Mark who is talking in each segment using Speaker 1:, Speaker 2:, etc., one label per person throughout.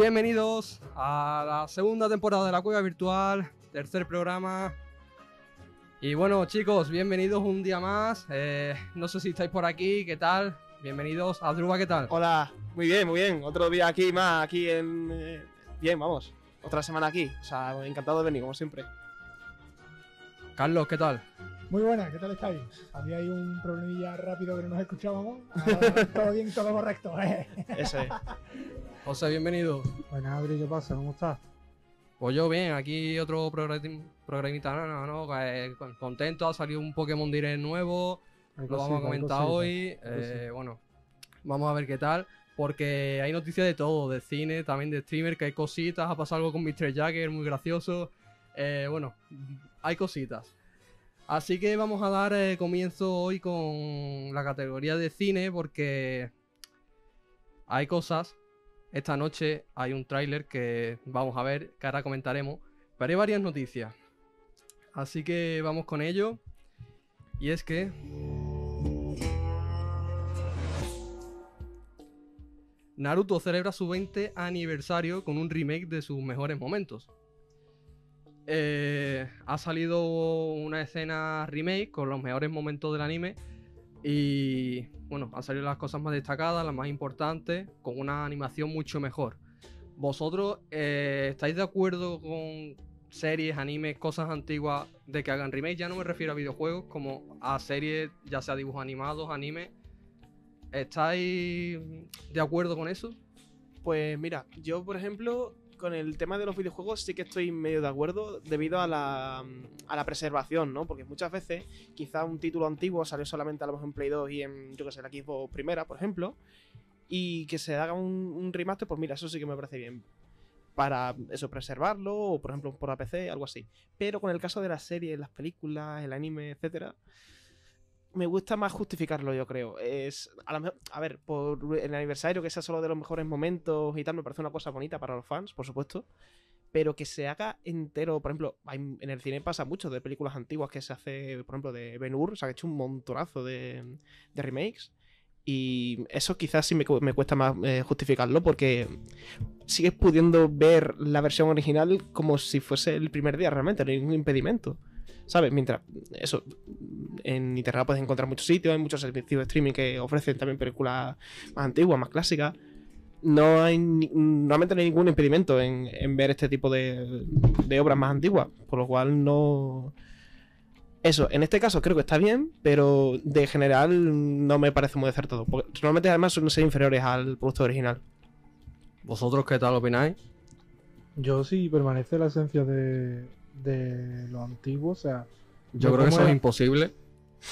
Speaker 1: Bienvenidos a la segunda temporada de la Cueva Virtual, tercer programa. Y bueno, chicos, bienvenidos un día más. Eh, no sé si estáis por aquí, ¿qué tal? Bienvenidos. Adruba, ¿qué tal?
Speaker 2: Hola, muy bien, muy bien. Otro día aquí más, aquí en. eh, bien, vamos. Otra semana aquí. O sea, encantado de venir, como siempre.
Speaker 1: Carlos, ¿qué tal?
Speaker 3: Muy buenas, ¿qué tal estáis? Había ahí un problemilla rápido que no nos escuchábamos. Ahora todo bien, todo correcto. ¿eh?
Speaker 2: Ese es.
Speaker 1: José, bienvenido.
Speaker 4: Buenas, Adri, ¿qué pasa? ¿Cómo estás?
Speaker 1: Pues yo bien, aquí otro programi- programita, no, no, no, eh, con- contento, ha salido un Pokémon Direct nuevo, lo vamos a comentar hoy, eh, bueno, vamos a ver qué tal, porque hay noticias de todo, de cine, también de streamer, que hay cositas, ha pasado algo con Mr. Jagger, muy gracioso, eh, bueno, hay cositas. Así que vamos a dar comienzo hoy con la categoría de cine, porque hay cosas. Esta noche hay un tráiler que vamos a ver, que ahora comentaremos, pero hay varias noticias. Así que vamos con ello. Y es que Naruto celebra su 20 aniversario con un remake de sus mejores momentos. Eh, ha salido una escena remake con los mejores momentos del anime y bueno, han salido las cosas más destacadas, las más importantes, con una animación mucho mejor. ¿Vosotros eh, estáis de acuerdo con series, animes, cosas antiguas de que hagan remake? Ya no me refiero a videojuegos, como a series, ya sea dibujos animados, anime. ¿Estáis de acuerdo con eso?
Speaker 2: Pues mira, yo por ejemplo, con el tema de los videojuegos sí que estoy medio de acuerdo debido a la, a la preservación, ¿no? Porque muchas veces quizá un título antiguo salió solamente a lo mejor en Play 2 y en, yo que sé, la Xbox primera, por ejemplo, y que se haga un, un remaster, pues mira, eso sí que me parece bien. Para eso, preservarlo, o por ejemplo por la PC, algo así. Pero con el caso de las series, las películas, el anime, etcétera, me gusta más justificarlo, yo creo. Es, a, mejor- a ver, por el aniversario que sea solo de los mejores momentos y tal, me parece una cosa bonita para los fans, por supuesto. Pero que se haga entero, por ejemplo, en el cine pasa mucho de películas antiguas que se hace, por ejemplo, de Ben Hur, se ha hecho un montonazo de, de remakes. Y eso quizás sí me, me cuesta más eh, justificarlo porque sigues pudiendo ver la versión original como si fuese el primer día realmente, no hay ningún impedimento. ¿Sabes? Mientras, eso, en internet puedes encontrar muchos sitios, hay muchos servicios de streaming que ofrecen también películas más antiguas, más clásicas. No hay, normalmente no hay ningún impedimento en, en ver este tipo de, de obras más antiguas, por lo cual no... Eso, en este caso creo que está bien, pero de general no me parece muy acertado. Porque normalmente además suelen ser inferiores al producto original.
Speaker 1: ¿Vosotros qué tal opináis?
Speaker 4: Yo sí permanece la esencia de, de lo antiguo, o sea,
Speaker 1: Yo
Speaker 4: ¿De
Speaker 1: creo que eso es imposible.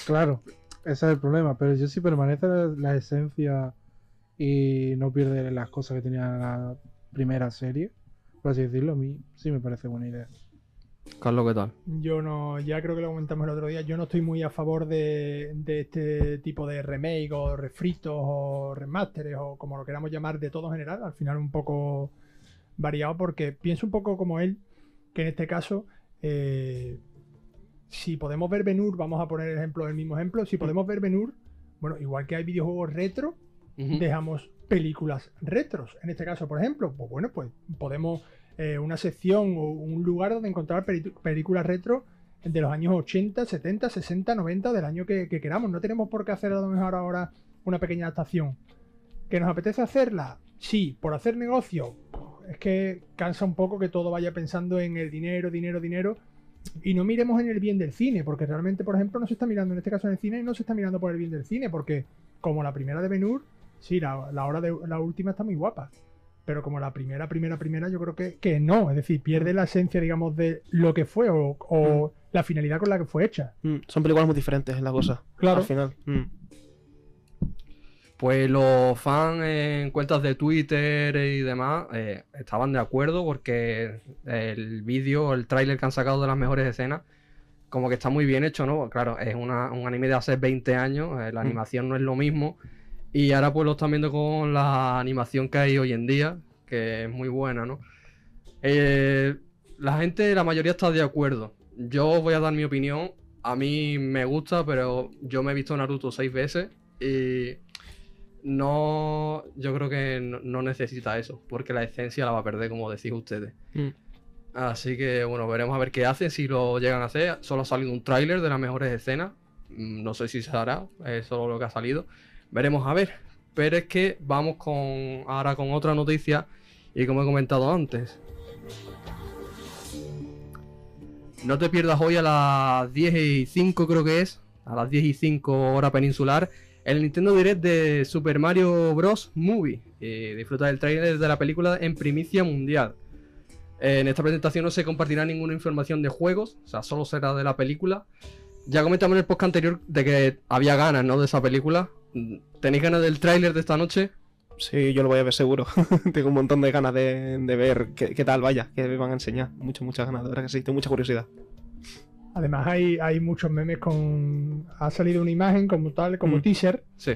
Speaker 4: claro, ese es el problema, pero yo sí permanece la, la esencia y no pierde las cosas que tenía la primera serie, por así decirlo, a mí sí me parece buena idea.
Speaker 1: Carlos, ¿qué tal?
Speaker 3: Yo no, ya creo que lo comentamos el otro día, yo no estoy muy a favor de, de este tipo de remake o refritos o remasteres o como lo queramos llamar de todo en general, al final un poco variado porque pienso un poco como él, que en este caso, eh, si podemos ver Benur, vamos a poner ejemplo, el mismo ejemplo, si podemos ver Benur, bueno, igual que hay videojuegos retro, dejamos películas retros. En este caso, por ejemplo, pues bueno, pues podemos eh, una sección o un lugar donde encontrar películas retro de los años 80, 70, 60, 90, del año que, que queramos. No tenemos por qué hacer a lo mejor ahora una pequeña adaptación. ¿Que nos apetece hacerla? Sí, por hacer negocio. Es que cansa un poco que todo vaya pensando en el dinero, dinero, dinero. Y no miremos en el bien del cine, porque realmente, por ejemplo, no se está mirando, en este caso en el cine, no se está mirando por el bien del cine, porque como la primera de Benur, sí, la, la hora de la última está muy guapa. Pero como la primera, primera, primera, yo creo que, que no. Es decir, pierde la esencia, digamos, de lo que fue o, o la finalidad con la que fue hecha.
Speaker 2: Mm, son películas muy diferentes, es la cosa.
Speaker 3: Claro.
Speaker 2: Al final. Mm.
Speaker 1: Pues los fans en cuentas de Twitter y demás eh, estaban de acuerdo porque el vídeo, el tráiler que han sacado de las mejores escenas, como que está muy bien hecho, ¿no? Claro, es una- un anime de hace 20 años, eh, la
Speaker 2: Mm.
Speaker 1: animación no es lo mismo. Y ahora pues lo están viendo con la animación que hay hoy en día, que es muy buena, ¿no? Eh, la gente, la mayoría está de acuerdo. Yo voy a dar mi opinión. A mí me gusta, pero yo me he visto Naruto seis veces y no, yo creo que no, no necesita eso, porque la esencia la va a perder, como decís ustedes.
Speaker 2: Mm.
Speaker 1: Así que bueno, veremos a ver qué hacen, si lo llegan a hacer. Solo ha salido un tráiler de las mejores escenas. Mm, No sé si se hará, es solo lo que ha salido. Veremos a ver. Pero es que vamos con ahora con otra noticia. Y como he comentado antes. No te pierdas hoy a las 10 y 5 creo que es. A las 10 y 5 hora peninsular. El Nintendo Direct de Super Mario Bros. Movie. Disfruta del tráiler de la película en primicia mundial. En esta presentación no se compartirá ninguna información de juegos, o sea, solo será de la película. Ya comentamos en el podcast anterior de que había ganas, ¿no? De esa película. ¿Tenéis ganas del tráiler de esta noche?
Speaker 2: Sí, yo lo voy a ver seguro. Tengo un montón de ganas de, ver qué, qué tal vaya, qué me van a enseñar. Muchas, muchas ganas, de verdad que sí, tengo mucha curiosidad.
Speaker 3: Además hay, hay muchos memes con... Ha salido una imagen como tal, como
Speaker 2: Mm.
Speaker 3: teaser,
Speaker 1: Sí.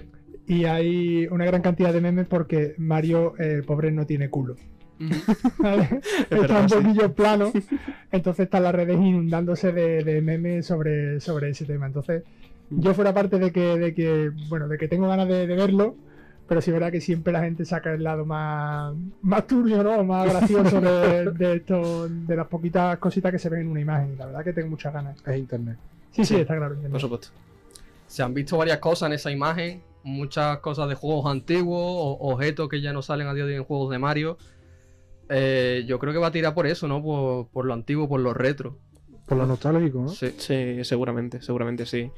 Speaker 3: y hay una gran cantidad de memes porque Mario, eh, el pobre, no tiene culo. ¿vale? Está
Speaker 2: verdad,
Speaker 3: un
Speaker 2: sí.
Speaker 3: plano, entonces están las redes inundándose de, de memes sobre, sobre ese tema. Entonces,
Speaker 2: Mm.
Speaker 3: yo fuera parte de que, de que, bueno, de que tengo ganas de, de verlo, pero sí es verdad que siempre la gente saca el lado más, más turbio, ¿no? Más gracioso de, de esto, de las poquitas cositas que se ven en una imagen. La verdad que tengo muchas ganas.
Speaker 4: Es internet.
Speaker 3: Sí, sí,
Speaker 2: Sí,
Speaker 3: está claro.
Speaker 2: Por supuesto.
Speaker 1: Se han visto varias cosas en esa imagen, muchas cosas de juegos antiguos, o- objetos que ya no salen a día de hoy en juegos de Mario. Eh, yo creo que va a tirar por eso, ¿no? Por, por lo antiguo, por lo retro.
Speaker 4: Por lo nostálgico, ¿no?
Speaker 1: Sí.
Speaker 2: Sí, seguramente, seguramente sí.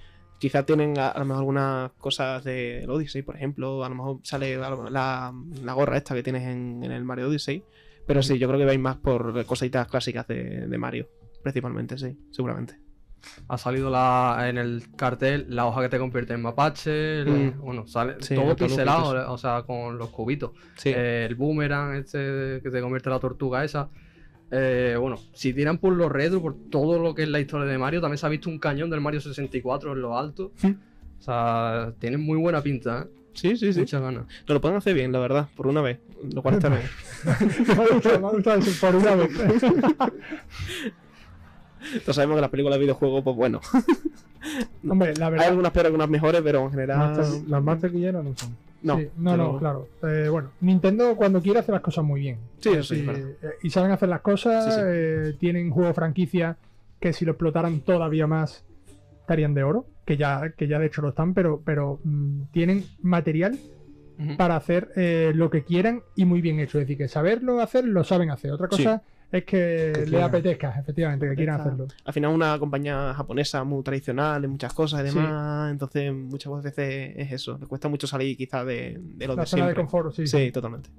Speaker 2: Quizá tienen a, a lo mejor algunas cosas del Odyssey, por ejemplo. A lo mejor sale la, gorra esta que tienes en, en el Mario Odyssey. Pero sí, yo creo que vais más por cositas clásicas de, de Mario. Principalmente, sí, seguramente.
Speaker 1: Ha salido la, en el cartel la hoja que te convierte en mapache.
Speaker 2: Mm.
Speaker 1: Bueno, sale
Speaker 2: Sí,
Speaker 1: todo pixelado, o sea, con los cubitos.
Speaker 2: Sí.
Speaker 1: Eh, el boomerang este que te convierte en la tortuga esa. Eh, bueno, si tiran por lo retro, por todo lo que es la historia de Mario, también se ha visto un cañón del Mario 64 en lo alto. O sea, tiene muy buena pinta, ¿eh?
Speaker 2: sí, sí, sí.
Speaker 1: Muchas ganas.
Speaker 2: No lo pueden hacer bien, la verdad, por una vez. Lo cual está bien.
Speaker 3: me ha gustado, me ha gustado eso por una vez.
Speaker 2: Todos sabemos que las películas de videojuegos, pues bueno.
Speaker 3: Hombre, la
Speaker 2: Hay
Speaker 3: verdad.
Speaker 2: algunas peores, algunas mejores, pero en general.
Speaker 4: Las más taquilleras no son.
Speaker 2: No,
Speaker 3: sí, no, no, claro. Eh, bueno, Nintendo cuando quiere hace las cosas muy bien.
Speaker 2: Sí, eso sí,
Speaker 3: eh, y saben hacer las cosas,
Speaker 2: Sí,
Speaker 3: eh, tienen juegos franquicia que si lo explotaran todavía más estarían de oro, que ya, que ya de hecho lo están, pero, pero mm, tienen material para hacer eh, lo que quieran y muy bien hecho. Es decir, que saberlo hacer, lo saben hacer. Otra cosa es que, le
Speaker 4: quieran.
Speaker 3: apetezca, efectivamente, que quieran hacerlo.
Speaker 2: Al final, una compañía japonesa muy tradicional en muchas cosas y
Speaker 3: Sí.
Speaker 2: demás. Entonces, muchas veces es eso. Le cuesta mucho salir quizás de, de lo
Speaker 3: La
Speaker 2: de
Speaker 3: zona de
Speaker 2: siempre.
Speaker 3: confort, sí.
Speaker 2: Sí, totalmente.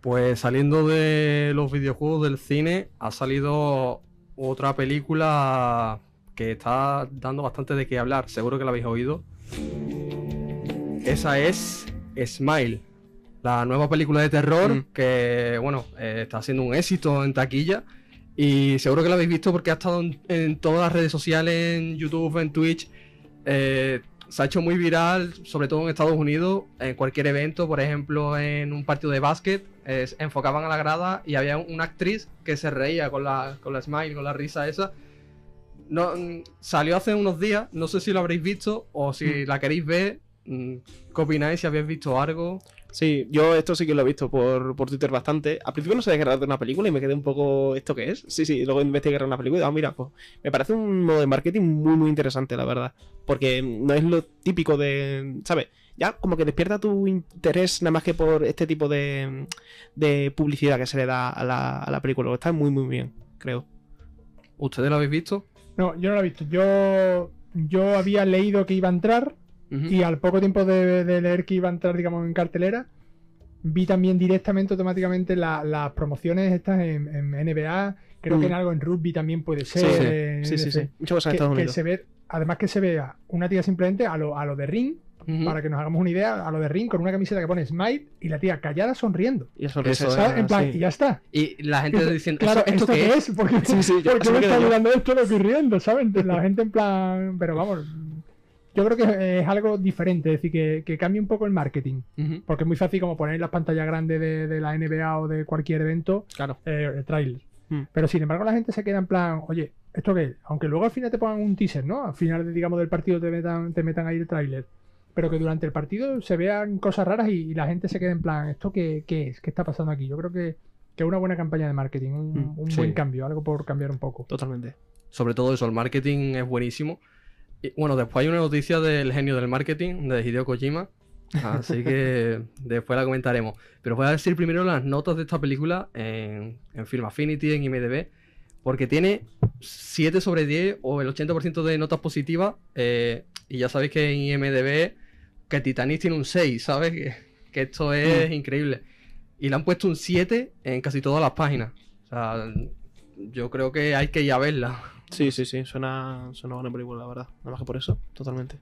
Speaker 1: Pues saliendo de los videojuegos del cine, ha salido otra película que está dando bastante de qué hablar. Seguro que la habéis oído. Esa es Smile, la nueva película de terror
Speaker 2: Mm.
Speaker 1: que, bueno, eh, está siendo un éxito en taquilla. Y seguro que la habéis visto porque ha estado en, en todas las redes sociales, en YouTube, en Twitch. Eh, se ha hecho muy viral, sobre todo en Estados Unidos, en cualquier evento, por ejemplo, en un partido de básquet, eh, enfocaban a la grada y había una actriz que se reía con la, con la smile, con la risa esa. No, mm, salió hace unos días, no sé si lo habréis visto o si
Speaker 2: Mm.
Speaker 1: la queréis ver. ¿Qué opináis? Si habéis visto algo.
Speaker 2: Sí, yo esto sí que lo he visto por, por Twitter bastante. Al principio no sabía que era de una película y me quedé un poco. ¿Esto qué es? Sí, sí, luego investigué que era una película y ah, mira, pues me parece un modo de marketing muy, muy interesante, la verdad. Porque no es lo típico de. ¿Sabes? Ya como que despierta tu interés nada más que por este tipo de, de publicidad que se le da a la, a la película. Está muy, muy bien, creo.
Speaker 1: ¿Ustedes lo habéis visto?
Speaker 3: No, yo no lo he visto. Yo, yo había leído que iba a entrar Y al poco tiempo de, de leer que iba a entrar, digamos, en cartelera, vi también directamente, automáticamente, la- las promociones estas en, en NBA. Creo que en algo en rugby también puede
Speaker 2: Sí,
Speaker 3: ser.
Speaker 2: sí, sí, sí,
Speaker 3: NFC.
Speaker 2: sí. Muchas cosas
Speaker 3: Que,
Speaker 2: Estados
Speaker 3: que
Speaker 2: Unidos.
Speaker 3: se ve, además que se vea una tía simplemente a lo, a lo de Ring, para que nos hagamos una idea, a lo de Ring con una camiseta que pone Smile y la tía callada sonriendo.
Speaker 2: Y eso,
Speaker 3: ¿sabes? En plan,
Speaker 2: sí.
Speaker 3: y ya está.
Speaker 1: Y la gente
Speaker 3: Dice,
Speaker 1: diciendo,
Speaker 3: claro,
Speaker 1: ¿esto, esto qué es?
Speaker 3: Porque,
Speaker 2: Sí, sí, yo-
Speaker 3: ¿por qué
Speaker 2: así
Speaker 3: me está mirando esto lo que riendo, ¿sabes? La gente en plan. Pero vamos. Yo creo que es algo diferente, es decir, que, que cambie un poco el marketing. Porque es muy fácil como poner las pantallas grandes de, de la NBA o de cualquier evento,
Speaker 2: Claro.
Speaker 3: eh, el trailer.
Speaker 2: Hmm.
Speaker 3: Pero sin embargo, la gente se queda en plan, oye, ¿esto qué es? Aunque luego al final te pongan un teaser, ¿no? Al final, digamos, del partido te metan, te metan ahí el tráiler. pero que durante el partido se vean cosas raras y, y la gente se quede en plan, ¿esto qué, qué es? ¿Qué está pasando aquí? Yo creo que, que es una buena campaña de marketing, un,
Speaker 2: Mm,
Speaker 3: un
Speaker 1: sí.
Speaker 3: buen cambio, algo por cambiar un poco.
Speaker 2: Totalmente.
Speaker 1: Sobre todo eso, el marketing es buenísimo. Y, bueno, después hay una noticia del genio del marketing, de Hideo Kojima. Así que después la comentaremos. Pero voy a decir primero las notas de esta película en, en Film Affinity, en IMDb. Porque tiene 7 sobre 10 o el 80% de notas positivas. eh, y ya sabéis que en IMDb que Titanic tiene un 6, ¿sabes? Que, que esto es increíble. Y le han puesto un 7 en casi todas las páginas. O sea, yo creo que hay que ir a verla.
Speaker 2: Sí, sí, sí. Suena, suena buena película, la verdad. Nada más que por eso, totalmente.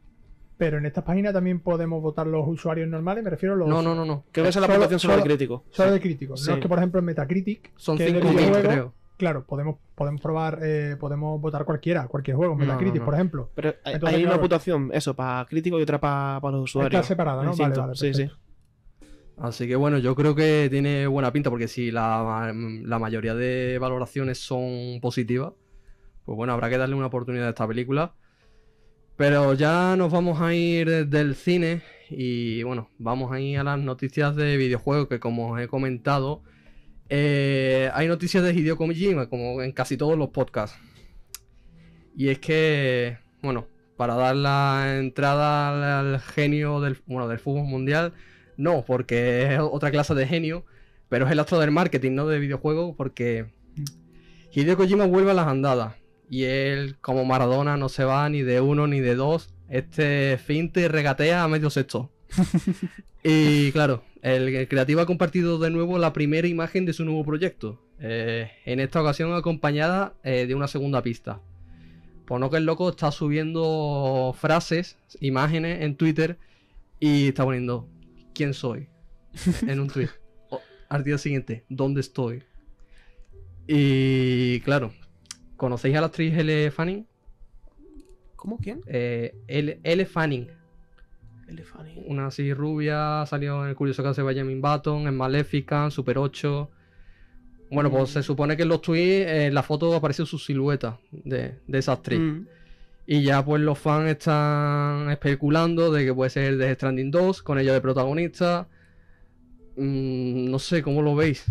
Speaker 3: Pero en esta página también podemos votar los usuarios normales, me refiero a los
Speaker 1: No, no, no, no.
Speaker 2: Creo que esa es la puntuación solo,
Speaker 3: solo-
Speaker 2: de crítico.
Speaker 3: solo de críticos.
Speaker 2: Sí.
Speaker 3: No es que, por ejemplo, en Metacritic,
Speaker 1: Son
Speaker 3: que es de
Speaker 1: 5
Speaker 3: videojuegos,
Speaker 1: creo.
Speaker 3: claro, podemos, podemos probar, eh, podemos votar cualquiera, cualquier juego, en
Speaker 1: No, no,
Speaker 3: Metacritic,
Speaker 1: no.
Speaker 3: por ejemplo.
Speaker 2: Pero hay,
Speaker 3: Entonces,
Speaker 2: hay una puntuación, eso, para crítico y otra para los usuarios.
Speaker 3: Está separada, ¿no? Vale, vale,
Speaker 2: sí, sí.
Speaker 1: Así que bueno, yo creo que tiene buena pinta porque si la, la mayoría de valoraciones son positivas, pues bueno, habrá que darle una oportunidad a esta película. Pero ya nos vamos a ir del cine y bueno, vamos a ir a las noticias de videojuegos que como os he comentado, eh, hay noticias de Hideo Kojima como en casi todos los podcasts. Y es que, bueno, para dar la entrada al, genio del, bueno, del fútbol mundial, no, porque es otra clase de genio, pero es el astro del marketing, no de videojuegos, porque Hideo Kojima vuelve a las andadas. Y él, como Maradona, no se va ni de uno ni de dos. Este finte regatea a medio sexto. y claro, el, el creativo ha compartido de nuevo la primera imagen de su nuevo proyecto. eh, en esta ocasión acompañada eh, de una segunda pista. Por no que el loco está subiendo frases, imágenes en Twitter y está poniendo ¿Quién soy? en un tweet. O- al día siguiente, ¿dónde estoy? Y claro, ¿conocéis a la actriz L. Fanning?
Speaker 2: ¿Cómo? ¿Quién?
Speaker 1: Eh, L. L. Fanning,
Speaker 2: El Fanny.
Speaker 1: una así rubia, salió en el curioso caso de Benjamin Button, en Maléfica, en Super 8. Bueno, pues se supone que en los tweets, en la foto aparece su silueta de, de esa actriz.
Speaker 2: Mm.
Speaker 1: Y ya pues los fans están especulando de que puede ser de Stranding 2 con ella de protagonista. Mm, no sé, ¿cómo lo veis?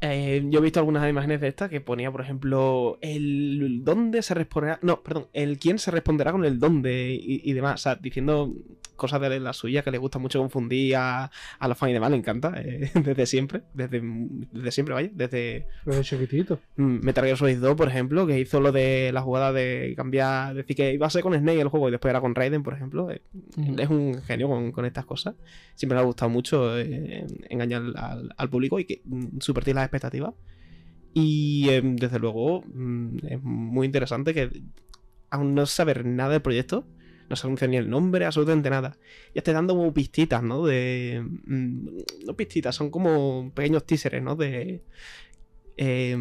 Speaker 2: Eh, yo he visto algunas imágenes de estas que ponía, por ejemplo, el dónde se responderá. No, perdón, el quién se responderá con el dónde y, y demás. O sea, diciendo cosas de la suya que le gusta mucho confundir a, a los fans y demás. Le encanta, eh, desde siempre. Desde, desde siempre, vaya. Desde
Speaker 4: Pero de chiquitito.
Speaker 2: mm, Metal Gear Solid 2, por ejemplo, que hizo lo de la jugada de cambiar. Decir que iba a ser con Snake el juego y después era con Raiden, por ejemplo. Eh, Es un genio con, con estas cosas. Siempre le ha gustado mucho eh, engañar al, al público y que mm, subvertir las expectativas. Y eh, desde luego mm, es muy interesante que aún no saber nada del proyecto, no se anuncia ni el nombre, absolutamente nada. Ya esté dando como pistitas, ¿no? De. mm, no pistitas, son como pequeños teasers, ¿no? De. Eh,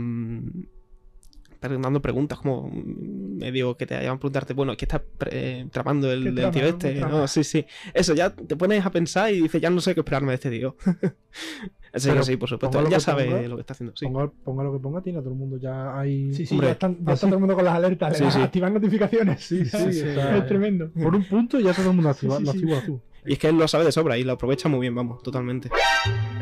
Speaker 2: dando preguntas como medio que te vayan a preguntarte, bueno, ¿qué estás eh, tramando el,
Speaker 3: ¿Qué
Speaker 2: el
Speaker 3: trama,
Speaker 2: tío este?
Speaker 3: ¿Qué
Speaker 2: No, sí, sí. Eso, ya te pones a pensar y dices, ya no sé qué esperarme de este tío. Eso
Speaker 4: Pero
Speaker 2: sí, por supuesto. ya sabe
Speaker 4: ponga,
Speaker 2: lo que está haciendo. Sí.
Speaker 4: Ponga, ponga lo que ponga, tiene a todo el mundo ya hay.
Speaker 3: Sí, sí,
Speaker 2: Hombre,
Speaker 3: ya, están, ya está todo el mundo con las alertas, le
Speaker 2: Sí,
Speaker 3: das
Speaker 2: sí.
Speaker 3: a activar notificaciones.
Speaker 4: Sí, sí,
Speaker 3: es
Speaker 4: o sea,
Speaker 3: tremendo.
Speaker 4: Por un punto ya todo el mundo activa,
Speaker 3: Sí, sí,
Speaker 4: lo
Speaker 3: sí.
Speaker 4: activa tú.
Speaker 2: Y es que él lo sabe de sobra y lo aprovecha muy bien, vamos, totalmente.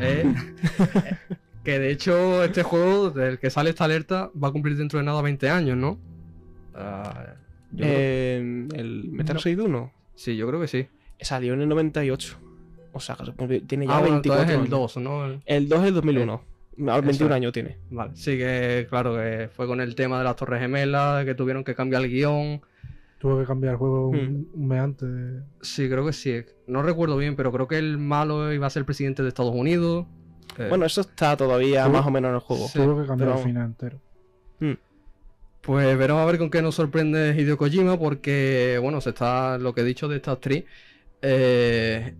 Speaker 1: Eh, que de hecho este juego del que sale esta alerta va a cumplir dentro de nada 20 años, ¿no? Yo creo-
Speaker 2: Eh, el Metal
Speaker 3: No.
Speaker 2: Solid 1
Speaker 1: Sí, yo creo que sí.
Speaker 2: salió en el 98. O sea, que tiene ya
Speaker 1: Ah, bueno,
Speaker 2: 24
Speaker 1: entonces el
Speaker 2: años.
Speaker 1: 2, ¿no? El-
Speaker 2: El 2 es el 2001. Ahora 21
Speaker 1: es.
Speaker 2: años tiene.
Speaker 1: Vale, sí que, claro, que fue con el tema de las Torres Gemelas, que tuvieron que cambiar el guion.
Speaker 4: Tuve que cambiar el juego un,
Speaker 2: Hmm.
Speaker 4: un mes antes. de-
Speaker 1: Sí, creo que sí. No recuerdo bien, pero creo que el malo iba a ser el presidente de Estados Unidos. Eh,
Speaker 2: Bueno, eso está todavía más o menos en el juego.
Speaker 1: Sí,
Speaker 4: Tuve que cambiar
Speaker 2: pero
Speaker 4: el final entero.
Speaker 1: Pues veremos a ver con qué nos sorprende Hideo Kojima, porque, bueno, se está, lo que he dicho de esta actriz, eh,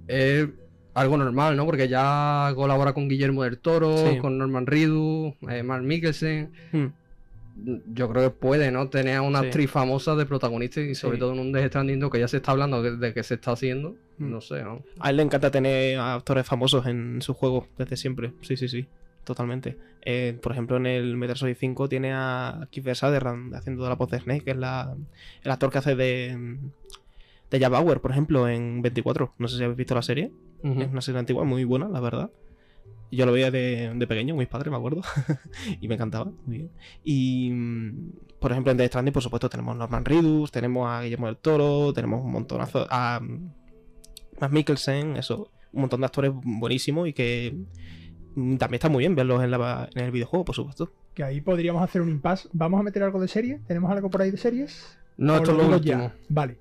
Speaker 1: algo normal, ¿no? Porque ya colabora con Guillermo del Toro,
Speaker 2: Sí.
Speaker 1: con Norman Reedus, eh, Mark Mikkelsen.
Speaker 2: Hmm.
Speaker 1: Yo creo que puede, ¿no? Tener a una
Speaker 2: Sí.
Speaker 1: actriz famosa de protagonista y sobre
Speaker 2: Sí.
Speaker 1: todo en un Death Stranding 2 que ya se está hablando de, de que se está haciendo.
Speaker 2: Hmm.
Speaker 1: No sé, ¿no?
Speaker 2: A él le encanta tener a actores famosos en su juego desde siempre. Sí, sí, sí. Totalmente. Eh, por ejemplo, en el Metal Solid 5 tiene a Kiefer Sutherland haciendo la voz de Snake, que es la, el actor que hace de, de Jack Bauer, por ejemplo, en 24. No sé si habéis visto la serie. Es una serie antigua muy buena, la verdad. Yo lo veía de, de pequeño, con mis padres, me acuerdo. y me encantaba, muy bien. Y, mm, por ejemplo, en Death Stranding, por supuesto, tenemos Norman Reedus, tenemos a Guillermo del Toro, tenemos un montonazo. a mm, Matt Mikkelsen, eso. Un montón de actores buenísimos y que mm, también está muy bien verlos en, la- en el videojuego, por supuesto.
Speaker 3: Que ahí podríamos hacer un impasse. ¿Vamos a meter algo de serie? ¿Tenemos algo por ahí de series?
Speaker 1: No,
Speaker 3: ¿O
Speaker 1: esto es lo último.
Speaker 3: ya? Vale.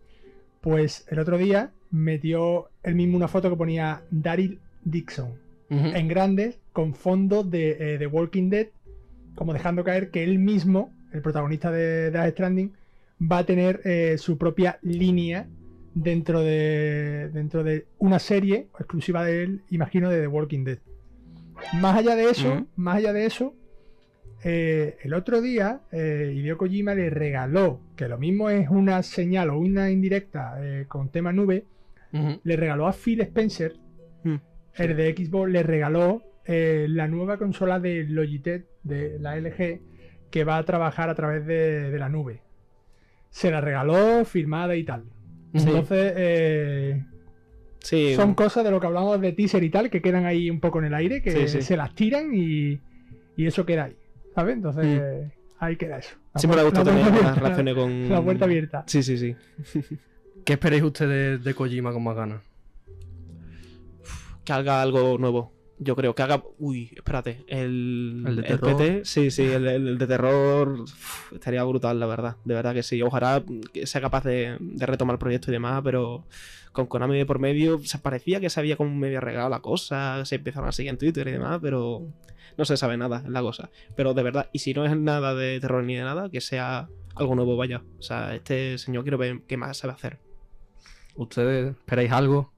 Speaker 3: Pues el otro día metió él mismo una foto que ponía Daryl Dixon en grande con fondo de eh, The Walking Dead, como dejando caer que él mismo, el protagonista de Death Stranding, va a tener eh, su propia línea dentro de, dentro de una serie exclusiva de él, imagino, de The Walking Dead. Más allá de eso, más allá de eso, eh, el otro día eh, Hideo Kojima le regaló, que lo mismo es una señal o una indirecta eh, con tema nube, le regaló a Phil Spencer,
Speaker 2: Mm,
Speaker 3: el de Xbox, le regaló la nueva consola de Logitech, de la LG, que va a trabajar a través de, de la nube. Se la regaló firmada y tal. Entonces,
Speaker 2: Sí,
Speaker 3: son cosas de lo que hablamos de teaser y tal, que quedan ahí un poco en el aire, que
Speaker 2: Sí, sí.
Speaker 3: se las tiran y, y eso queda ahí. ¿Sabes? Entonces, ahí queda eso. La
Speaker 2: siempre me ha gustado tener relaciones con.
Speaker 3: La puerta abierta.
Speaker 2: Sí, sí, sí.
Speaker 1: ¿Qué esperéis ustedes de Kojima con más ganas?
Speaker 2: que haga algo nuevo. Yo creo que haga. Uy, espérate. El,
Speaker 1: El de terror.
Speaker 2: PT, sí, sí, el, el- el de terror. uf, estaría brutal, la verdad. De verdad que sí. Ojalá que sea capaz de, de retomar el proyecto y demás, pero con Konami de por medio. Se parecía que se había como medio regado la cosa. Se empezaron a seguir en Twitter y demás, pero no se sabe nada, es la cosa. Pero de verdad, y si no es nada de terror ni de nada, que sea algo nuevo, vaya. O sea, este señor quiero ver qué más sabe hacer.
Speaker 1: ¿Ustedes esperáis algo?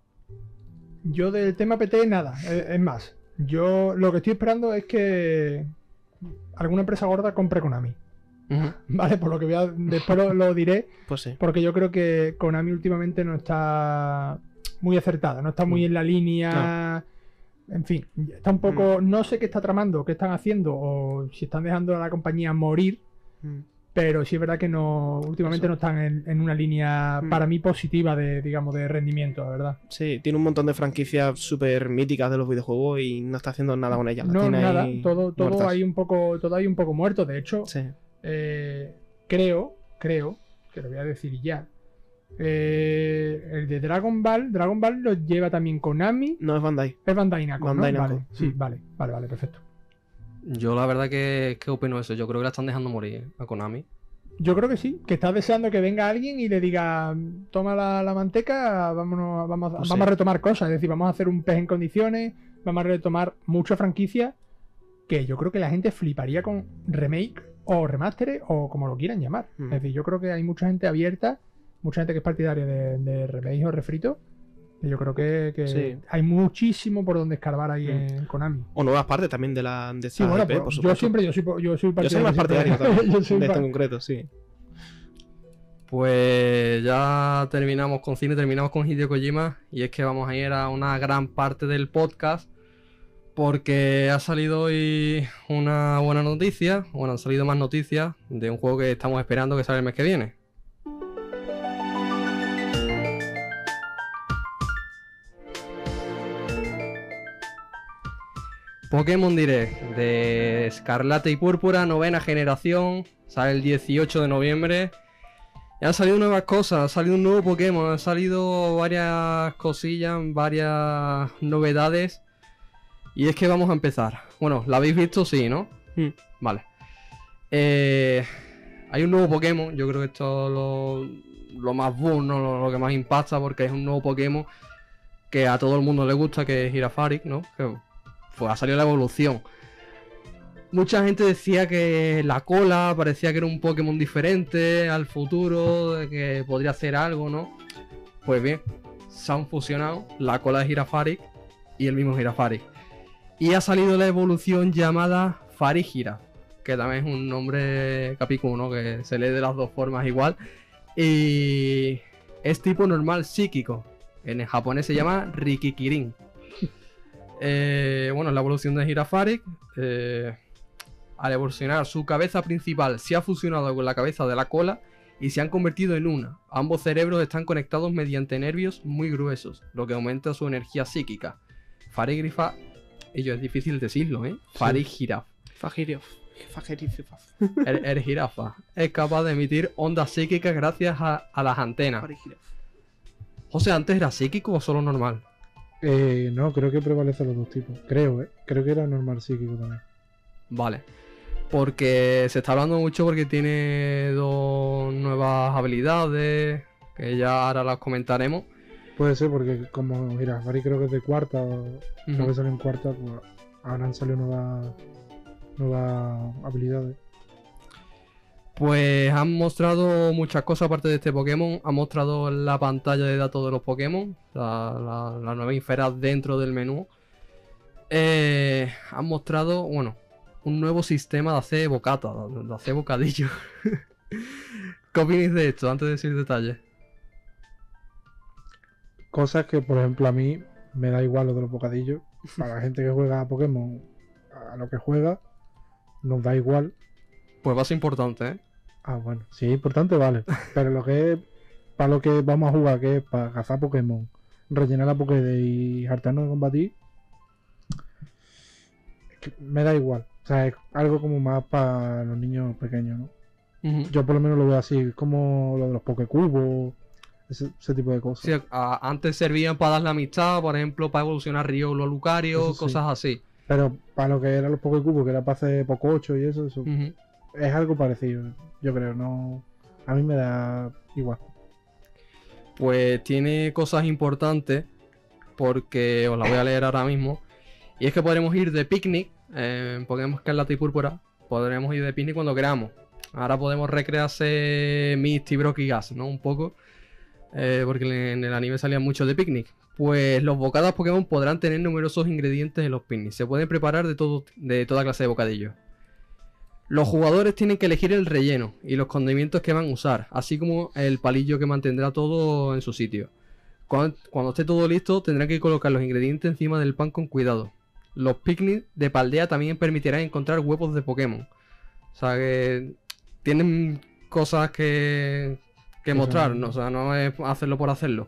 Speaker 3: Yo del tema PT nada, es, es más. Yo lo que estoy esperando es que alguna empresa gorda compre Konami. ¿Vale? Por lo que voy a, después lo, lo diré,
Speaker 2: Pues sí.
Speaker 3: porque yo creo que Konami últimamente no está muy acertada, no está muy en la línea. En fin, está un poco. No sé qué está tramando, qué están haciendo, o si están dejando a la compañía morir,
Speaker 2: Mm.
Speaker 3: pero sí es verdad que no últimamente
Speaker 2: Eso.
Speaker 3: no están en, en una línea
Speaker 2: Mm.
Speaker 3: para mí positiva de, digamos, de rendimiento, la verdad.
Speaker 2: Sí, tiene un montón de franquicias súper míticas de los videojuegos y no está haciendo nada con ellas. las
Speaker 3: No, nada,
Speaker 2: ahí
Speaker 3: todo, todo
Speaker 2: muertas.
Speaker 3: un poco, todo hay un poco muerto. De hecho,
Speaker 2: Sí.
Speaker 3: eh, creo, creo, que lo voy a decir ya. Eh, el de Dragon Ball, Dragon Ball lo lleva también Konami,
Speaker 2: No es Bandai.
Speaker 3: es Bandai Namco, ¿no?
Speaker 2: Bandai Namco.
Speaker 3: Vale, sí,
Speaker 2: Mm.
Speaker 3: vale, vale, vale, perfecto.
Speaker 1: Yo la verdad que, que opino eso. Yo creo que la están dejando morir a Konami.
Speaker 3: Yo creo que sí, que estás deseando que venga alguien y le diga, toma la, la manteca, vámonos, vamos, a-
Speaker 2: No sé.
Speaker 3: vamos a retomar cosas, es decir, vamos a hacer un pez en condiciones, vamos a retomar mucha franquicia, que yo creo que la gente fliparía con remake o remaster o como lo quieran llamar.
Speaker 2: Mm.
Speaker 3: Es decir, yo creo que hay mucha gente abierta, mucha gente que es partidaria de, de o refrito, que yo creo que, que
Speaker 2: Sí.
Speaker 3: hay muchísimo por donde escarbar ahí
Speaker 2: Mm.
Speaker 3: en Konami.
Speaker 2: O nuevas partes también de la de
Speaker 3: Sí, bueno,
Speaker 2: IP,
Speaker 3: pues, yo siempre, yo soy, yo soy
Speaker 2: Yo soy
Speaker 3: partidario
Speaker 2: más
Speaker 3: siempre-
Speaker 2: partidario también,
Speaker 3: yo soy
Speaker 2: de esto en concreto, sí.
Speaker 1: Pues ya terminamos con cine, terminamos con Hideo Kojima. Y es que vamos a ir a una gran parte del podcast. Porque ha salido hoy una buena noticia. Bueno, han salido más noticias de un juego que estamos esperando que sale el mes que viene. Pokémon Direct de Escarlata y Púrpura, novena generación. Sale el 18 de noviembre. Y han salido nuevas cosas, ha salido un nuevo Pokémon, han salido varias cosillas, varias novedades. Y es que vamos a empezar. Bueno, ¿la habéis visto? Sí, ¿no?
Speaker 2: Hmm.
Speaker 1: Vale. Eh, hay un nuevo Pokémon, yo creo que esto es lo, lo más boom, ¿no? lo, lo que más impacta, porque es un nuevo Pokémon que a todo el mundo le gusta, que es Girafaric, ¿no? Que pues, ha salido la evolución. Mucha gente decía que la cola parecía que era un Pokémon diferente al futuro, que podría hacer algo, ¿no? Pues bien, se han fusionado la cola de Girafaric y el mismo Girafaric. Y ha salido la evolución llamada Farigira, que también es un nombre capicuno, que se lee de las dos formas igual. Y es tipo normal psíquico. En el japonés se llama Rikikirin. Eh, bueno, la evolución de Girafaric. eh, al evolucionar su cabeza principal se ha fusionado con la cabeza de la cola y se han convertido en una. Ambos cerebros están conectados mediante nervios muy gruesos, lo que aumenta su energía psíquica. Farigrifa, ello es difícil decirlo, ¿eh? Farigiraf.
Speaker 2: Fagiriov.
Speaker 1: El, el jirafa es capaz de emitir ondas psíquicas gracias a, a las antenas.
Speaker 2: Fagiriov.
Speaker 1: José, ¿antes era psíquico o solo normal?
Speaker 4: Eh, no, creo que prevalecen los dos tipos. Creo, ¿eh? Creo que era normal psíquico también.
Speaker 1: Vale. Porque se está hablando mucho porque tiene dos nuevas habilidades, que ya ahora las comentaremos.
Speaker 4: Puede ser porque como, mira, Fari creo que es de cuarta, o creo
Speaker 1: Ujú.
Speaker 4: que sale en cuarta, pues ahora han salido nuevas nuevas habilidades.
Speaker 1: Pues han mostrado muchas cosas aparte de este Pokémon. Han mostrado la pantalla de datos de los Pokémon, la, la, la nueva interfaz dentro del menú. Eh, han mostrado, bueno, un nuevo sistema de hacer bocata, de de hacer bocadillo. ¿Qué opináis de esto antes de decir detalles?
Speaker 4: Cosas que, por ejemplo, a mí me da igual lo de los bocadillos. Para la gente que juega a Pokémon, a lo que juega, nos da igual.
Speaker 1: Pues va a ser importante, ¿eh?
Speaker 4: Ah, bueno, sí, importante, vale. Pero lo que es para lo que vamos a jugar, que es para cazar Pokémon, rellenar la Pokédex y hartarnos de combatir, es que me da igual. O sea, es algo como más para los niños pequeños, ¿no? Yo por lo menos lo veo así, como lo de los Pokécubos, ese, ese tipo de cosas.
Speaker 1: Sí, a- antes servían para dar la amistad, por ejemplo, para evolucionar Riolo o Lucario,
Speaker 4: Eso sí.
Speaker 1: cosas así.
Speaker 4: Pero para lo que eran los Pokécubos, que era para hacer Poco 8 y eso, eso. Es algo parecido, yo creo, no... A mí me da igual.
Speaker 1: Pues tiene cosas importantes, porque os la voy a leer ahora mismo. Y es que podremos ir de picnic, eh, en Pokémon Escarlata y Púrpura, podremos ir de picnic cuando queramos. Ahora podemos recrearse Misty, Brock y Gas, ¿no? Un poco. eh, porque en el anime salían mucho de picnic. Pues los bocados Pokémon podrán tener numerosos ingredientes en los picnics. Se pueden preparar de, todo, de toda clase de bocadillos. Los jugadores tienen que elegir el relleno y los condimentos que van a usar, así como el palillo que mantendrá todo en su sitio. Cuando, cuando esté todo listo, tendrán que colocar los ingredientes encima del pan con cuidado. Los picnics de Paldea también permitirán encontrar huevos de Pokémon. O sea que tienen cosas que, que mostrar,
Speaker 4: no-
Speaker 1: ¿no? o sea, no es hacerlo por hacerlo.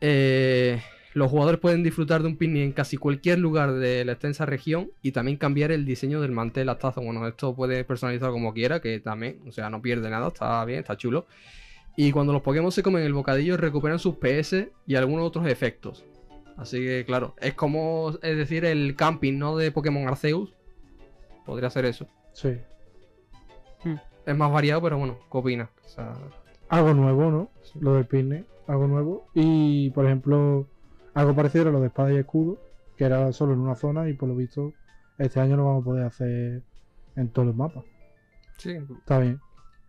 Speaker 1: Eh, los jugadores pueden disfrutar de un picnic en casi cualquier lugar de la extensa región y también cambiar el diseño del mantel, las tazas. Bueno, esto puede personalizar como quiera, que también, o sea, no pierde nada, está bien, está chulo. Y cuando los Pokémon se comen el bocadillo, recuperan sus PS y algunos otros efectos. Así que, claro, es como, es decir, el camping, ¿no? De Pokémon Arceus. Podría ser eso.
Speaker 4: Sí.
Speaker 1: Es más variado, pero bueno, ¿qué opinas? O sea,
Speaker 4: algo nuevo, ¿no? Lo del picnic, algo nuevo. Y, por ejemplo, algo parecido a lo de espada y escudo, que era solo en una zona y por lo visto este año lo vamos a poder hacer en todos los mapas.
Speaker 1: sí,
Speaker 4: Está bien.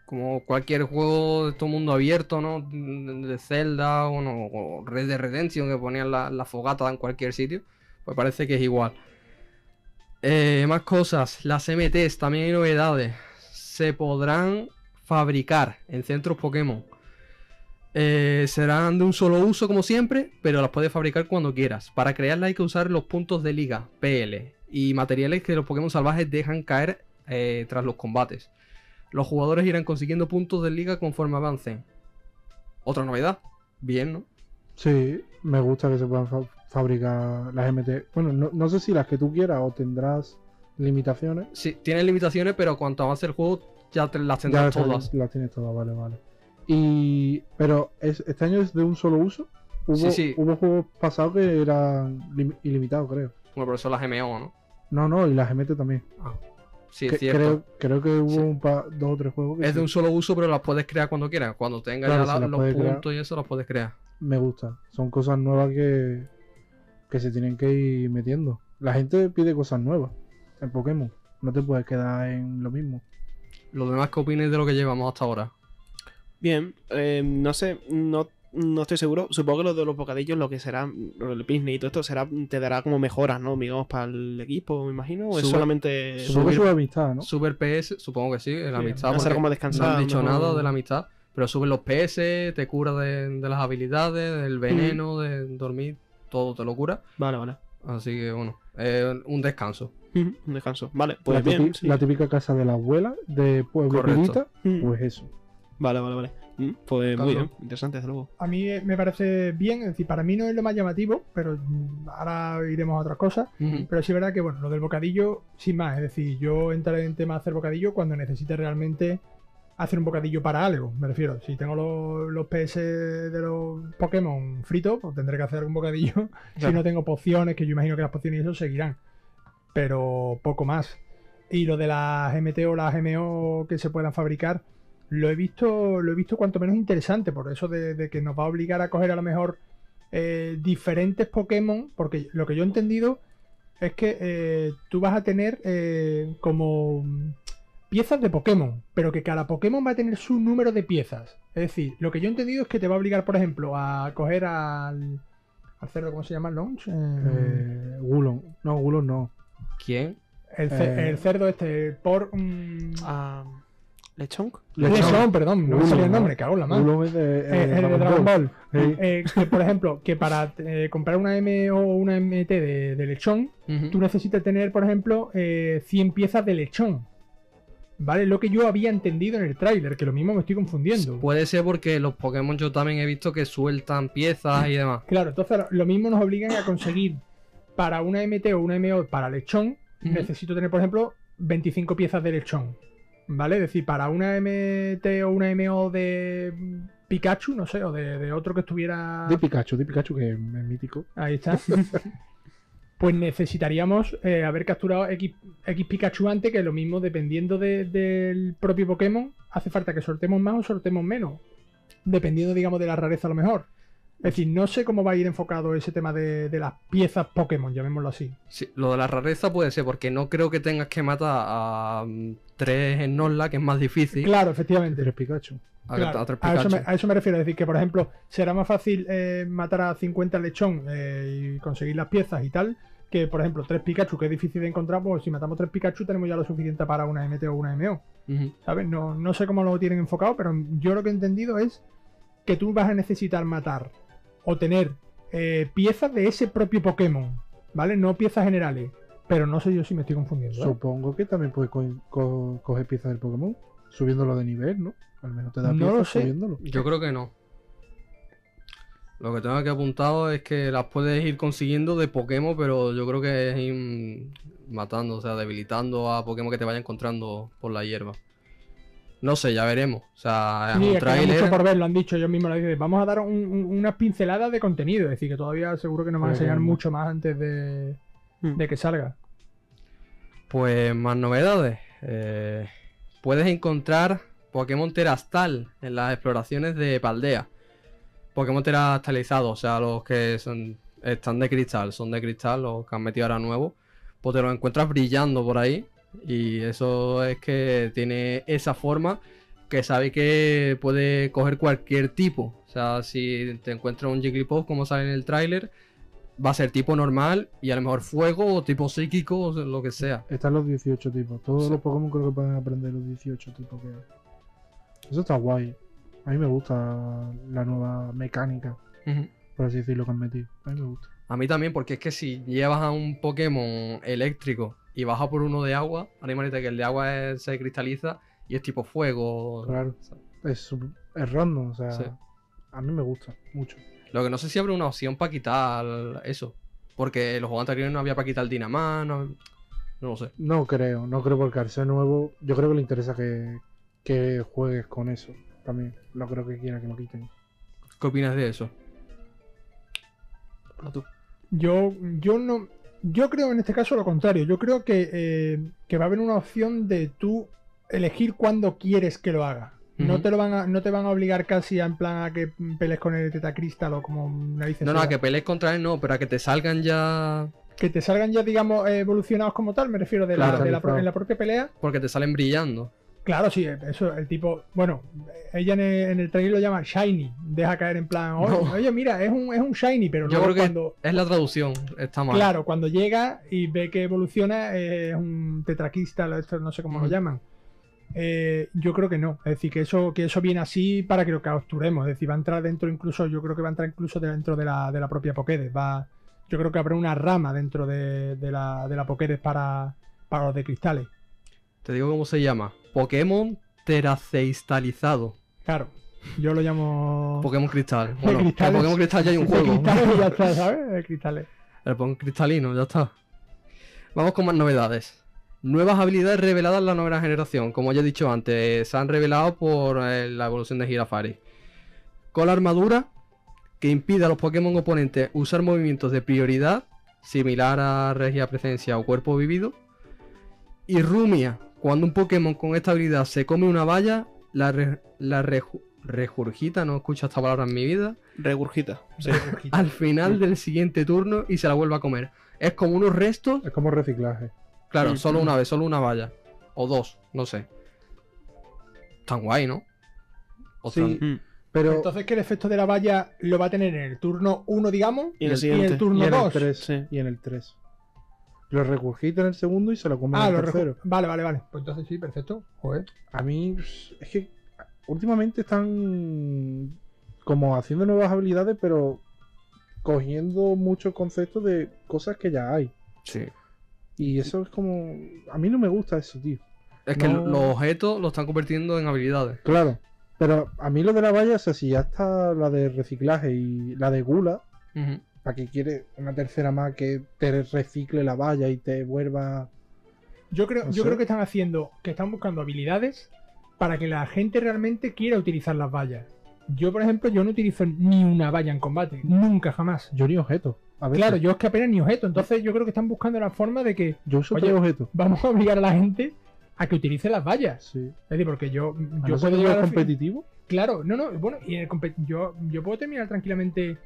Speaker 1: como cualquier juego de todo mundo abierto, ¿no? De Zelda o, no, o Red Dead Redemption que ponían la, la fogata en cualquier sitio, pues parece que es igual. Eh, más cosas, las MTs, también hay novedades. Se podrán fabricar en centros Pokémon. Eh, serán de un solo uso como siempre, pero las puedes fabricar cuando quieras. Para crearlas hay que usar los puntos de liga, PL, y materiales que los Pokémon salvajes dejan caer eh, tras los combates. Los jugadores irán consiguiendo puntos de liga conforme avancen. Otra novedad. Bien, ¿no?
Speaker 4: Sí, me gusta que se puedan fa- fabricar las MT. Bueno, no, no sé si las que tú quieras o tendrás limitaciones.
Speaker 1: Sí, tienen limitaciones, pero cuanto avance el juego ya te las tendrás todas.
Speaker 4: las tienes todas, vale, vale. Y. Pero es, este año es de un solo uso. Hubo,
Speaker 1: Sí, sí.
Speaker 4: hubo juegos pasados que eran lim- ilimitados, creo.
Speaker 1: Bueno, pero son las MO, ¿no?
Speaker 4: No, no, y las MT también.
Speaker 1: Sí,
Speaker 4: Que-
Speaker 1: es cierto.
Speaker 4: creo, creo que hubo
Speaker 1: Sí.
Speaker 4: un pa- dos o tres juegos que
Speaker 1: Es de
Speaker 4: sí.
Speaker 1: un solo uso, pero las puedes crear cuando quieras. Cuando tengas
Speaker 4: Claro,
Speaker 1: ya la- los
Speaker 4: crear.
Speaker 1: puntos y eso, las puedes crear.
Speaker 4: me gusta. Son cosas nuevas que, que se tienen que ir metiendo. La gente pide cosas nuevas en Pokémon. No te puedes quedar en lo mismo.
Speaker 1: Lo demás que opines de lo que llevamos hasta ahora.
Speaker 2: Bien, eh, no sé, no, no estoy seguro. Supongo que lo de los bocadillos, lo que será, del picnic y todo esto, será, te dará como mejoras, ¿no? Digamos, para el equipo, me imagino. O es solamente.
Speaker 4: Supongo que sube amistad, ¿no?
Speaker 1: Super PS, supongo que sí, la
Speaker 2: Sí,
Speaker 1: amistad. porque
Speaker 2: como
Speaker 1: no
Speaker 2: descansar.
Speaker 1: han dicho
Speaker 2: mejor.
Speaker 1: nada de la amistad. Pero suben los PS, te cura de, de las habilidades, del veneno, de dormir, todo te lo cura.
Speaker 2: Vale, vale.
Speaker 1: Así que bueno, eh, un descanso.
Speaker 2: Un descanso. Vale,
Speaker 4: la,
Speaker 2: pues bien.
Speaker 4: típica,
Speaker 2: sí.
Speaker 4: la típica casa de la abuela de Pueblo
Speaker 1: Correcto.
Speaker 4: Pirita,
Speaker 2: Mm.
Speaker 4: pues eso.
Speaker 2: Vale, vale, vale. Mm, Pues muy bien, interesante, desde luego.
Speaker 3: A mí eh, me parece bien, es decir, para mí no es lo más llamativo, pero ahora iremos a otras cosas. Pero sí es verdad que, bueno, lo del bocadillo, sin más, es decir, yo entraré en tema de hacer bocadillo cuando necesite realmente hacer un bocadillo para algo, me refiero. Si tengo los, los PS de los Pokémon fritos, pues tendré que hacer un bocadillo. Si no tengo pociones, que yo imagino que las pociones y eso seguirán. Pero poco más. Y lo de las MT o las MO que se puedan fabricar, lo he visto, lo he visto cuanto menos interesante, por eso de, de que nos va a obligar a coger a lo mejor eh, diferentes Pokémon, porque lo que yo he entendido es que eh, tú vas a tener eh, como piezas de Pokémon, pero que cada Pokémon va a tener su número de piezas. Es decir, lo que yo he entendido es que te va a obligar, por ejemplo, a coger al, al cerdo, ¿cómo se llama? ¿Launch? Eh,
Speaker 4: Eh, Gulon. No, Gulon no.
Speaker 1: ¿Quién?
Speaker 4: eh,
Speaker 3: el cerdo este, por... mm,
Speaker 2: Ah, ¿Lechonk?
Speaker 3: Lechón, perdón, no me el
Speaker 4: ¿no?
Speaker 3: nombre, cago en la mano.
Speaker 4: Es de,
Speaker 3: Eh,
Speaker 4: eh,
Speaker 3: el de Dragon Ball.
Speaker 4: Sí.
Speaker 3: Eh, que, por ejemplo, que para eh, comprar una M o una MT de, de lechón, tú necesitas tener, por ejemplo, eh, 100 piezas de lechón. ¿Vale? Lo que yo había entendido en el tráiler, que lo mismo me estoy confundiendo.
Speaker 1: Puede ser porque los Pokémon yo también he visto que sueltan piezas y demás.
Speaker 3: Claro, entonces lo mismo nos obligan a conseguir para una MT o una MO para lechón, necesito tener, por ejemplo, 25 piezas de lechón. ¿Vale? Es decir, para una MT o una MO de Pikachu, no sé, o de, de otro que estuviera.
Speaker 4: De Pikachu, de Pikachu, que es mítico.
Speaker 3: Ahí está. pues necesitaríamos eh, haber capturado X, X Pikachu antes, que lo mismo, dependiendo de- del propio Pokémon, hace falta que sortemos más o sortemos menos. Dependiendo, digamos, de la rareza a lo mejor. Es decir, no sé cómo va a ir enfocado ese tema de, de las piezas Pokémon, llamémoslo así.
Speaker 1: Sí, lo de la rareza puede ser porque no creo que tengas que matar a mm, tres en Norla, que es más difícil.
Speaker 3: Claro, efectivamente.
Speaker 4: Tres Pikachu.
Speaker 1: a,
Speaker 3: Claro,
Speaker 1: a tres
Speaker 3: a, eso me,
Speaker 1: Pikachu.
Speaker 3: a eso me refiero, es decir, que por ejemplo, será más fácil eh, matar a 50 lechón eh, y conseguir las piezas y tal, que por ejemplo, tres Pikachu, que es difícil de encontrar, pues si matamos tres Pikachu tenemos ya lo suficiente para una MT o una MO. ¿sabes? No, no sé cómo lo tienen enfocado, pero yo lo que he entendido es que tú vas a necesitar matar o tener eh, piezas de ese propio Pokémon, ¿vale? No piezas generales. Pero no sé yo si me estoy confundiendo. ¿eh?
Speaker 4: Supongo que también puedes co- co- coger piezas del Pokémon subiéndolo de nivel, ¿no? Al menos te da
Speaker 3: No
Speaker 4: piezas
Speaker 3: lo sé.
Speaker 4: subiéndolo.
Speaker 1: Yo creo que no. Lo que tengo aquí apuntado es que las puedes ir consiguiendo de Pokémon, pero yo creo que es ir matando, o sea, debilitando a Pokémon que te vaya encontrando por la hierba. No sé, ya veremos. O sea, es
Speaker 3: Sí,
Speaker 1: un
Speaker 3: es que queda mucho por ver, lo han dicho ellos mismos. lo dicen, Vamos a dar un- un- unas pinceladas de contenido. Es decir, que todavía seguro que nos van a enseñar mucho más antes de,
Speaker 2: Mm.
Speaker 3: de que salga.
Speaker 1: Pues más novedades. Eh, puedes encontrar Pokémon Terastal en las exploraciones de Paldea. Pokémon terastalizados, o sea, los que son, están de cristal, son de cristal, los que han metido ahora nuevos. Pues te los encuentras brillando por ahí. Y eso es que tiene esa forma que sabe que puede coger cualquier tipo. O sea, si te encuentras un Jigglypuff como sale en el tráiler, va a ser tipo normal y a lo mejor fuego o tipo psíquico o lo que sea.
Speaker 4: Están los 18 tipos. Todos
Speaker 1: Sí.
Speaker 4: los Pokémon creo que pueden aprender los 18 tipos que hay. Eso está guay. A mí me gusta la nueva mecánica, por así decirlo, que han metido. A mí me gusta.
Speaker 1: A mí también, porque es que si llevas a un Pokémon eléctrico y baja por uno de agua, animalita que el de agua es- se cristaliza y es tipo fuego.
Speaker 4: Claro. Es, es random, o sea,
Speaker 1: Sí.
Speaker 4: a mí me gusta mucho.
Speaker 1: Lo que no sé si habrá una opción para quitar eso. Porque en los juegos anteriores no había para quitar el Dinamán, no, no lo sé.
Speaker 4: No creo, no creo porque al ser nuevo, yo creo que le interesa que, que juegues con eso también. No creo que quiera que lo quiten.
Speaker 1: ¿Qué opinas de eso?
Speaker 2: Tú.
Speaker 3: Yo, yo no. Yo creo en este caso lo contrario. Yo creo que, eh, que va a haber una opción de tú elegir cuándo quieres que lo haga. No te lo van a, no te van a obligar casi a, en plan a que pelees con el tetacristal o como narices.
Speaker 1: No, no, a que pelees contra él no, pero a que te salgan ya.
Speaker 3: que te salgan ya, digamos, evolucionados como tal, me refiero de la,
Speaker 1: Claro.
Speaker 3: de la
Speaker 4: Claro.
Speaker 3: en la propia pelea.
Speaker 1: Porque te salen brillando.
Speaker 3: Claro, sí, eso, el tipo, bueno, ella en el, en el trailer lo llama Shiny, deja caer en plan, oye,
Speaker 1: No.
Speaker 3: oye, mira, es un, es un Shiny, pero
Speaker 1: Yo que es la traducción, está mal.
Speaker 3: claro, cuando llega y ve que evoluciona, es un tetraquistal, esto no sé cómo lo llaman. Eh, yo creo que no, es decir, que eso, que eso viene así para que lo capturemos, es decir, va a entrar dentro incluso, yo creo que va a entrar incluso dentro de la, de la propia Pokédex, va, yo creo que habrá una rama dentro de, de la, de la Pokédex para, para los de cristales.
Speaker 1: Te digo cómo se llama. Pokémon teraceistalizado.
Speaker 3: Claro. Yo lo llamo.
Speaker 1: Pokémon Cristal. Bueno, el. Pokémon Cristal ya hay un juego.
Speaker 3: cristales y ya está, ¿sabes? Cristales.
Speaker 1: El Pokémon Cristalino, ya está. Vamos con más novedades. Nuevas habilidades reveladas en la nueva generación. Como ya he dicho antes, se han revelado por eh, la evolución de Girafari. Con la armadura que impide a los Pokémon oponentes usar movimientos de prioridad, similar a Regia Presencia o Cuerpo Vivido. Y Rumia, cuando un Pokémon con esta habilidad se come una valla, la, re- la reju- regurgita, no escucho esta palabra en mi vida,
Speaker 2: Regurgita. Sí.
Speaker 1: al final del siguiente turno y se la vuelve a comer. Es como unos restos,
Speaker 4: Es como reciclaje.
Speaker 1: claro, solo una vez, solo una valla. O dos, no sé. Tan guay, ¿no? O
Speaker 4: Sí.
Speaker 1: tan-
Speaker 2: Mm.
Speaker 4: Pero
Speaker 3: Entonces, que el efecto de la valla lo va a tener en el turno 1, digamos,
Speaker 2: Y en el
Speaker 3: y en
Speaker 2: siguiente.
Speaker 3: el turno
Speaker 4: y en el
Speaker 3: 2.
Speaker 4: 3.
Speaker 2: Sí.
Speaker 4: Y en el 3. Lo regurgita en el segundo y se lo come
Speaker 3: Ah,
Speaker 4: en
Speaker 3: lo
Speaker 4: el tercero.
Speaker 3: Vale, vale, vale. Pues entonces sí, perfecto. Joder.
Speaker 4: A mí es que últimamente están como haciendo nuevas habilidades, pero cogiendo muchos conceptos de cosas que ya hay.
Speaker 1: Sí.
Speaker 4: Y eso es como... A mí no me gusta eso, tío.
Speaker 1: Es que los objetos lo están convirtiendo en habilidades.
Speaker 4: Claro. Pero a mí lo de la valla, o sea, si ya está la de reciclaje y la de gula,
Speaker 1: Ujú.
Speaker 4: ¿Para qué quieres una tercera más que te recicle la valla y te vuelva...
Speaker 3: Yo creo,
Speaker 4: No
Speaker 3: yo
Speaker 4: sé.
Speaker 3: creo que están haciendo, que están buscando habilidades para que la gente realmente quiera utilizar las vallas. Yo, por ejemplo, yo no utilizo ni una valla en combate. Nunca, jamás.
Speaker 4: Yo ni objeto. A veces.
Speaker 3: Claro, yo es que apenas ni objeto. Entonces yo creo que están buscando la forma de que
Speaker 4: Yo uso
Speaker 3: Oye,
Speaker 4: objetos.
Speaker 3: vamos a obligar a la gente a que utilice las vallas.
Speaker 4: Sí.
Speaker 3: Es decir, porque yo,
Speaker 4: A
Speaker 3: yo
Speaker 4: no
Speaker 3: puedo llegar
Speaker 4: competitivo.
Speaker 3: Claro, no, no, bueno, y el yo, yo puedo terminar tranquilamente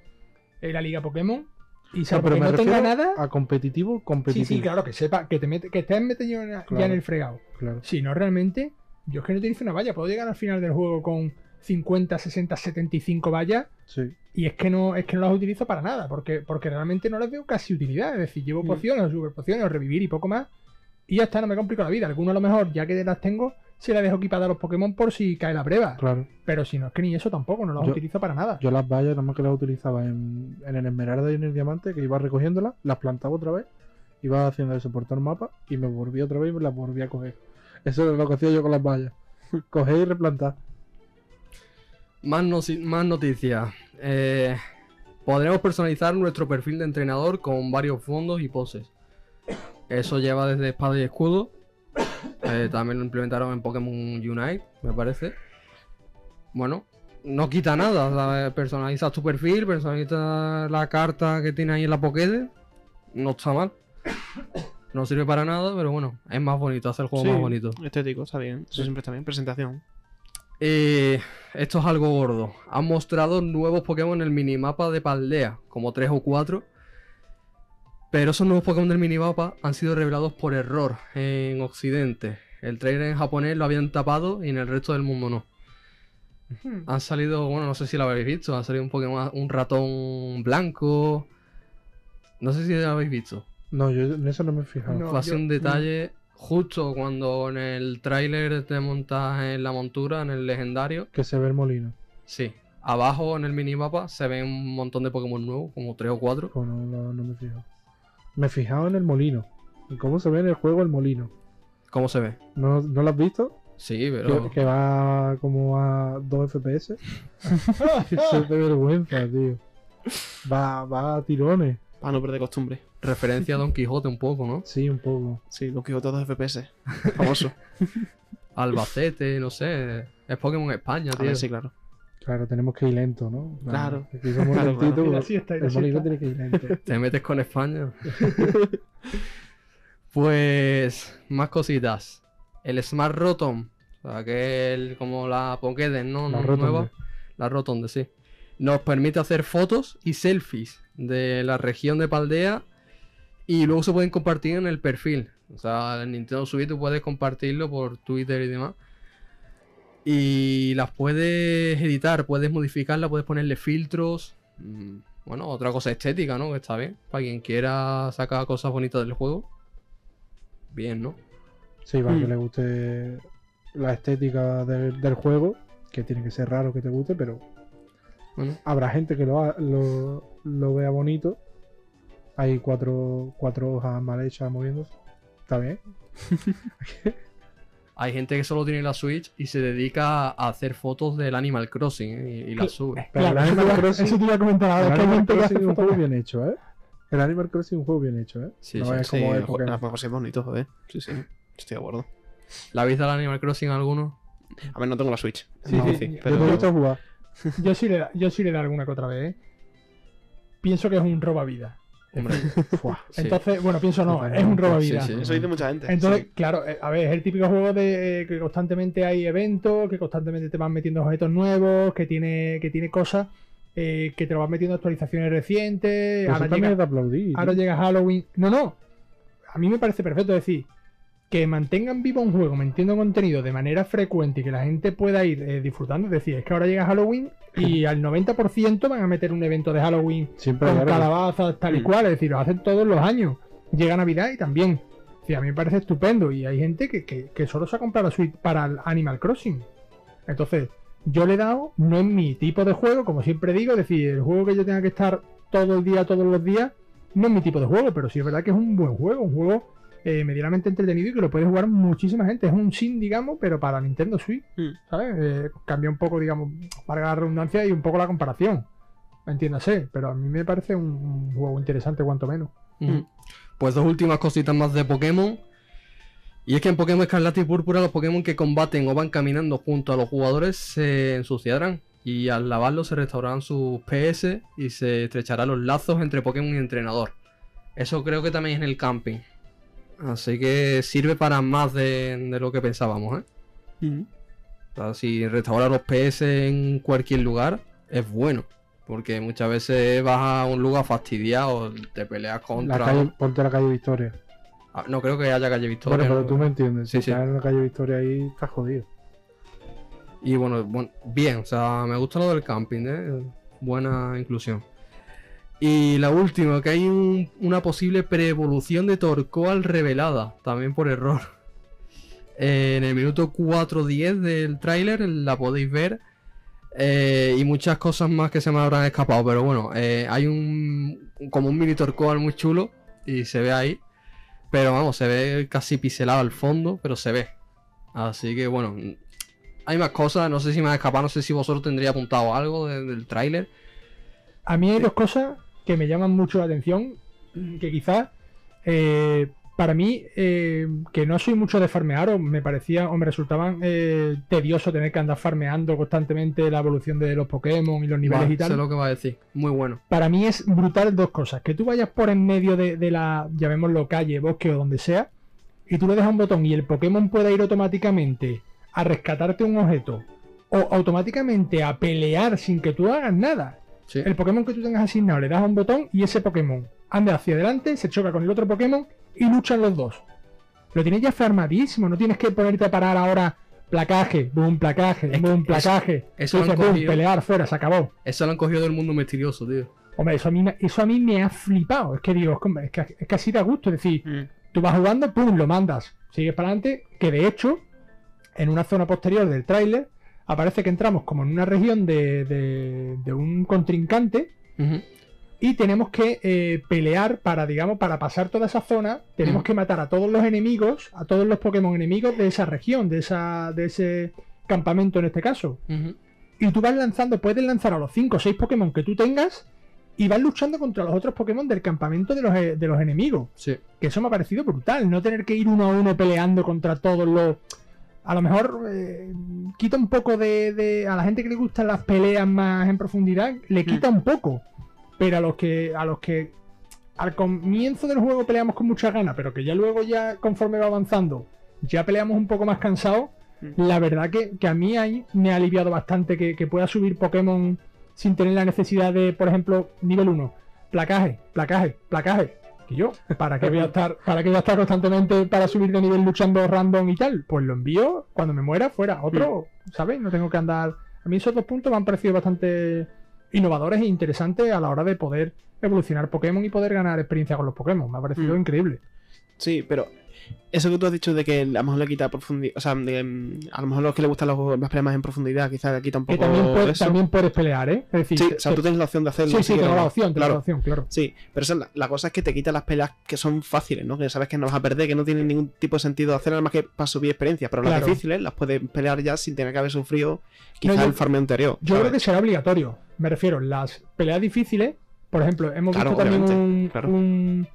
Speaker 3: la liga Pokémon y salvo
Speaker 4: pero
Speaker 3: que
Speaker 4: me
Speaker 3: no tenga nada.
Speaker 4: A competitivo,
Speaker 3: Sí,
Speaker 4: competitivo.
Speaker 3: sí, claro, que sepa, que te mete, que estés metido ya
Speaker 4: Claro.
Speaker 3: en el fregado.
Speaker 4: Claro.
Speaker 3: Si no, realmente, yo es que no utilizo una valla. Puedo llegar al final del juego con 50, 60, 75 vallas.
Speaker 4: Sí.
Speaker 3: Y es que no, es que no las utilizo para nada. Porque, porque realmente no les veo casi utilidad. Es decir, llevo
Speaker 4: Mm.
Speaker 3: pociones, o super pociones, o revivir y poco más. Y ya está, no me complico la vida. Algunos a lo mejor, ya que las tengo, se las dejo equipadas a los Pokémon por si cae la prueba.
Speaker 4: Claro.
Speaker 3: Pero si no, es que ni eso tampoco, no las
Speaker 4: Yo-
Speaker 3: utilizo para nada.
Speaker 4: Yo las vallas, nada más que las utilizaba en, en el Esmeralda y en el Diamante, que iba recogiéndolas, las plantaba otra vez, iba haciendo eso por todo el mapa y me volví otra vez y me las volví a coger. Eso es lo que hacía yo con las vallas. Coger y replantar.
Speaker 1: Más, noci- más noticias. Eh, podremos personalizar nuestro perfil de entrenador con varios fondos y poses. Eso lleva desde espada y escudo. Eh, también lo implementaron en Pokémon Unite, me parece. Bueno, no quita nada. ¿sabes? Personalizas tu perfil, personalizas la carta que tiene ahí en la Pokédex. No está mal. No sirve para nada, pero bueno, es más bonito, hace el juego
Speaker 2: Sí,
Speaker 1: más bonito.
Speaker 2: Estético, está bien. Eso siempre está bien. Presentación.
Speaker 1: Eh, esto es algo gordo. Han mostrado nuevos Pokémon en el minimapa de Paldea, como 3 o 4. Pero esos nuevos Pokémon del minimapa han sido revelados por error en Occidente. El trailer en japonés lo habían tapado y en el resto del mundo no.
Speaker 3: Hmm.
Speaker 1: Han salido, bueno, no sé si lo habéis visto, ha salido un Pokémon, un ratón blanco. No sé si lo habéis visto.
Speaker 4: No, yo en eso no me he fijado.
Speaker 3: No.
Speaker 1: Fue así
Speaker 3: yo-
Speaker 1: un detalle justo cuando en el tráiler te montas en la montura, en el legendario.
Speaker 4: Que se ve el molino.
Speaker 1: Sí, abajo en el minimapa se ven un montón de Pokémon nuevos, como 3 o 4.
Speaker 4: Pues no, no, no me he fijado. Me he fijado en el molino. En cómo se ve en el juego el molino.
Speaker 1: ¿Cómo se ve?
Speaker 4: ¿No, ¿no lo has visto?
Speaker 1: Sí, pero.
Speaker 4: que va como a 2 FPS. Eso es de vergüenza, tío. Va, va a tirones.
Speaker 2: Para no perder costumbre.
Speaker 1: Referencia a Don Quijote un poco, ¿no?
Speaker 4: Sí, un poco.
Speaker 2: Sí, Don Quijote 2 FPS. Famoso.
Speaker 1: Albacete, no sé. Es Pokémon España,
Speaker 2: A
Speaker 1: tío.
Speaker 2: ver, sí, claro.
Speaker 4: Claro, tenemos que ir lento, ¿no?
Speaker 2: Claro.
Speaker 4: Aquí somos
Speaker 2: Claro,
Speaker 4: lentitos,
Speaker 2: claro.
Speaker 3: Y la
Speaker 4: pero
Speaker 3: siesta, y la
Speaker 4: el molino
Speaker 3: siesta.
Speaker 4: tiene que ir lento.
Speaker 1: Te metes con España. pues. Más cositas. El Smart Rotom. O sea, que es como la Pokédex, ¿no?
Speaker 4: La
Speaker 1: No
Speaker 4: Rotonde.
Speaker 1: nueva. La Rotonde, sí. Nos permite hacer fotos y selfies de la región de Paldea. Y luego se pueden compartir en el perfil. O sea, en Nintendo Switch tú puedes compartirlo por Twitter y demás. Y las puedes editar, puedes modificarla, puedes ponerle filtros. Bueno, otra cosa estética, ¿no? Que está bien. Para quien quiera sacar cosas bonitas del juego. Bien, ¿no?
Speaker 4: Sí, para que
Speaker 2: Mm.
Speaker 4: le guste la estética del, del juego, que tiene que ser raro que te guste, pero
Speaker 1: Bueno,
Speaker 4: habrá gente que lo, lo, lo vea bonito. Hay cuatro, cuatro hojas mal hechas moviéndose. Está bien.
Speaker 1: hay gente que solo tiene la Switch y se dedica a hacer fotos del Animal Crossing ¿eh? y, y las sube.
Speaker 4: Pero el
Speaker 3: Claro, eso,
Speaker 4: Animal
Speaker 3: te iba-
Speaker 4: Crossing-
Speaker 3: eso te iba a comentar.
Speaker 4: El
Speaker 3: es que hay
Speaker 4: Animal
Speaker 3: gente que hace
Speaker 4: Crossing es un juego bien hecho, ¿eh? El Animal Crossing es un juego bien hecho, ¿eh?
Speaker 1: Sí,
Speaker 4: no
Speaker 1: sí,
Speaker 4: es
Speaker 2: Sí,
Speaker 4: como el
Speaker 2: cosas es bonito, joder. Sí, sí. Estoy de acuerdo.
Speaker 1: ¿La habéis dado al Animal Crossing a alguno?
Speaker 2: A ver, no tengo la Switch.
Speaker 3: Sí,
Speaker 2: no,
Speaker 3: sí,
Speaker 2: sí,
Speaker 3: yo
Speaker 4: Yo
Speaker 2: pero...
Speaker 4: te he visto jugar.
Speaker 3: Yo sí le da- yo sí le da alguna que otra vez. ¿eh? Pienso que es un roba vida.
Speaker 1: Hombre, sí.
Speaker 3: Entonces, bueno, pienso no,
Speaker 4: Sí,
Speaker 3: es un roba
Speaker 1: sí,
Speaker 3: vida.
Speaker 1: sí.
Speaker 2: Eso dice mucha gente.
Speaker 3: Entonces,
Speaker 2: Sí.
Speaker 3: claro, eh, a ver, es el típico juego de eh, que constantemente hay eventos, que constantemente te van metiendo objetos nuevos, que tiene, que tiene cosas, eh, que te lo van metiendo actualizaciones recientes. Ahora, llega,
Speaker 4: de aplaudir.
Speaker 3: ahora llega Halloween. No, no. A mí me parece perfecto decir que mantengan vivo un juego, metiendo contenido de manera frecuente y que la gente pueda ir eh, disfrutando. Es decir, es que ahora llega Halloween y al 90% van a meter un evento de Halloween
Speaker 4: Siempre
Speaker 3: con calabazas, tal y
Speaker 2: Mm.
Speaker 3: cual. Es decir, lo hacen todos los años. Llega Navidad y también. Decir, a mí me parece estupendo. Y hay gente que, que- que solo se ha comprado la suite para el Animal Crossing. Entonces, yo le he dado, no es mi tipo de juego, como siempre digo, es decir, el juego que yo tenga que estar todo el día, todos los días, no es mi tipo de juego, pero sí es verdad que es un buen juego, un juego eh, medianamente entretenido y que lo puede jugar muchísima gente. Es un sim, digamos, pero para Nintendo Switch,
Speaker 2: Mm.
Speaker 3: ¿sabes? Eh, cambia un poco, digamos, para la redundancia y un poco la comparación. Entiéndase, pero a mí me parece un, un juego interesante, cuanto menos.
Speaker 1: Ujú. Pues dos últimas cositas más de Pokémon. Y es que en Pokémon Escarlata y Púrpura los Pokémon que combaten o van caminando junto a los jugadores se ensuciarán. Y al lavarlos se restaurarán sus PS y se estrecharán los lazos entre Pokémon y entrenador. Eso creo que también es en el camping. Así que sirve para más de, de lo que pensábamos, ¿eh? O sea, si restaurar los PS en cualquier lugar es bueno. Porque muchas veces vas a un lugar fastidiado, te peleas contra...
Speaker 4: La calle, ponte la calle Victoria.
Speaker 1: Ah, no creo que haya calle Victoria.
Speaker 4: Bueno, pero
Speaker 1: ¿no?
Speaker 4: tú me entiendes.
Speaker 1: Sí,
Speaker 4: si
Speaker 1: sí.
Speaker 4: estás en la calle Victoria ahí, estás jodido.
Speaker 1: Y bueno, bueno, bien, o sea, me gusta lo del camping, ¿eh? Buena inclusión. Y la última, que hay un- una posible pre-evolución de Torkoal revelada, también por error. Eh, en el minuto 4.10 del tráiler la podéis ver. eh, y muchas cosas más que se me habrán escapado, pero bueno, eh, hay un como un mini Torkoal muy chulo y se ve ahí. Pero vamos, se ve casi pixelado al fondo, pero se ve. Así que bueno, hay más cosas, no sé si me ha escapado, no sé si vosotros tendría apuntado algo de- del tráiler.
Speaker 3: A mí hay dos cosas que me llaman mucho la atención, que quizás eh, para mí, eh, que no soy mucho de farmear, o me parecía o me resultaban eh, tedioso tener que andar farmeando constantemente la evolución de los Pokémon y los niveles y tal.
Speaker 1: sé lo que va a decir. Muy bueno.
Speaker 3: Para mí es brutal dos cosas. Que tú vayas por en medio de, de la, llamémoslo calle, bosque o donde sea, y tú le dejas un botón y el Pokémon pueda ir automáticamente a rescatarte un objeto o automáticamente a pelear sin que tú hagas nada.
Speaker 1: Sí.
Speaker 3: El Pokémon que tú tengas asignado le das a un botón y ese Pokémon anda hacia adelante, se choca con el otro Pokémon y luchan los dos. Lo tienes ya farmadísimo, no tienes que ponerte a parar ahora placaje, boom, placaje,
Speaker 1: Es que
Speaker 3: boom,
Speaker 1: eso-
Speaker 3: placaje.
Speaker 1: eso
Speaker 3: Tú
Speaker 1: lo han
Speaker 3: dices, boom,
Speaker 1: cogido.
Speaker 3: pelear, fuera, se acabó.
Speaker 1: Eso lo han cogido del mundo misterioso, tío.
Speaker 3: Hombre, eso a mí, me- eso a mí me ha flipado. Es que digo, es que, es que así da gusto. Es decir,
Speaker 2: Mm.
Speaker 3: tú vas jugando, pum, lo mandas, sigues para adelante. Que de hecho, en una zona posterior del tráiler, aparece que entramos como en una región de, de- de un contrincante y tenemos que eh, pelear para, digamos, para pasar toda esa zona. Tenemos
Speaker 1: Mm.
Speaker 3: que matar a todos los enemigos, a todos los Pokémon enemigos de esa región, de, esa, de ese campamento en este caso. Y tú vas lanzando, puedes lanzar a los 5 o 6 Pokémon que tú tengas y vas luchando contra los otros Pokémon del campamento de los, eh, de los enemigos.
Speaker 1: Sí.
Speaker 3: Que eso me ha parecido brutal, no tener que ir uno a uno peleando contra todos los... A lo mejor eh, quita un poco de, de- A la gente que le gustan las peleas más en profundidad, le quita un poco. Pero a los que... A los que al comienzo del juego peleamos con muchas ganas, pero que ya luego ya conforme va avanzando, ya peleamos un poco más cansados.
Speaker 2: Mm.
Speaker 3: La verdad que, que a mí ahí me ha aliviado bastante que, que pueda subir Pokémon sin tener la necesidad de, por ejemplo, nivel 1, placaje, placaje, placaje. Que yo, ¿para qué voy a estar, para qué voy a estar constantemente para subir de nivel luchando random y tal? Pues lo envío cuando me muera fuera. Otro, ¿sabes? No tengo que andar. A mí esos dos puntos me han parecido bastante innovadores e interesantes a la hora de poder evolucionar Pokémon y poder ganar experiencia con los Pokémon. Me ha parecido
Speaker 2: Mm.
Speaker 3: increíble.
Speaker 2: Sí, pero Eso que tú has dicho de que a lo mejor le quita profundidad. O sea, de, a lo mejor los que le gustan los, las peleas más en profundidad, quizás le quita un
Speaker 3: Que
Speaker 2: poco
Speaker 3: también, puedes,
Speaker 2: eso.
Speaker 3: también puedes pelear, ¿eh? Es decir,
Speaker 2: Sí,
Speaker 3: te-
Speaker 2: o sea, tú tienes la opción de hacerlo.
Speaker 3: sí, sí, tengo la opción,
Speaker 2: Claro.
Speaker 3: la opción, claro.
Speaker 2: Sí, pero eso, la, la cosa es que te quita las peleas que son fáciles, ¿no? Que sabes que no vas a perder, que no tienen ningún tipo de sentido hacer nada más que para subir experiencia. Pero las difíciles las puedes pelear ya sin tener que haber sufrido quizás el farmeo anterior.
Speaker 3: Yo
Speaker 2: ¿sabes?
Speaker 3: creo que será obligatorio. Me refiero, las peleas difíciles, por ejemplo, hemos
Speaker 2: Claro,
Speaker 3: visto también un-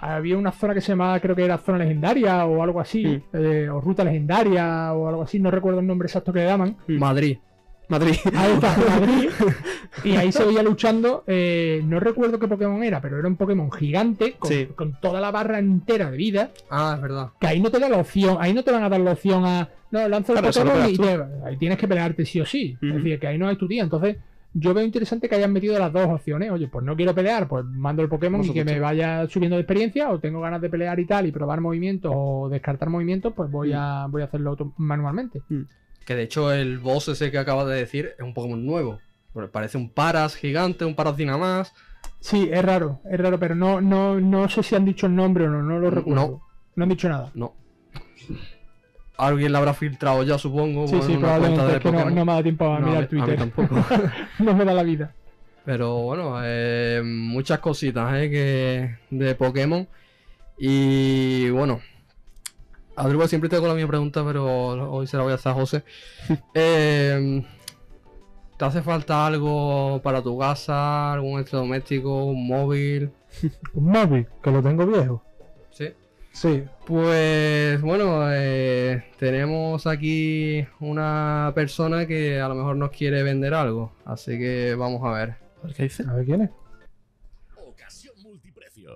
Speaker 3: Había una zona que se llamaba, creo que era zona legendaria o algo así,
Speaker 2: Mm.
Speaker 3: eh, o ruta legendaria o algo así, no recuerdo el nombre exacto que le daban.
Speaker 2: Mm.
Speaker 1: Madrid.
Speaker 2: Madrid.
Speaker 3: Ahí está, Madrid. Y ahí se veía luchando, eh, no recuerdo qué Pokémon era, pero era un Pokémon gigante con,
Speaker 2: Sí.
Speaker 3: con toda la barra entera de vida.
Speaker 1: Ah, es verdad.
Speaker 3: Que ahí no te da la opción, ahí no te van a dar la opción a. No, lanza el
Speaker 2: Claro,
Speaker 3: Pokémon y te- ahí tienes que pelearte sí o sí. Es decir, que ahí no hay tu día. Entonces, yo veo interesante que hayan metido las dos opciones. Oye, pues no quiero pelear, pues mando el Pokémon y que me vaya subiendo de experiencia, o tengo ganas de pelear y tal, y probar movimientos o descartar movimientos, pues voy a, voy a hacerlo manualmente.
Speaker 1: Que de hecho el boss ese que acabas de decir es un Pokémon nuevo. Porque Parece un Paras gigante, un Paras Dynamax.
Speaker 3: Sí, es raro, es raro, pero no, no, no sé si han dicho el nombre o no, no lo
Speaker 1: No.
Speaker 3: recuerdo. No han dicho nada.
Speaker 1: No. Alguien la habrá filtrado ya, supongo.
Speaker 3: Sí, sí, probablemente.
Speaker 1: de
Speaker 3: Es que no, me dado tiempo a
Speaker 1: No,
Speaker 3: mirar
Speaker 1: mí- a mí
Speaker 3: Twitter.
Speaker 1: tampoco.
Speaker 3: no me da la vida.
Speaker 1: Pero bueno, eh, muchas cositas ¿eh? que de Pokémon. Y bueno, Adruba siempre tengo la misma pregunta, pero hoy se la voy a hacer a José. Eh, ¿Te hace falta algo para tu casa? ¿Algún electrodoméstico? ¿Un móvil?
Speaker 4: Un móvil, que lo tengo viejo.
Speaker 1: Sí. Pues bueno, eh, tenemos aquí una persona que a lo mejor nos quiere vender algo. Así que vamos a ver.
Speaker 2: ¿Qué dice?
Speaker 4: a ver quién es.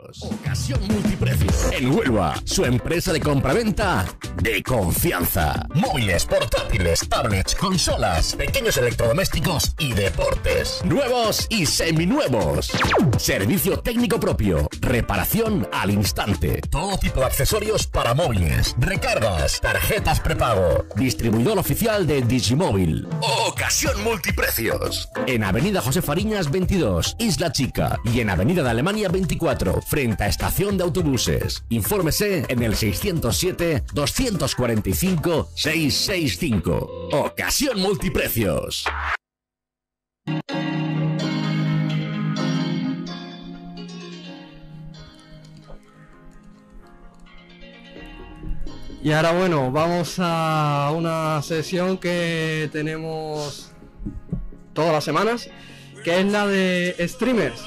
Speaker 5: Ocasión Multiprecios. Ocasión Multiprecios. En Huelva, su empresa de compraventa de confianza. Móviles, portátiles, tablets, consolas, pequeños electrodomésticos y deportes. Nuevos y seminuevos. Servicio técnico propio. Reparación al instante. Todo tipo de accesorios para móviles. Recargas, tarjetas prepago. Distribuidor oficial de Digimóvil. Ocasión Multiprecios. En Avenida José Fariñas 22, Isla Chica. Y en Avenida de Alemania 24, frente a Estación de Autobuses. Infórmese en el 607-245-665. Ocasión Multiprecios.
Speaker 1: Y ahora bueno, vamos a una sesión que tenemos todas las semanas, que es la de streamers.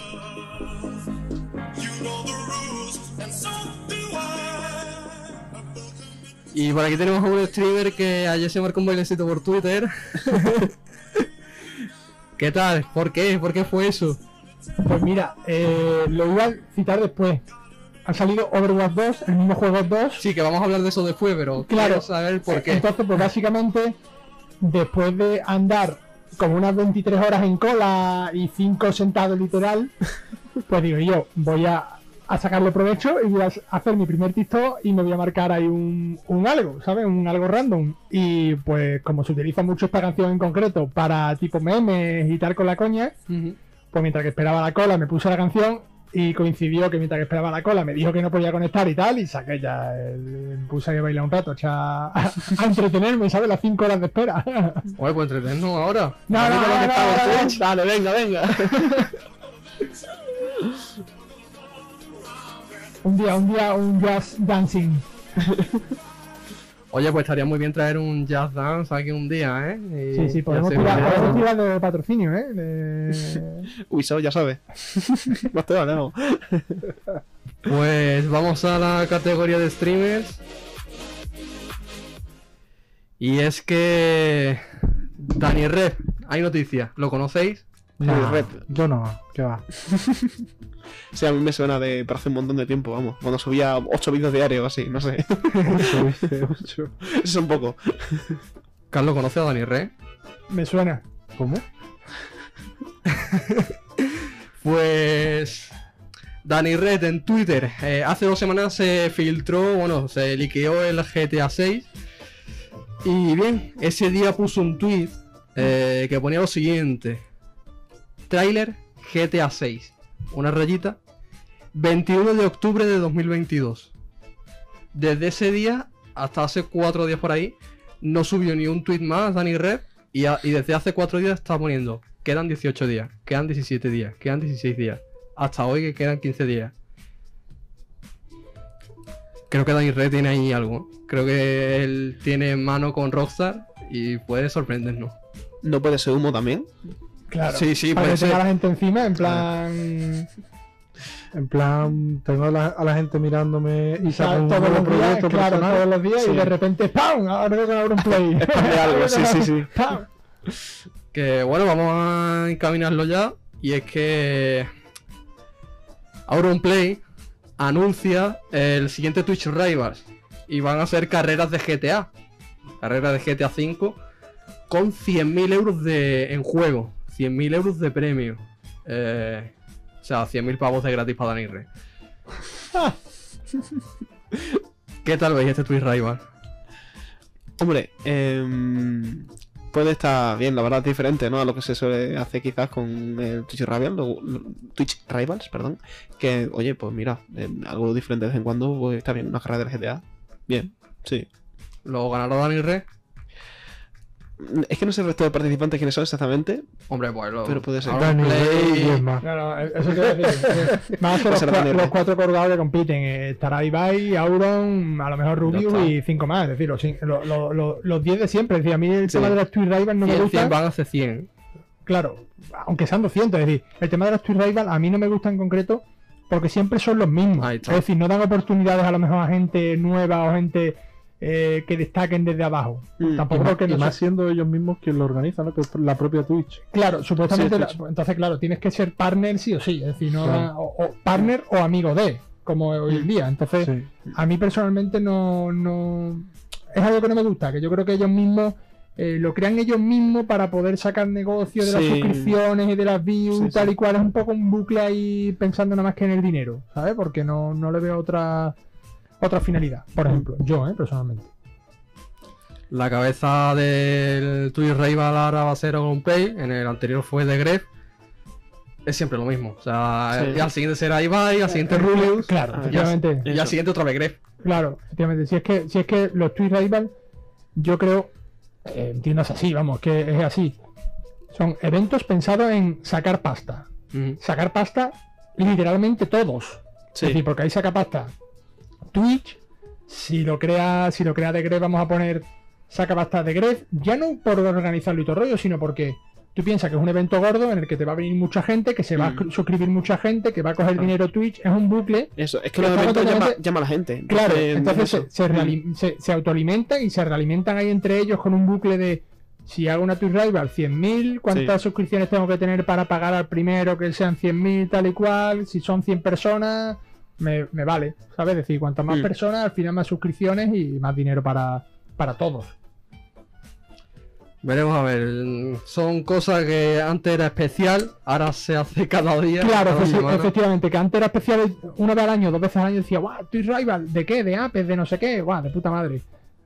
Speaker 1: Y por aquí tenemos a un streamer que ayer se marcó un bailecito por Twitter. ¿Qué tal? ¿Por qué? ¿Por qué fue eso?
Speaker 3: Pues mira, eh, lo iba a citar después. Ha salido Overwatch 2, el mismo juego 2.
Speaker 1: Sí, que vamos a hablar de eso después, pero
Speaker 3: Claro.
Speaker 1: saber por qué.
Speaker 3: Entonces, pues básicamente, después de andar como unas 23 horas en cola y 5 sentados literal, pues digo yo, voy a, a sacarle provecho y voy a hacer mi primer TikTok y me voy a marcar ahí un, un algo, ¿sabes? Un algo random. Y pues como se utiliza mucho esta canción en concreto para tipo memes y tal con la coña, pues mientras que esperaba la cola me puse la canción y coincidió que mientras que esperaba la cola me dijo que no podía conectar y tal y saqué ya, el, me puse a bailar un rato, o sea, a, a entretenerme, ¿sabes? Las 5 horas de espera.
Speaker 1: Oye, pues entretenernos ahora.
Speaker 3: No, no,
Speaker 1: Ahorita lo
Speaker 3: no,
Speaker 1: que
Speaker 3: no,
Speaker 1: estaba en
Speaker 3: no,
Speaker 1: Twitch.
Speaker 2: Dale, venga, venga.
Speaker 3: un día, un día, un jazz dancing.
Speaker 1: Oye, pues estaría muy bien traer un jazz dance aquí un día, ¿eh? Y-
Speaker 3: Sí, sí, podemos tirar,
Speaker 1: un-
Speaker 3: podemos tirar de patrocinio, ¿eh? De-
Speaker 2: Ubisoft, ya sabes. no te ganamos.
Speaker 1: Pues vamos a la categoría de streamers. Y es que Dani Rep, hay noticias, ¿lo conocéis?
Speaker 4: Nah,
Speaker 2: Red.
Speaker 4: yo no, que va.
Speaker 2: Sí, a mí me suena de para hace un montón de tiempo, vamos. Cuando subía 8 vídeos diarios o así, no sé. Eso es un poco.
Speaker 1: Carlos, ¿conoce a Dani Rep?
Speaker 3: Me suena.
Speaker 4: ¿Cómo?
Speaker 1: Pues Dani Red en Twitter eh, hace dos semanas se filtró, bueno, se liqueó el GTA 6 y bien, ese día puso un tweet eh, que ponía lo siguiente: Trailer GTA 6, una rayita, 21 de octubre de 2022. desde ese día hasta hace cuatro días por ahí, no subió ni un tweet más Dani Red y, desde hace cuatro días está poniendo, quedan 18 días, quedan 17 días, quedan 16 días, hasta hoy que quedan 15 días. Creo que Dani Red tiene ahí algo. Creo que él tiene mano con Rockstar y puede sorprendernos.
Speaker 2: No puede ser humo también.
Speaker 3: Claro.
Speaker 1: Sí, sí,
Speaker 3: Para
Speaker 1: puede
Speaker 3: que tenga
Speaker 1: ser.
Speaker 3: la gente encima, en plan.
Speaker 4: En plan, tengo a la, a la gente mirándome y saco
Speaker 3: todos los días,
Speaker 4: proyecto
Speaker 3: claro,
Speaker 4: personal.
Speaker 3: todos los días
Speaker 2: Sí.
Speaker 3: y de repente ¡pam! Ahora tengo que abrir un play.
Speaker 2: algo, sí, sí, sí.
Speaker 3: ¡Pam!
Speaker 1: Que bueno, vamos a encaminarlo ya. Y es que Auronplay anuncia el siguiente Twitch Rivals. Y van a ser carreras de GTA. Carreras de GTA V con 100.000 euros de, en juego. 100.000 euros de premio. Eh, o sea, 100.000 pavos de gratis para Dani Re. ¿Qué tal veis este Twitch Rival?
Speaker 2: Hombre, em, puede estar bien, la verdad es diferente, ¿no? A lo que se suele hacer quizás con el Twitch Rivals, lo- lo- Twitch Rivals, perdón. Que, oye, pues mira, em, algo diferente de vez en cuando, pues está bien, una carrera del GTA. Bien, sí.
Speaker 1: ¿Lo ganará Dani Re?
Speaker 2: Es que no sé el resto de participantes quiénes son exactamente.
Speaker 1: Hombre, pues lo.
Speaker 2: Pero puede ser.
Speaker 4: Dani
Speaker 1: Auronplay-
Speaker 4: Rey y es más.
Speaker 3: No, no, eso quiero decir. eh,
Speaker 2: Va a
Speaker 3: los, cua- los cuatro colgados que compiten. eh, Estará Ibai, Auron, a lo mejor Rubius y cinco más. Es decir, los, lo- lo- lo- los 10 de siempre. Es decir, a mí el
Speaker 2: Sí.
Speaker 3: tema de las Twitch Rivals no me
Speaker 1: 100,
Speaker 3: gusta.
Speaker 1: 100 van a ser 100.
Speaker 3: Claro, aunque sean 200. Es decir, el tema de las Twitch Rivals a mí no me gusta en concreto porque siempre son los mismos. Es decir, no dan oportunidades a lo mejor a gente nueva o gente eh, que destaquen desde abajo.
Speaker 2: Mm,
Speaker 4: Y
Speaker 3: Tampoco
Speaker 4: más,
Speaker 3: porque
Speaker 4: y más siendo ellos mismos quien lo organizan, ¿no? Que es la propia Twitch.
Speaker 3: Claro, supuestamente.
Speaker 2: Sí,
Speaker 3: la-
Speaker 2: Twitch.
Speaker 3: entonces, claro, tienes que ser partner sí o sí. Es decir, no
Speaker 4: Claro.
Speaker 3: o, o partner o amigo de, como hoy en día. Entonces,
Speaker 4: Sí.
Speaker 3: a mí personalmente no, no. Es algo que no me gusta, que yo creo que ellos mismos. eh, lo crean ellos mismos para poder sacar negocio de las suscripciones y de las views
Speaker 2: Sí,
Speaker 3: tal
Speaker 2: sí.
Speaker 3: y cual. Es un poco un bucle ahí pensando nada más que en el dinero, ¿sabes? Porque no, no le veo otra otra finalidad, por ejemplo. Yo, ¿eh? Personalmente.
Speaker 1: La cabeza del Twitch Rival ahora va a ser Auronplay, en el anterior fue de Gref. Es siempre lo mismo. O sea,
Speaker 2: Sí.
Speaker 1: y al siguiente será Ibai, al siguiente Rulius.
Speaker 3: Claro,
Speaker 2: Ah,
Speaker 3: efectivamente.
Speaker 1: Y al siguiente otra vez Gref.
Speaker 3: Claro, efectivamente. Si es que, si es que los Twitch Rival, yo creo, eh, entiendas así, vamos, que es así. Son eventos pensados en sacar pasta. Sacar pasta literalmente todos.
Speaker 2: Sí.
Speaker 3: Es decir, porque ahí saca pasta Twitch. Si lo crea, si lo crea de Gref, vamos a poner saca pasta de Gref. Ya no por organizarlo y todo rollo, sino porque tú piensas que es un evento gordo en el que te va a venir mucha gente, que se va a
Speaker 2: Mm.
Speaker 3: suscribir mucha gente, que va a coger
Speaker 2: Ah.
Speaker 3: dinero Twitch. Es un bucle
Speaker 2: Eso, es que los eventos llama, a la gente.
Speaker 3: Claro, entonces se, se, reali- se- se autoalimentan y se realimentan ahí entre ellos con un bucle de si hago una Twitch Rival 100.000, ¿cuántas suscripciones tengo que tener para pagar al primero que sean 100.000 tal y cual? Si son 100 personas, me, me vale, ¿sabes? Es decir, cuantas más
Speaker 2: Mm.
Speaker 3: personas, al final más suscripciones y más dinero para, para todos.
Speaker 1: Veremos a ver. Son cosas que antes era especial, ahora se hace cada día.
Speaker 3: Claro,
Speaker 1: cada semana.
Speaker 3: efectivamente, que antes era especial una vez al año, dos veces al año, decía, guau, Twitch Rival, ¿de qué? ¿De Apes? ¿De no sé qué? Guau, de puta madre.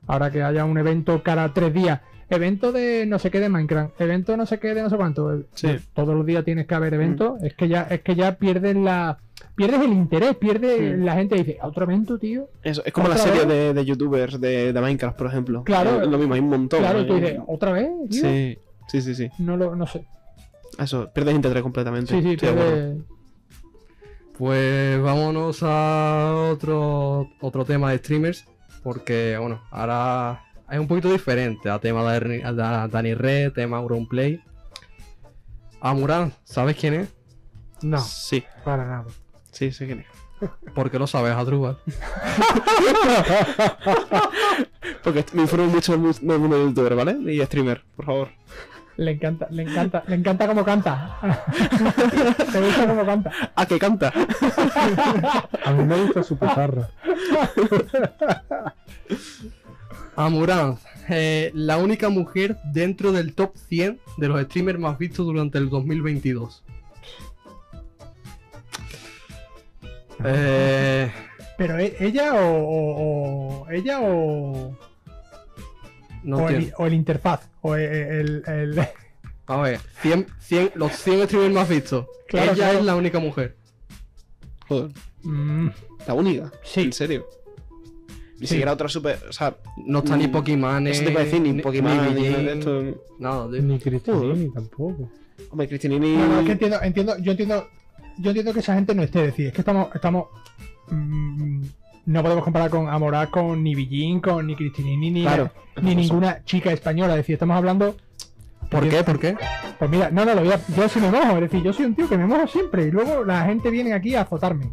Speaker 3: Ahora que haya un evento cada tres días, evento de no sé qué de Minecraft, evento no sé qué de no sé cuánto,
Speaker 2: Sí.
Speaker 3: todos los días tienes que haber eventos, es que ya, es que ya pierdes la, pierdes el interés, pierdes
Speaker 2: Mm.
Speaker 3: la gente dice, ¿otro evento, tío?
Speaker 2: Eso, es como la
Speaker 3: ¿Otra
Speaker 2: serie de, de youtubers de, de Minecraft, por ejemplo.
Speaker 3: Claro.
Speaker 2: Es lo mismo, hay un montón.
Speaker 3: claro,
Speaker 2: ¿no?
Speaker 3: tú dices, ¿otra vez? tío?
Speaker 2: Sí, sí, sí, sí.
Speaker 3: No lo, no sé.
Speaker 2: Eso, pierdes interés completamente.
Speaker 3: Sí, sí,
Speaker 2: Estoy de acuerdo.
Speaker 3: pierdes.
Speaker 1: Pues vámonos a otro, otro tema de streamers. Porque, bueno, ahora es un poquito diferente a tema de, de Dani Red, tema Auronplay. Amuran, ¿sabes quién es?
Speaker 4: No,
Speaker 2: Sí,
Speaker 4: para nada.
Speaker 2: Sí, sí, quién es.
Speaker 1: Porque lo sabes, Adrubal.
Speaker 2: Porque me informo mucho del mu- del mundo de youtuber, ¿vale? Y streamer, por favor.
Speaker 3: Le encanta, le encanta, le encanta cómo canta. Te gusta cómo canta.
Speaker 2: Ah, que canta.
Speaker 4: A mí me gusta su pizarra.
Speaker 1: Amuran, eh, la única mujer dentro del top 100 de los streamers más vistos durante el 2022. Eh,
Speaker 3: Pero ¿e- ella o, o- o- ella o,
Speaker 1: no
Speaker 3: o, el, o el interfaz o el, el- el-
Speaker 1: A ver, 100, 100, los 100 streamers más vistos.
Speaker 3: Claro,
Speaker 1: Ella
Speaker 3: claro.
Speaker 1: es la única mujer.
Speaker 2: Joder,
Speaker 3: Mm,
Speaker 2: la única.
Speaker 3: Sí.
Speaker 2: En serio. Ni
Speaker 3: Sí.
Speaker 2: siquiera otra super. O sea,
Speaker 1: No está ni
Speaker 2: Mm,
Speaker 1: Pokémon,
Speaker 2: eso te puedo decir, ni Pokémon, ni nada de
Speaker 1: Vigín,
Speaker 2: esto.
Speaker 1: Nada, tío.
Speaker 4: Ni Cristinini tampoco.
Speaker 2: Hombre, Cristinini.
Speaker 3: No, no, es que entiendo, entiendo, yo entiendo, yo entiendo que esa gente no esté, es decir, es que estamos, estamos, mm, no podemos comparar con Amorá con ni Villín, con ni Cristinini, ni,
Speaker 2: Claro.
Speaker 3: ni ninguna chica española, es decir, estamos hablando,
Speaker 1: ¿Por qué? ¿Por qué?
Speaker 3: pues mira, no, no, lo voy a, yo sí me mojo, es decir, yo soy un tío que me mojo siempre y luego la gente viene aquí a azotarme.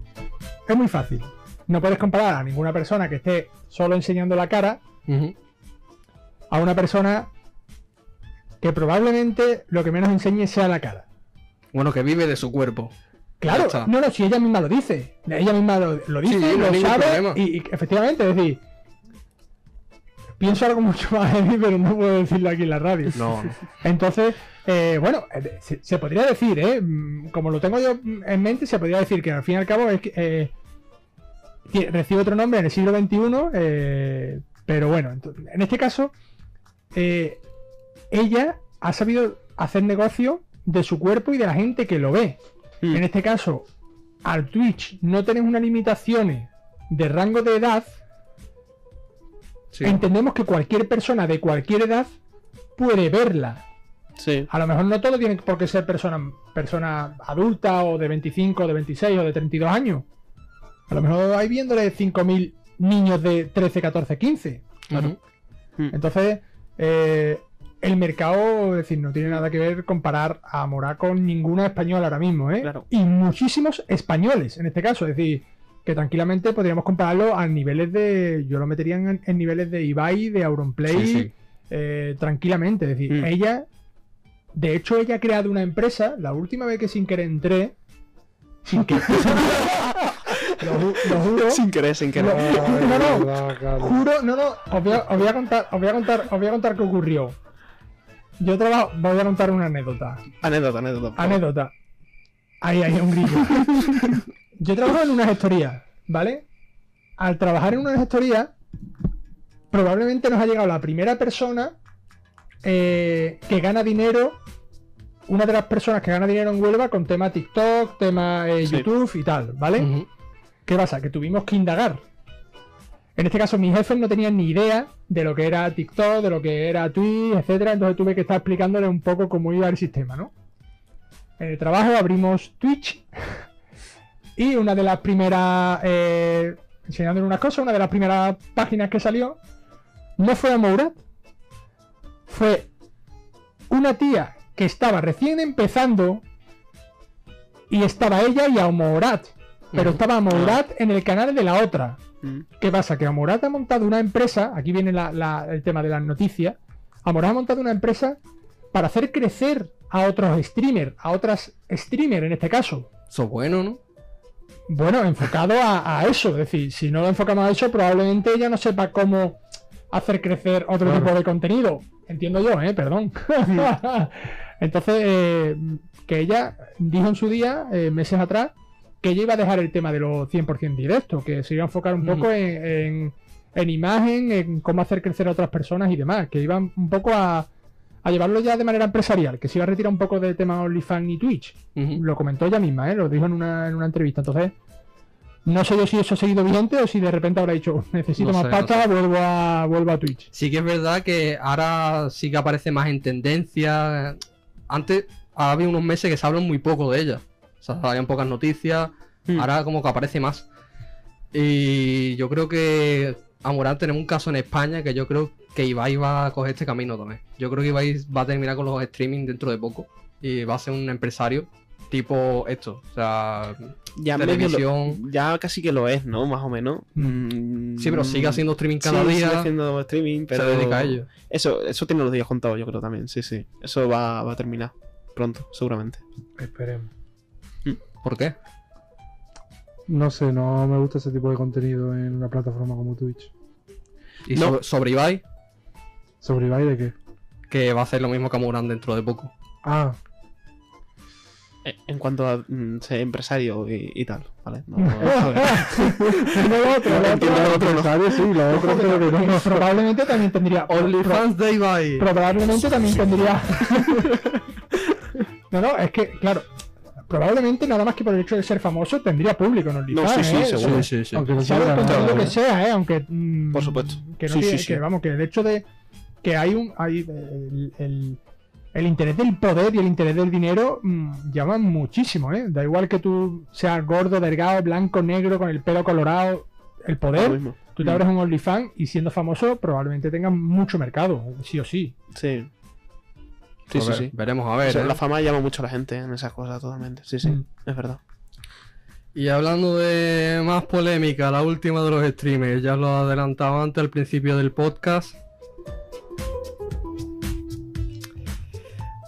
Speaker 3: Es muy fácil. No puedes comparar a ninguna persona que esté solo enseñando la cara a una persona que probablemente lo que menos enseñe sea la cara.
Speaker 1: Bueno, que vive de su cuerpo.
Speaker 3: Claro, no, no, si ella misma lo dice. Ella misma lo, lo dice,
Speaker 1: Sí, no
Speaker 3: lo sabe. Y, y efectivamente, es decir, pienso algo mucho más heavy, pero no puedo decirlo aquí en la radio.
Speaker 1: No.
Speaker 3: Entonces, eh, bueno, eh, se, se podría decir, ¿eh? Mm, como lo tengo yo en mente, se podría decir que al fin y al cabo es que eh, recibe otro nombre en el siglo XXI, eh, pero bueno, en este caso, eh, ella ha sabido hacer negocio de su cuerpo y de la gente que lo ve.
Speaker 2: Mm.
Speaker 3: En este caso, al Twitch no tenés unas limitaciones de rango de edad,
Speaker 1: Sí.
Speaker 3: entendemos que cualquier persona de cualquier edad puede verla.
Speaker 2: Sí.
Speaker 3: A lo mejor no todo tiene por qué ser persona, persona adulta o de 25, de 26 o de 32 años. A lo mejor hay viéndole 5.000 niños de 13, 14, 15.
Speaker 1: Ujú.
Speaker 3: Entonces, eh, el mercado, es decir, no tiene nada que ver comparar a Morá con ninguna española ahora mismo, ¿eh?
Speaker 2: Claro.
Speaker 3: Y muchísimos españoles en este caso, es decir, que tranquilamente podríamos compararlo a niveles de. Yo lo metería en, en niveles de Ibai, de Auronplay,
Speaker 1: Sí, sí.
Speaker 3: eh, tranquilamente. Es decir,
Speaker 2: Mm.
Speaker 3: ella. De hecho, ella ha creado una empresa. La última vez que sin querer entré. Sin que. lo, ju- lo juro.
Speaker 2: Sin querer, sin querer.
Speaker 3: No, no. Juro, no, no, os voy, a, os voy a contar, os voy a contar, os voy a contar qué ocurrió. Yo trabajo, voy a contar una anécdota.
Speaker 2: Anécdota, anécdota.
Speaker 3: Anécdota. Ahí, ahí, un grillo. Yo trabajo en una gestoría, ¿vale? Al trabajar en una gestoría, probablemente nos ha llegado la primera persona eh, que gana dinero, una de las personas que gana dinero en Huelva con tema TikTok, tema eh,
Speaker 2: Sí.
Speaker 3: YouTube y tal, ¿vale? ¿Qué pasa? Que tuvimos que indagar. En este caso, mis jefes no tenían ni idea de lo que era TikTok, de lo que era Twitch, etcétera. Entonces tuve que estar explicándole un poco cómo iba el sistema, ¿no? En el trabajo abrimos Twitch y una de las primeras, eh, enseñándole unas cosas, una de las primeras páginas que salió no fue a Mourat, fue una tía que estaba recién empezando y estaba ella y a Mourat. Pero estaba Morat en el canal de la otra.
Speaker 2: Mm.
Speaker 3: ¿Qué pasa? Que Amorat ha montado una empresa, aquí viene la- la- el tema de las noticias, Amorat ha montado una empresa para hacer crecer a otros streamers, a otras streamers en este caso.
Speaker 1: Eso es bueno, ¿no?
Speaker 3: Bueno, enfocado a, a eso, es decir, si no lo enfocamos a eso, probablemente ella no sepa cómo hacer crecer otro
Speaker 4: Claro.
Speaker 3: tipo de contenido. Entiendo yo, ¿eh? Perdón. Entonces, eh, que ella dijo en su día, eh, meses atrás, que ella iba a dejar el tema de los 100% directo, que se iba a enfocar un poco en, en- en imagen, en cómo hacer crecer a otras personas y demás, que iban un poco a, a llevarlo ya de manera empresarial, que se iba a retirar un poco del tema OnlyFans y Twitch. Lo comentó ella misma, ¿eh? lo dijo en una, en una entrevista. Entonces, no sé yo si eso ha seguido vigente o si de repente habrá dicho, necesito
Speaker 1: No
Speaker 3: más
Speaker 1: sé, no
Speaker 3: pasta,
Speaker 1: sé.
Speaker 3: vuelvo, a, vuelvo a Twitch.
Speaker 1: Sí que es verdad que ahora sí que aparece más en tendencia. Antes había unos meses que se hablan muy poco de ella. O sea, habían pocas noticias.
Speaker 2: Mm.
Speaker 1: Ahora como que aparece más. Y yo creo que a Morán tenemos un caso en España que yo creo que Ibai va a coger este camino también. Yo creo que Ibai va a terminar con los streaming dentro de poco. Y va a ser un empresario tipo esto. O sea,
Speaker 2: Ya, medio
Speaker 1: televisión.
Speaker 2: lo- ya casi que lo es, ¿no? Más o menos. Mm,
Speaker 1: Sí, pero sigue haciendo streaming cada
Speaker 2: sí,
Speaker 1: día.
Speaker 2: Sigue haciendo streaming, pero.
Speaker 1: Se dedica a ello.
Speaker 2: Eso, eso tiene los días contados, yo creo también. Sí, sí. Eso va, va a terminar pronto, seguramente.
Speaker 4: Esperemos.
Speaker 1: ¿Por qué?
Speaker 4: No sé, no me gusta ese tipo de contenido en una plataforma como Twitch.
Speaker 1: Y
Speaker 2: No.
Speaker 1: sobre, sobre Ibai,
Speaker 4: ¿Sobre Ibai de qué?
Speaker 1: que va a hacer lo mismo que Morán dentro de poco.
Speaker 4: Ah,
Speaker 2: Eh, En cuanto a mm, ser empresario y, y tal, ¿vale? No,
Speaker 3: no,
Speaker 2: no.
Speaker 3: Probablemente también tendría.
Speaker 1: OnlyFans de Ibai.
Speaker 3: probablemente también tendría. no, no, es que, claro, probablemente nada más que por el hecho de ser famoso tendría público en OnlyFans.
Speaker 2: No, sí, sí,
Speaker 3: ¿eh?
Speaker 2: seguro.
Speaker 1: Sí, sí, sí.
Speaker 4: Aunque no nada,
Speaker 3: que
Speaker 4: ¿eh?
Speaker 3: sea, ¿eh? Aunque. mm,
Speaker 2: Por supuesto.
Speaker 3: Que no
Speaker 2: Sí,
Speaker 3: tiene-
Speaker 2: sí, sí.
Speaker 3: que, vamos, que el hecho de que hay un. Hay el, el- el interés del poder y el interés del dinero mm, llaman muchísimo, ¿eh? Da igual que tú seas gordo, delgado, blanco, negro, con el pelo colorado. El
Speaker 2: Lo
Speaker 3: poder, tú te abres un OnlyFans y siendo famoso probablemente tengas mucho mercado, sí o sí.
Speaker 2: Sí. Sí,
Speaker 1: A
Speaker 2: sí,
Speaker 1: ver,
Speaker 2: sí.
Speaker 1: Veremos a ver. ¿eh?
Speaker 2: La fama llama mucho a la gente en esas cosas totalmente. Sí, sí,
Speaker 3: Mm.
Speaker 2: es verdad.
Speaker 1: Y hablando de más polémica, la última de los streamers, ya lo adelantaba antes al principio del podcast.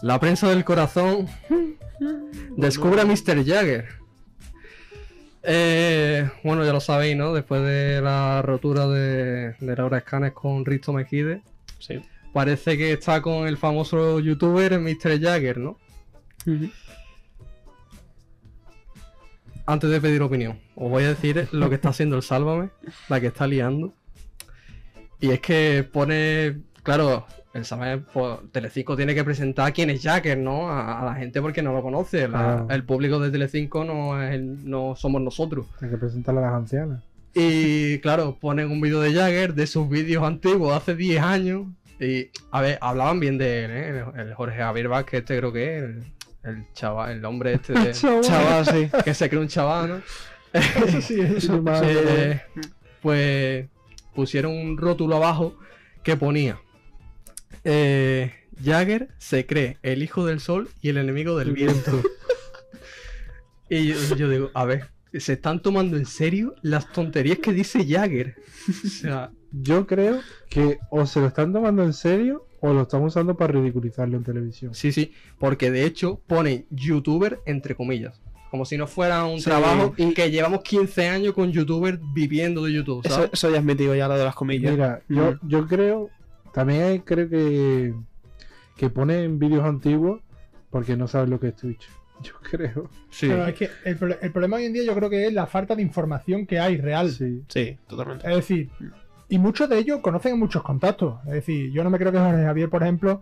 Speaker 1: La prensa del corazón descubre a Mr. Jagger. Eh, bueno, ya lo sabéis, ¿no? Después de la rotura de, de Laura Escanes con Risto Mejide,
Speaker 2: Sí.
Speaker 1: Parece que está con el famoso youtuber Mr. Jagger, ¿no? Antes de pedir opinión, os voy a decir lo que está haciendo el Sálvame, la que está liando. Y es que pone, claro, el Sálvame, pues, Telecinco tiene que presentar quién es Jagger, ¿no? A, a la gente porque no lo conoce. La-
Speaker 4: Ah.
Speaker 1: El público de Telecinco no, es el- no somos nosotros.
Speaker 4: Hay que presentarle a las ancianas.
Speaker 1: Y claro, ponen un vídeo de Jagger de sus vídeos antiguos hace 10 años. Y a ver, hablaban bien de él, ¿eh? El, el Jorge Javier Vázquez, este creo que es, el, el chaval, el hombre este de-
Speaker 2: Chaval, sí.
Speaker 1: que se cree un chaval, ¿no?
Speaker 3: Eso sí, eso.
Speaker 1: Eh, pues pusieron un rótulo abajo que ponía eh, Jagger se cree el hijo del sol y el enemigo del viento. y yo, yo digo, a ver, se están tomando en serio las tonterías que dice Jagger. O sea,
Speaker 4: Yo creo que o se lo están tomando en serio o lo están usando para ridiculizarlo en televisión.
Speaker 1: sí, sí, porque de hecho pone youtuber entre comillas. Como si no fuera un
Speaker 2: Sí,
Speaker 1: trabajo
Speaker 2: y-
Speaker 1: que llevamos 15 años con youtuber viviendo de YouTube,
Speaker 2: Eso,
Speaker 1: ¿sabes?
Speaker 2: eso ya es metido ya lo de las comillas.
Speaker 4: Mira, yo, yo creo, también hay- creo que, que ponen vídeos antiguos porque no saben lo que es Twitch. Yo creo.
Speaker 1: Sí.
Speaker 3: Pero es que el, el problema hoy en día yo creo que es la falta de información que hay real.
Speaker 4: Sí.
Speaker 2: Sí, totalmente.
Speaker 3: Es decir, y muchos de ellos conocen muchos contactos. Es decir, yo no me creo que Jorge Javier, por ejemplo,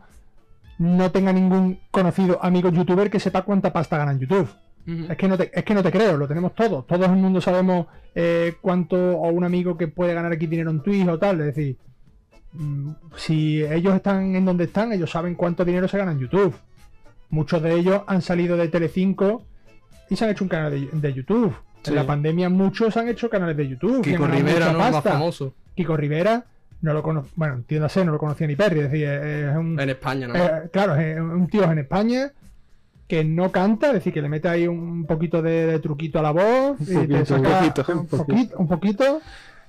Speaker 3: no tenga ningún conocido amigo youtuber que sepa cuánta pasta gana en YouTube. Es que no te, es que no te creo, lo tenemos todos. Todo el mundo sabemos eh, cuánto, o un amigo que puede ganar aquí dinero en Twitch o tal. Es decir, mm, si ellos están en donde están, ellos saben cuánto dinero se gana en YouTube. Muchos de ellos han salido de Telecinco y se han hecho un canal de, de YouTube.
Speaker 1: Sí.
Speaker 3: En la pandemia muchos han hecho canales de YouTube.
Speaker 1: Kiko Rivera, ¿no? Más famoso.
Speaker 3: Kiko Rivera, no lo conozco, bueno, entiéndase, no lo conocía ni Perry, es decir, es un,
Speaker 1: En España, ¿no?
Speaker 3: eh, claro, es un tío en España que no canta, es decir, que le mete ahí un poquito de, de truquito a la voz, y te
Speaker 4: poquito,
Speaker 3: saca
Speaker 2: un poquito,
Speaker 3: un
Speaker 4: un
Speaker 3: poquito, un poquito,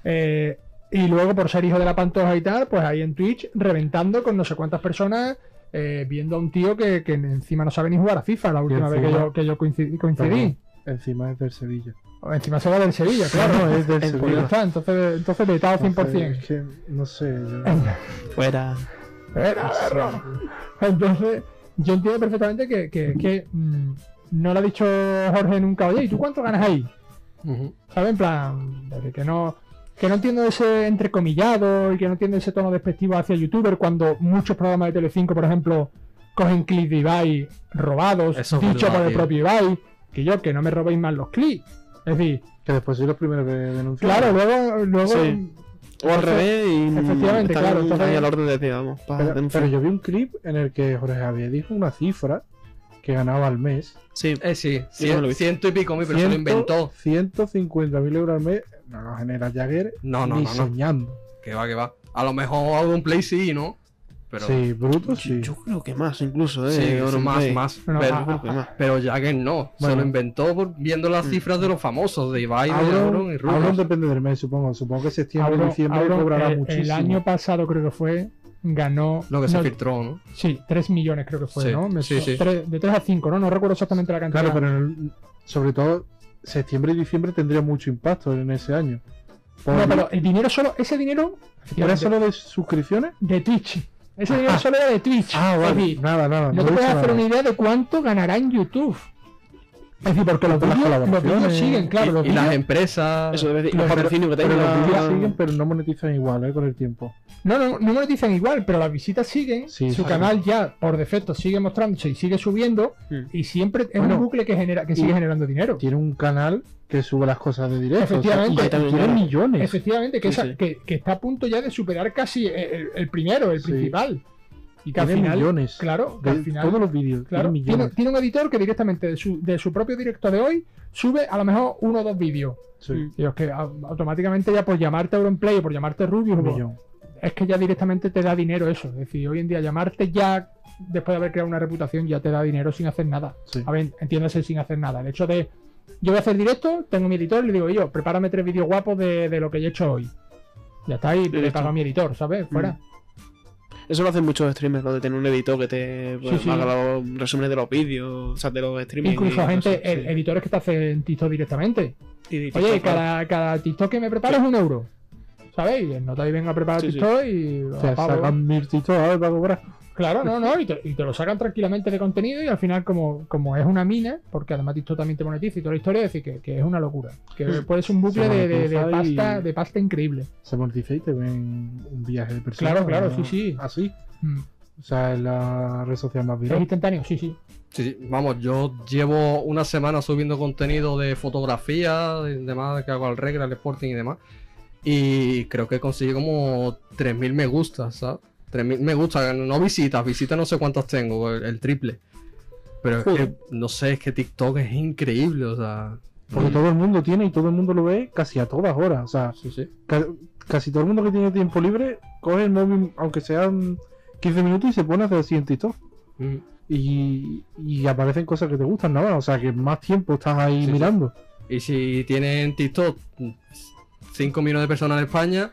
Speaker 3: eh, y luego por ser hijo de la pantoja y tal, pues ahí en Twitch reventando con no sé cuántas personas, eh, viendo a un tío que, que encima no sabe ni jugar a FIFA, la última vez que yo, que yo coincidí. coincidí.
Speaker 4: Encima es del Sevilla.
Speaker 3: Encima se va del Sevilla, claro.
Speaker 4: es del Sevilla.
Speaker 3: está, entonces, entonces vetado 100%.
Speaker 4: Entonces, es que, no sé. yo-
Speaker 2: Fuera.
Speaker 3: Era, perro. Entonces, yo entiendo perfectamente que, que, que, mm, no le ha dicho Jorge nunca, oye, ¿y tú cuánto ganas ahí?
Speaker 1: Ujú.
Speaker 3: ¿Sabes? En plan, desde que no, que no entiendo ese entrecomillado y que no entiendo ese tono despectivo hacia youtuber cuando muchos programas de Telecinco, por ejemplo, cogen clips de Ibai robados,
Speaker 1: Eso es
Speaker 3: dicho
Speaker 1: verdad,
Speaker 3: por el
Speaker 1: tío.
Speaker 3: propio Ibai, que yo, que no me robéis más los clips. Es decir,
Speaker 4: Que después soy los primeros que denuncian.
Speaker 3: claro, luego, luego
Speaker 2: Sí. O al revés y
Speaker 3: Efectivamente,
Speaker 2: están
Speaker 3: claro, entonces-
Speaker 2: ahí al orden de día, vamos. para
Speaker 4: Pero, yo vi un clip en el que Jorge Javier dijo una cifra que ganaba al mes.
Speaker 2: Sí,
Speaker 1: Eh, sí, cien- ciento y pico mil, pero se lo
Speaker 4: Ciento-
Speaker 1: inventó.
Speaker 4: 150.000 euros al mes. No lo genera Jagger
Speaker 1: No, no,
Speaker 4: ni
Speaker 1: no, no.
Speaker 4: soñando.
Speaker 1: Que va, que va. A lo mejor algún play sí, ¿no? Pero
Speaker 4: Sí, bruto
Speaker 2: yo,
Speaker 4: sí.
Speaker 2: yo creo que más incluso, ¿eh?
Speaker 1: sí, más, más.
Speaker 3: No,
Speaker 1: pero,
Speaker 3: ah,
Speaker 2: que más.
Speaker 1: pero Jagger no. Se lo inventó por- viendo las
Speaker 2: Mm.
Speaker 1: cifras de los famosos, de Ibai, de Auron y Rubio.
Speaker 4: depende del mes, supongo. Supongo que septiembre y
Speaker 3: Auron-
Speaker 4: diciembre
Speaker 3: Auron,
Speaker 4: cobrará
Speaker 3: eh,
Speaker 4: muchísimo.
Speaker 3: El año pasado creo que fue, ganó...
Speaker 1: Lo que se
Speaker 3: no,
Speaker 1: filtró, ¿no?
Speaker 3: Sí, 3 millones creo que fue,
Speaker 1: Sí,
Speaker 3: ¿no? Me
Speaker 1: sí, sí.
Speaker 3: tres- de 3 a 5, ¿no? No recuerdo exactamente la cantidad.
Speaker 4: Claro, pero el- sobre todo septiembre y diciembre tendría mucho impacto en ese año. Por,
Speaker 3: No, pero el dinero solo, ese dinero
Speaker 4: ¿Era solo de suscripciones?
Speaker 3: de Twitch. Ese dinero solo era de Twitch.
Speaker 4: Ah, vale.
Speaker 3: decir,
Speaker 4: Nada, nada.
Speaker 3: no te puedes hacer
Speaker 4: nada.
Speaker 3: una idea de cuánto ganará en YouTube. Es decir, porque los vídeos, los vídeos siguen, claro.
Speaker 1: y,
Speaker 3: los
Speaker 1: y las empresas.
Speaker 2: Eso debe decir,
Speaker 3: Pero-
Speaker 2: los patrocinios que
Speaker 4: Pero los vídeos siguen, pero no monetizan igual, ¿eh? Con el tiempo.
Speaker 3: No, no, no monetizan igual, pero las visitas siguen.
Speaker 4: Sí,
Speaker 3: su canal ya, por defecto, sigue mostrándose y sigue subiendo.
Speaker 2: Hmm.
Speaker 3: Y siempre es
Speaker 4: Bueno,
Speaker 3: un bucle que genera que sigue generando dinero.
Speaker 4: Tiene un canal que sube las cosas de directo.
Speaker 3: Efectivamente.
Speaker 4: o sea, y
Speaker 2: También,
Speaker 4: tiene millones.
Speaker 3: Efectivamente, que,
Speaker 2: Sí,
Speaker 3: esa-
Speaker 2: sí.
Speaker 3: Que, que está a punto ya de superar casi el, primero, el
Speaker 4: Sí.
Speaker 3: principal. Y que al
Speaker 4: Tiene
Speaker 3: final.
Speaker 4: millones.
Speaker 3: Claro, que
Speaker 4: De
Speaker 3: al final.
Speaker 4: todos los vídeos.
Speaker 3: Claro,
Speaker 4: tiene
Speaker 3: tiene,
Speaker 4: millones.
Speaker 3: tiene un editor que directamente de su, de su propio directo de hoy sube a lo mejor uno o dos vídeos.
Speaker 4: Sí,
Speaker 2: Mm.
Speaker 3: Y es que a- automáticamente ya por llamarte Auronplay o por llamarte Rubius,
Speaker 4: un
Speaker 3: pues,
Speaker 4: millón.
Speaker 3: es que ya directamente te da dinero eso. Es decir, hoy en día llamarte ya, después de haber creado una reputación, ya te da dinero sin hacer nada.
Speaker 4: Sí.
Speaker 3: A ver, entiéndase sin hacer nada. El hecho de, yo voy a hacer directo, tengo mi editor y le digo yo, prepárame tres vídeos guapos de, de lo que yo he hecho hoy. Ya está ahí, le pago a mi editor, ¿sabes? Fuera.
Speaker 2: Eso lo hacen muchos streamers, ¿no? De tener un editor que te pues,
Speaker 3: Sí, sí.
Speaker 2: haga los resúmenes de los vídeos, o sea, de los streaming.
Speaker 3: Incluso
Speaker 2: y
Speaker 3: gente,
Speaker 2: cosas,
Speaker 3: ed- editores que te hacen TikTok directamente.
Speaker 2: Y- y
Speaker 3: Oye,
Speaker 2: TikTok, claro.
Speaker 3: cada, cada TikTok que me preparo es un euro. ¿Sabéis? El nota ahí venga a preparar
Speaker 2: Sí, sí.
Speaker 3: TikTok y.
Speaker 4: O sea,
Speaker 3: a
Speaker 4: sacan mil títulos ¿sabes? para cobrar.
Speaker 3: Claro, no, no, y te, y te lo sacan tranquilamente de contenido y al final, como, como es una mina, porque además TikTok también te monetiza y toda la historia, es decir, que, que es una locura. Que puede ser un bucle de, de- de
Speaker 4: monetiza y-
Speaker 3: pasta, de pasta increíble.
Speaker 4: Se monetiza y te ven un viaje de personas.
Speaker 3: Claro, claro, sí, sí.
Speaker 4: Así.
Speaker 3: Mm.
Speaker 4: O sea, es la red social más
Speaker 3: Es
Speaker 4: viral.
Speaker 3: instantáneo, sí, sí.
Speaker 1: Sí, sí, vamos, yo llevo una semana subiendo contenido de fotografía, de demás, que hago al regla, al Sporting y demás. Y creo que conseguí como 3.000 me gustas, ¿sabes? 3.000 me gusta, no visitas, visitas no sé cuántas tengo, el, el triple. Pero es que, no sé, es que TikTok es increíble, o sea...
Speaker 4: Porque
Speaker 1: mm,
Speaker 4: todo el mundo tiene y todo el mundo lo ve casi a todas horas. O sea,
Speaker 1: Sí, sí.
Speaker 4: ca- casi todo el mundo que tiene tiempo libre coge el móvil, aunque sean 15 minutos, y se pone a hacer así en TikTok.
Speaker 1: Mm.
Speaker 4: Y, y aparecen cosas que te gustan, nada más. O sea, que más tiempo estás ahí
Speaker 1: sí.
Speaker 4: mirando.
Speaker 1: Y si tienen TikTok 5 millones de personas en España,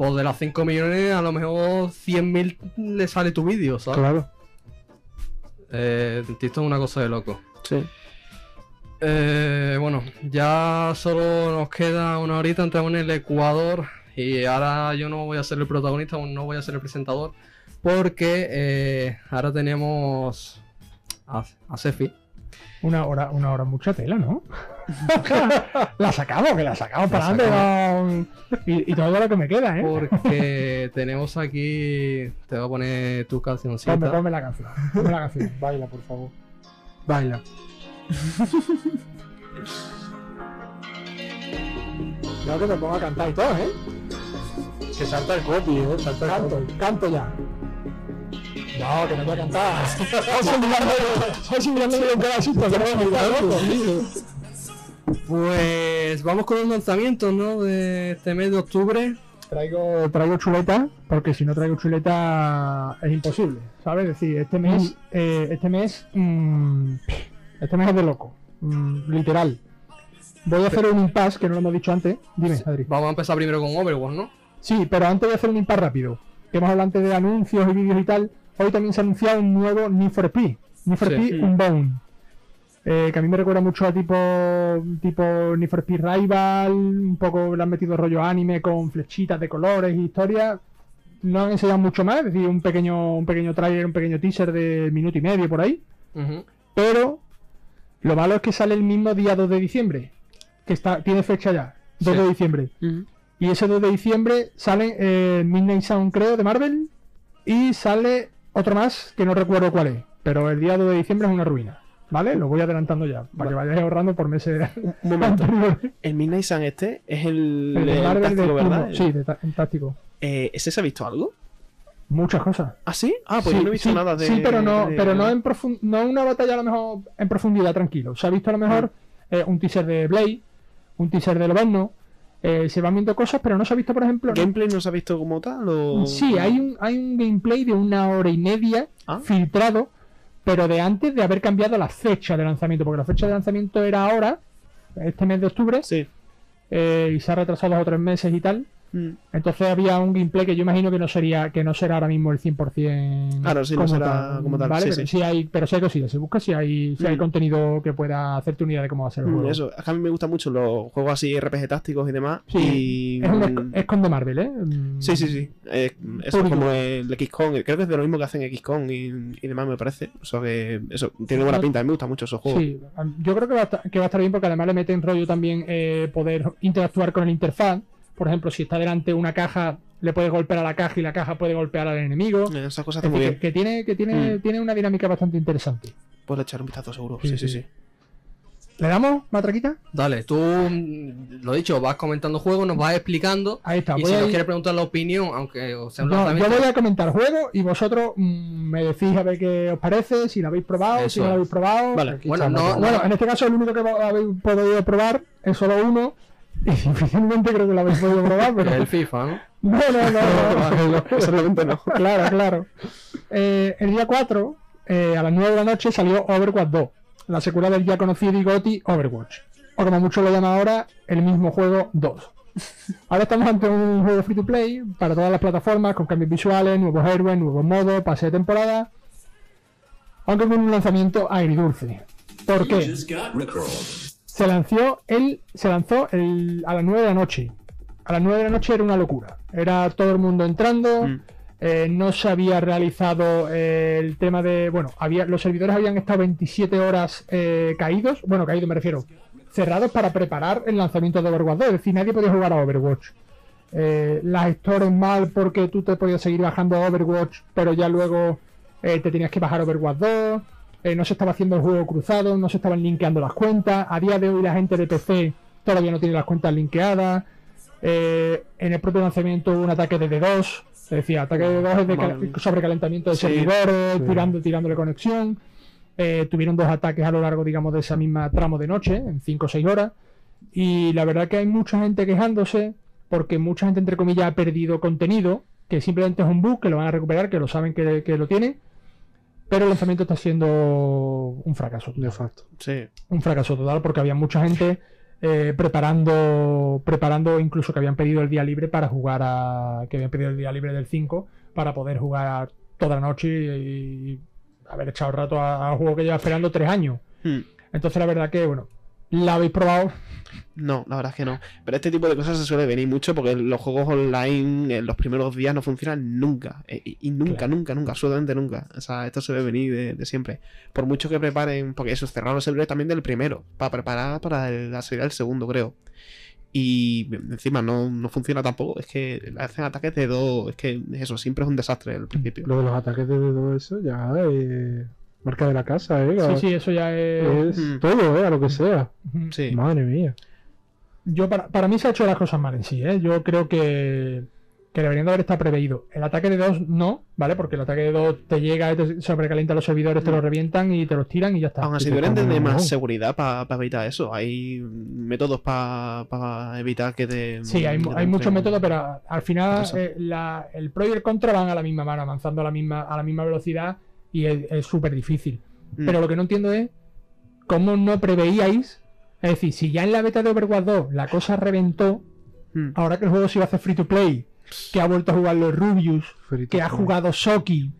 Speaker 1: pues de las 5 millones a lo mejor 100.000 le sale tu vídeo, ¿sabes?
Speaker 4: Claro.
Speaker 1: Eh, TikTok es una cosa de loco.
Speaker 2: Sí.
Speaker 1: Eh, bueno, ya solo nos queda una horita, entramos en el Ecuador y ahora yo no voy a ser el protagonista, no voy a ser el presentador, porque eh, ahora tenemos a, a Sefi.
Speaker 3: Una hora, una hora mucha tela, ¿no? La sacamos, que la sacamos
Speaker 1: La
Speaker 3: para adelante y, y todo lo que me queda, ¿eh?
Speaker 1: Porque tenemos aquí, te voy a poner tu
Speaker 3: Ponme,
Speaker 1: cancioncita.
Speaker 3: ponme la canción. Ponme la canción.
Speaker 4: Baila, por favor. Baila.
Speaker 3: Yo que me pongo a cantar y todo, ¿eh?
Speaker 4: Que salta el copy, eh. Salta el
Speaker 3: Canto,
Speaker 4: copy.
Speaker 3: canto ya. No, que no voy a cantar. Soy mirando, soy mirando pedacito, que no voy a mirar, loco.
Speaker 1: Pues vamos con los lanzamientos, ¿no? De este mes de octubre.
Speaker 3: Traigo, traigo chuleta, porque si no traigo chuleta es imposible, ¿sabes? Es decir, este mes, eh, este mes, mm, este mes es de loco, mm, literal. Voy a hacer un impasse, que no lo hemos dicho antes. Dime, Adri.
Speaker 1: Vamos a empezar primero con Overwatch, ¿no?
Speaker 3: Sí, pero antes voy a hacer un impasse rápido. Que hemos hablado antes de anuncios y vídeos y tal. Hoy también se ha anunciado un nuevo Need for Speed. Need for
Speaker 1: Sí.
Speaker 3: Speed Unbound. Eh, que a mí me recuerda mucho a tipo, tipo Need for Speed Rival. Un poco le han metido rollo anime con flechitas de colores y historias. No han enseñado mucho más, es decir, un pequeño, un pequeño trailer, un pequeño teaser de minuto y medio por ahí. Pero lo malo es que sale el mismo día 2 de diciembre. Que está, tiene fecha ya. 2
Speaker 1: Sí.
Speaker 3: de diciembre. Y ese 2 de diciembre sale eh, Midnight Sound, creo, de Marvel. Y sale otro más que no recuerdo cuál es. Pero el día 2 de diciembre es una ruina. ¿Vale? Lo voy adelantando ya. Para que vayáis ahorrando por meses
Speaker 2: Un momento. El Midnight Sun este es el,
Speaker 3: El
Speaker 2: el
Speaker 3: de
Speaker 2: ¿verdad?
Speaker 3: Sí, de táctico.
Speaker 2: Eh, ¿Ese se ha visto algo?
Speaker 3: Muchas cosas.
Speaker 2: ¿Ah, sí? Ah, pues
Speaker 3: sí,
Speaker 2: yo no he visto
Speaker 3: sí,
Speaker 2: nada de.
Speaker 3: sí, pero no,
Speaker 2: de-
Speaker 3: pero no en profun- no una batalla a lo mejor en profundidad, tranquilo. Se ha visto a lo mejor eh, un teaser de Blade, un teaser de Loberno. eh, se van viendo cosas, pero no se ha visto, por ejemplo. no-
Speaker 2: ¿Gameplay no se ha visto como tal? O...
Speaker 3: Sí, hay un, hay un gameplay de una hora y media
Speaker 2: Ah.
Speaker 3: filtrado, pero de antes de haber cambiado la fecha de lanzamiento, porque la fecha de lanzamiento era ahora, este mes de octubre,
Speaker 2: Sí.
Speaker 3: eh, y se ha retrasado dos o tres meses y tal.
Speaker 2: Mm.
Speaker 3: Entonces había un gameplay que yo imagino que no sería que no será ahora mismo el 100%
Speaker 2: Claro, sí, no será como tal,
Speaker 3: ¿vale?
Speaker 2: sí,
Speaker 3: pero
Speaker 2: sí.
Speaker 3: hay pero sí hay cosillas, se busca si hay si hay
Speaker 2: Mm.
Speaker 3: contenido que pueda hacerte una idea de cómo va a ser el
Speaker 2: Mm,
Speaker 3: juego.
Speaker 2: Eso, es que a mí me gustan mucho los juegos así RPG tácticos y demás.
Speaker 3: Sí,
Speaker 2: y,
Speaker 3: Es, un es con de Marvel, ¿eh?
Speaker 2: Sí, sí, sí. Eh, eso es como el XCOM. Creo que es de lo mismo que hacen XCOM y, y demás, me parece. O sea que eso tiene buena pinta. A mí me gustan mucho esos juegos.
Speaker 3: Sí, yo creo que va, a estar, que va a estar bien porque además le mete en rollo también eh, poder interactuar con el interfaz. Por ejemplo, si está delante una caja, le puedes golpear a la caja y la caja puede golpear al enemigo.
Speaker 2: Esas cosas
Speaker 3: Es
Speaker 2: están muy
Speaker 3: decir,
Speaker 2: bien.
Speaker 3: que, que tiene, que tiene,
Speaker 2: Mm.
Speaker 3: tiene una dinámica bastante interesante.
Speaker 2: Puedes echar un vistazo seguro.
Speaker 3: Sí,
Speaker 2: Sí, sí,
Speaker 3: sí.
Speaker 2: sí.
Speaker 3: ¿Le damos, Matraquita?
Speaker 1: Dale, tú, mm, lo dicho, vas comentando juegos, nos vas explicando.
Speaker 3: Ahí está.
Speaker 1: Y si
Speaker 3: a
Speaker 1: nos
Speaker 3: ir-
Speaker 1: quieres preguntar la opinión, aunque o sea un
Speaker 3: No, yo voy a comentar juego y vosotros mm, me decís a ver qué os parece, si lo habéis probado, si no lo habéis probado.
Speaker 2: Vale,
Speaker 3: Aquí
Speaker 1: bueno, no-
Speaker 3: Bueno,
Speaker 1: no-
Speaker 3: en este caso el único que habéis podido probar es solo uno. Y difícilmente creo que lo habéis podido probar, pero.
Speaker 1: el FIFA, ¿no?
Speaker 3: No, no, no. no.
Speaker 2: No.
Speaker 3: claro, claro. Eh, el día 4, eh, a las 9 de la noche, salió Overwatch 2, la secuela del ya conocido y GOTY Overwatch. O como muchos lo llaman ahora, el mismo juego 2. Ahora estamos ante un juego free to play para todas las plataformas, con cambios visuales, nuevos héroes, nuevos modos, pase de temporada. Aunque con un lanzamiento agridulce. ¿Por qué? Se lanzó el, se lanzó el, a las 9 de la noche. A las 9 de la noche era una locura. Era todo el mundo entrando.
Speaker 2: Mm.
Speaker 3: eh, no se había realizado eh, el tema de. Bueno, había, los servidores habían estado 27 horas eh, caídos. Bueno, caídos me refiero. Cerrados para preparar el lanzamiento de Overwatch 2. Es decir, nadie podía jugar a Overwatch. Las stores mal porque tú te podías seguir bajando a Overwatch, pero ya luego te tenías que bajar Overwatch 2. Eh, no se estaba haciendo el juego cruzado, no se estaban linkeando las cuentas. A día de hoy la gente de PC todavía no tiene las cuentas linkeadas. Eh, en el propio lanzamiento hubo un ataque de D2. Es decir, ataque de D2 es de sobrecalentamiento de
Speaker 2: Sí,
Speaker 3: servidores,
Speaker 4: sí.
Speaker 3: tirando, tirándole conexión. Eh, tuvieron dos ataques a lo largo, digamos, de esa misma tramo de noche, en 5 o 6 horas. Y la verdad que hay mucha gente quejándose porque mucha gente, entre comillas, ha perdido contenido, que simplemente es un bug, que lo van a recuperar, que lo saben que, que lo tienen. Pero el lanzamiento está siendo un fracaso.
Speaker 4: De facto.
Speaker 2: Sí.
Speaker 3: Un fracaso total porque había mucha gente eh, preparando, preparando incluso que habían pedido el día libre para jugar a. que habían pedido el día libre del 5 para poder jugar toda la noche y, y haber echado rato a, a un juego que lleva esperando tres años.
Speaker 2: Mm.
Speaker 3: Entonces la verdad que, bueno, la habéis probado.
Speaker 2: No, la verdad es que no. Pero este tipo de cosas se suele venir mucho porque los juegos online en los primeros días no funcionan nunca. Eh, Y, y nunca,
Speaker 3: Claro.
Speaker 2: nunca, nunca, absolutamente nunca. O sea, esto se ve venir de, de siempre. Por mucho que preparen, porque eso, cerraron los servidores también del primero, para preparar para el- la salida del segundo, creo. Y encima no, no funciona tampoco. Es que hacen ataques de dos. Es que eso, siempre es un desastre al principio.
Speaker 4: Lo de los ataques de dedo, eso ya es marca de la casa, ¿eh?
Speaker 3: Sí, sí, eso ya es.
Speaker 4: Es
Speaker 2: Mm.
Speaker 4: todo, ¿eh? A lo que sea.
Speaker 2: Sí.
Speaker 4: Madre mía.
Speaker 3: Yo para, para mí se ha hecho las cosas mal en sí, ¿eh? Yo creo que, que deberían de haber estado preveído. El ataque de dos no, ¿vale? Porque el ataque de dos te llega, te sobrecalienta los servidores, te los revientan y te los tiran y ya está.
Speaker 2: Aún así deberían tener más seguridad para evitar eso. Hay métodos para evitar que te.
Speaker 3: Sí, hay, hay muchos métodos, pero al final eh, la- el pro y el contra van a la misma mano, avanzando a la misma, a la misma velocidad y es súper difícil.
Speaker 2: Mm.
Speaker 3: Pero lo que no entiendo es cómo no preveíais. Es decir, si ya en la beta de Overwatch 2 la cosa reventó,
Speaker 2: Mm.
Speaker 3: ahora que el juego se iba a hacer free to play, que ha vuelto a jugar los Rubius, que ha jugado Soki,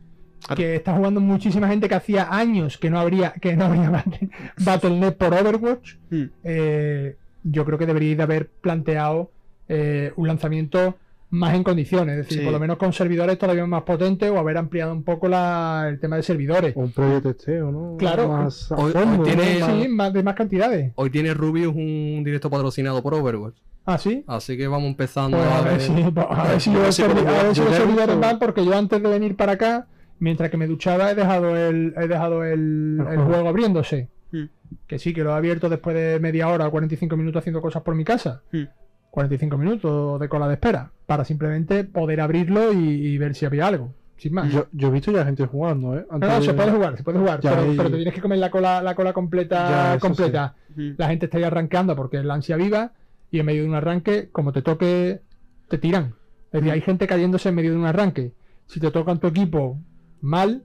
Speaker 3: que está jugando muchísima gente que hacía años que no habría que no habría Battle- Battle.net por Overwatch,
Speaker 2: Mm.
Speaker 3: eh, yo creo que deberíais de haber planteado eh, un lanzamiento más en condiciones, es decir,
Speaker 2: Sí.
Speaker 3: por lo menos con servidores todavía más potentes o haber ampliado un poco la- el tema de servidores.
Speaker 4: O un pro de testeo, ¿no?
Speaker 3: Claro.
Speaker 4: Más
Speaker 1: Hoy- tiene-
Speaker 4: ¿no?
Speaker 3: Sí, más, de más cantidades.
Speaker 1: Hoy tiene Rubius un directo patrocinado por Overwatch.
Speaker 3: Ah, sí.
Speaker 1: Así que vamos empezando
Speaker 3: Pues a
Speaker 1: a
Speaker 3: ver pues, a ver si
Speaker 2: Yo
Speaker 3: a ver si
Speaker 4: Yo
Speaker 3: los servidores van, porque yo antes de venir para acá, mientras que me duchaba, he dejado el, he dejado el,
Speaker 4: juego.
Speaker 3: abriéndose.
Speaker 2: Mm.
Speaker 3: Que sí, que lo he abierto después de media hora o 45 minutos haciendo cosas por mi casa.
Speaker 2: Mm.
Speaker 3: 45 minutos de cola de espera. Para simplemente poder abrirlo y, y ver si había algo. Sin más.
Speaker 4: Yo, yo he visto ya gente jugando, ¿eh?
Speaker 3: No,
Speaker 4: Antes
Speaker 3: no, se puede jugar, se puede jugar. Pero, te tienes que comer la cola, la cola completa,
Speaker 4: Ya,
Speaker 3: completa. La gente está ahí arrancando porque es la ansia viva y en medio de un arranque, como te toque, te tiran. Es decir, hay gente cayéndose en medio de un arranque. Si te toca en tu equipo, mal.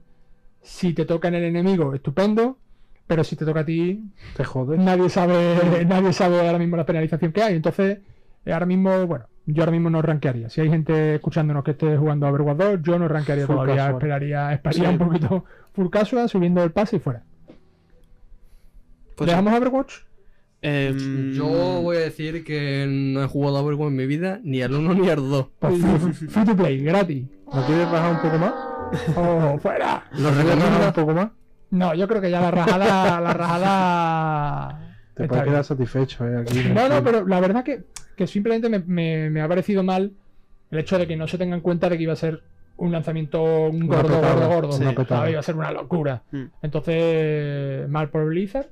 Speaker 3: Si te toca en el enemigo, estupendo. Pero si te toca a ti,
Speaker 4: Te jodes.
Speaker 3: nadie sabe, nadie sabe ahora mismo la penalización que hay. Entonces, ahora mismo, bueno, yo ahora mismo no rankearía. Si hay gente escuchándonos que esté jugando a Overwatch 2, yo no rankearía
Speaker 4: Full
Speaker 3: todavía.
Speaker 4: casual.
Speaker 3: Esperaría, esperaría
Speaker 2: Sí.
Speaker 3: un poquito full casual, subiendo el pase y fuera.
Speaker 2: Pues
Speaker 3: ¿Dejamos Overwatch?
Speaker 2: em,
Speaker 1: Yo voy a decir que no he jugado a Overwatch en mi vida, ni el 1 ni el 2.
Speaker 3: Pues free, free to play, gratis.
Speaker 4: ¿No quieres bajar un poco más?
Speaker 3: ¡Oh, fuera!
Speaker 1: ¿Lo
Speaker 4: ¿Quieres bajar un poco más?
Speaker 3: No, yo creo que ya la rajada. la rajada.
Speaker 4: Te puedes quedar satisfecho, eh, aquí.
Speaker 3: No, no, pero la verdad que, que simplemente me, me- me ha parecido mal el hecho de que no se tenga en cuenta de que iba a ser un lanzamiento un gordo,
Speaker 4: petada,
Speaker 3: gordo, gordo.
Speaker 2: sí.
Speaker 3: Iba a ser una locura.
Speaker 2: Mm.
Speaker 3: Entonces, mal por Blizzard,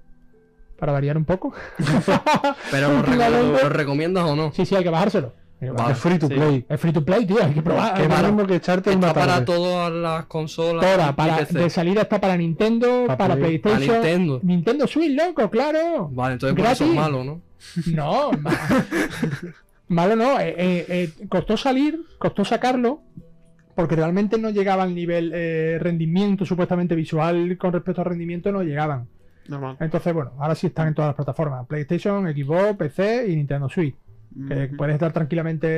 Speaker 3: para variar un poco.
Speaker 1: Pero ¿lo,
Speaker 3: Últimamente-
Speaker 1: ¿lo recomiendas o no?
Speaker 3: Sí, sí, hay que bajárselo.
Speaker 1: Vale.
Speaker 4: Es free to
Speaker 2: Sí.
Speaker 4: play.
Speaker 3: Es free to play, tío, hay que probar.
Speaker 4: Que es lo
Speaker 1: para-
Speaker 4: mismo que echarte una
Speaker 1: Está para todas las consolas.
Speaker 3: Toda, para,
Speaker 1: PC.
Speaker 3: de salida está para Nintendo,
Speaker 4: Pa'
Speaker 3: para
Speaker 4: Play.
Speaker 1: Para
Speaker 3: PlayStation.
Speaker 1: Nintendo.
Speaker 3: Nintendo Switch, loco, claro.
Speaker 1: Vale, entonces por eso es malo, ¿no?
Speaker 3: No, ma- malo no. eh, eh, eh, costó salir, costó sacarlo, porque realmente no llegaba al nivel eh, rendimiento, supuestamente visual con respecto al rendimiento, no llegaban.
Speaker 2: Normal.
Speaker 3: Entonces, bueno, ahora sí están en todas las plataformas: PlayStation, Xbox, PC y Nintendo Switch. Que puedes estar tranquilamente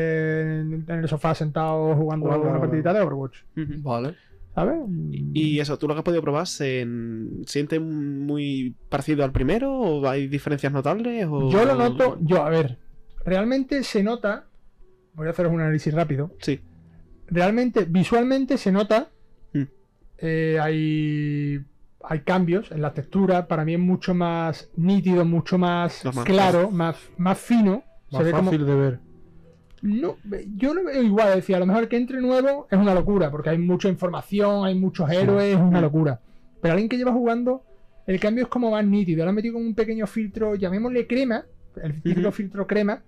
Speaker 3: en, en el sofá sentado jugando
Speaker 4: Jugando,
Speaker 3: una partidita de Overwatch.
Speaker 1: Vale.
Speaker 3: ¿Sabes?
Speaker 2: Y eso, ¿tú lo que has podido probar se siente muy parecido al primero o hay diferencias notables? O...
Speaker 3: Yo lo noto, yo, a ver, realmente se nota, voy a haceros un análisis rápido,
Speaker 2: Sí.
Speaker 3: realmente, visualmente se nota,
Speaker 2: Mm.
Speaker 3: eh, hay, hay cambios en la textura, para mí es mucho más nítido, mucho más
Speaker 2: Normal.
Speaker 3: claro, más, más fino. Se
Speaker 4: Más
Speaker 3: ve como-
Speaker 4: fácil de ver.
Speaker 3: No, yo lo veo igual, es decir, a lo mejor que entre nuevo es una locura, porque hay mucha información, hay muchos héroes, es una locura. Pero alguien que lleva jugando, el cambio es como más nítido. Lo han metido con un pequeño filtro, llamémosle crema, el típico filtro crema,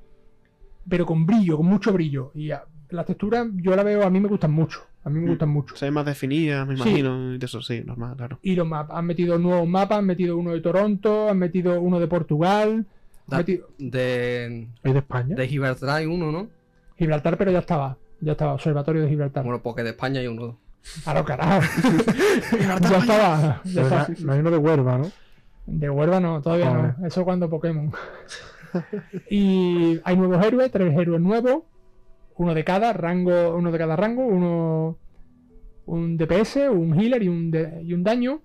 Speaker 3: pero con brillo, con mucho brillo. Y las texturas yo la veo, a mí me gustan mucho. A mí me
Speaker 2: Mm.
Speaker 3: gustan mucho.
Speaker 2: Se ve más definida, me
Speaker 3: Sí.
Speaker 2: imagino. y de eso sí, normal, claro.
Speaker 3: Y los mapas, han metido nuevos mapas, han metido uno de Toronto, han metido uno de Portugal, han
Speaker 1: Da-
Speaker 3: metido
Speaker 1: De,
Speaker 4: ¿Es de España?
Speaker 1: de Gibraltar hay uno, ¿no?
Speaker 3: Gibraltar, pero ya estaba. Ya estaba, Observatorio de Gibraltar.
Speaker 1: Bueno, porque de España hay uno.
Speaker 3: A lo carajo. ya estaba. Ya
Speaker 4: no, no hay uno de Huelva, ¿no?
Speaker 3: De Huelva no, todavía no. Eso cuando Pokémon. y hay nuevos héroes, tres héroes nuevos. Uno de cada rango, uno de cada rango, uno un DPS, un healer y un, de- y un daño.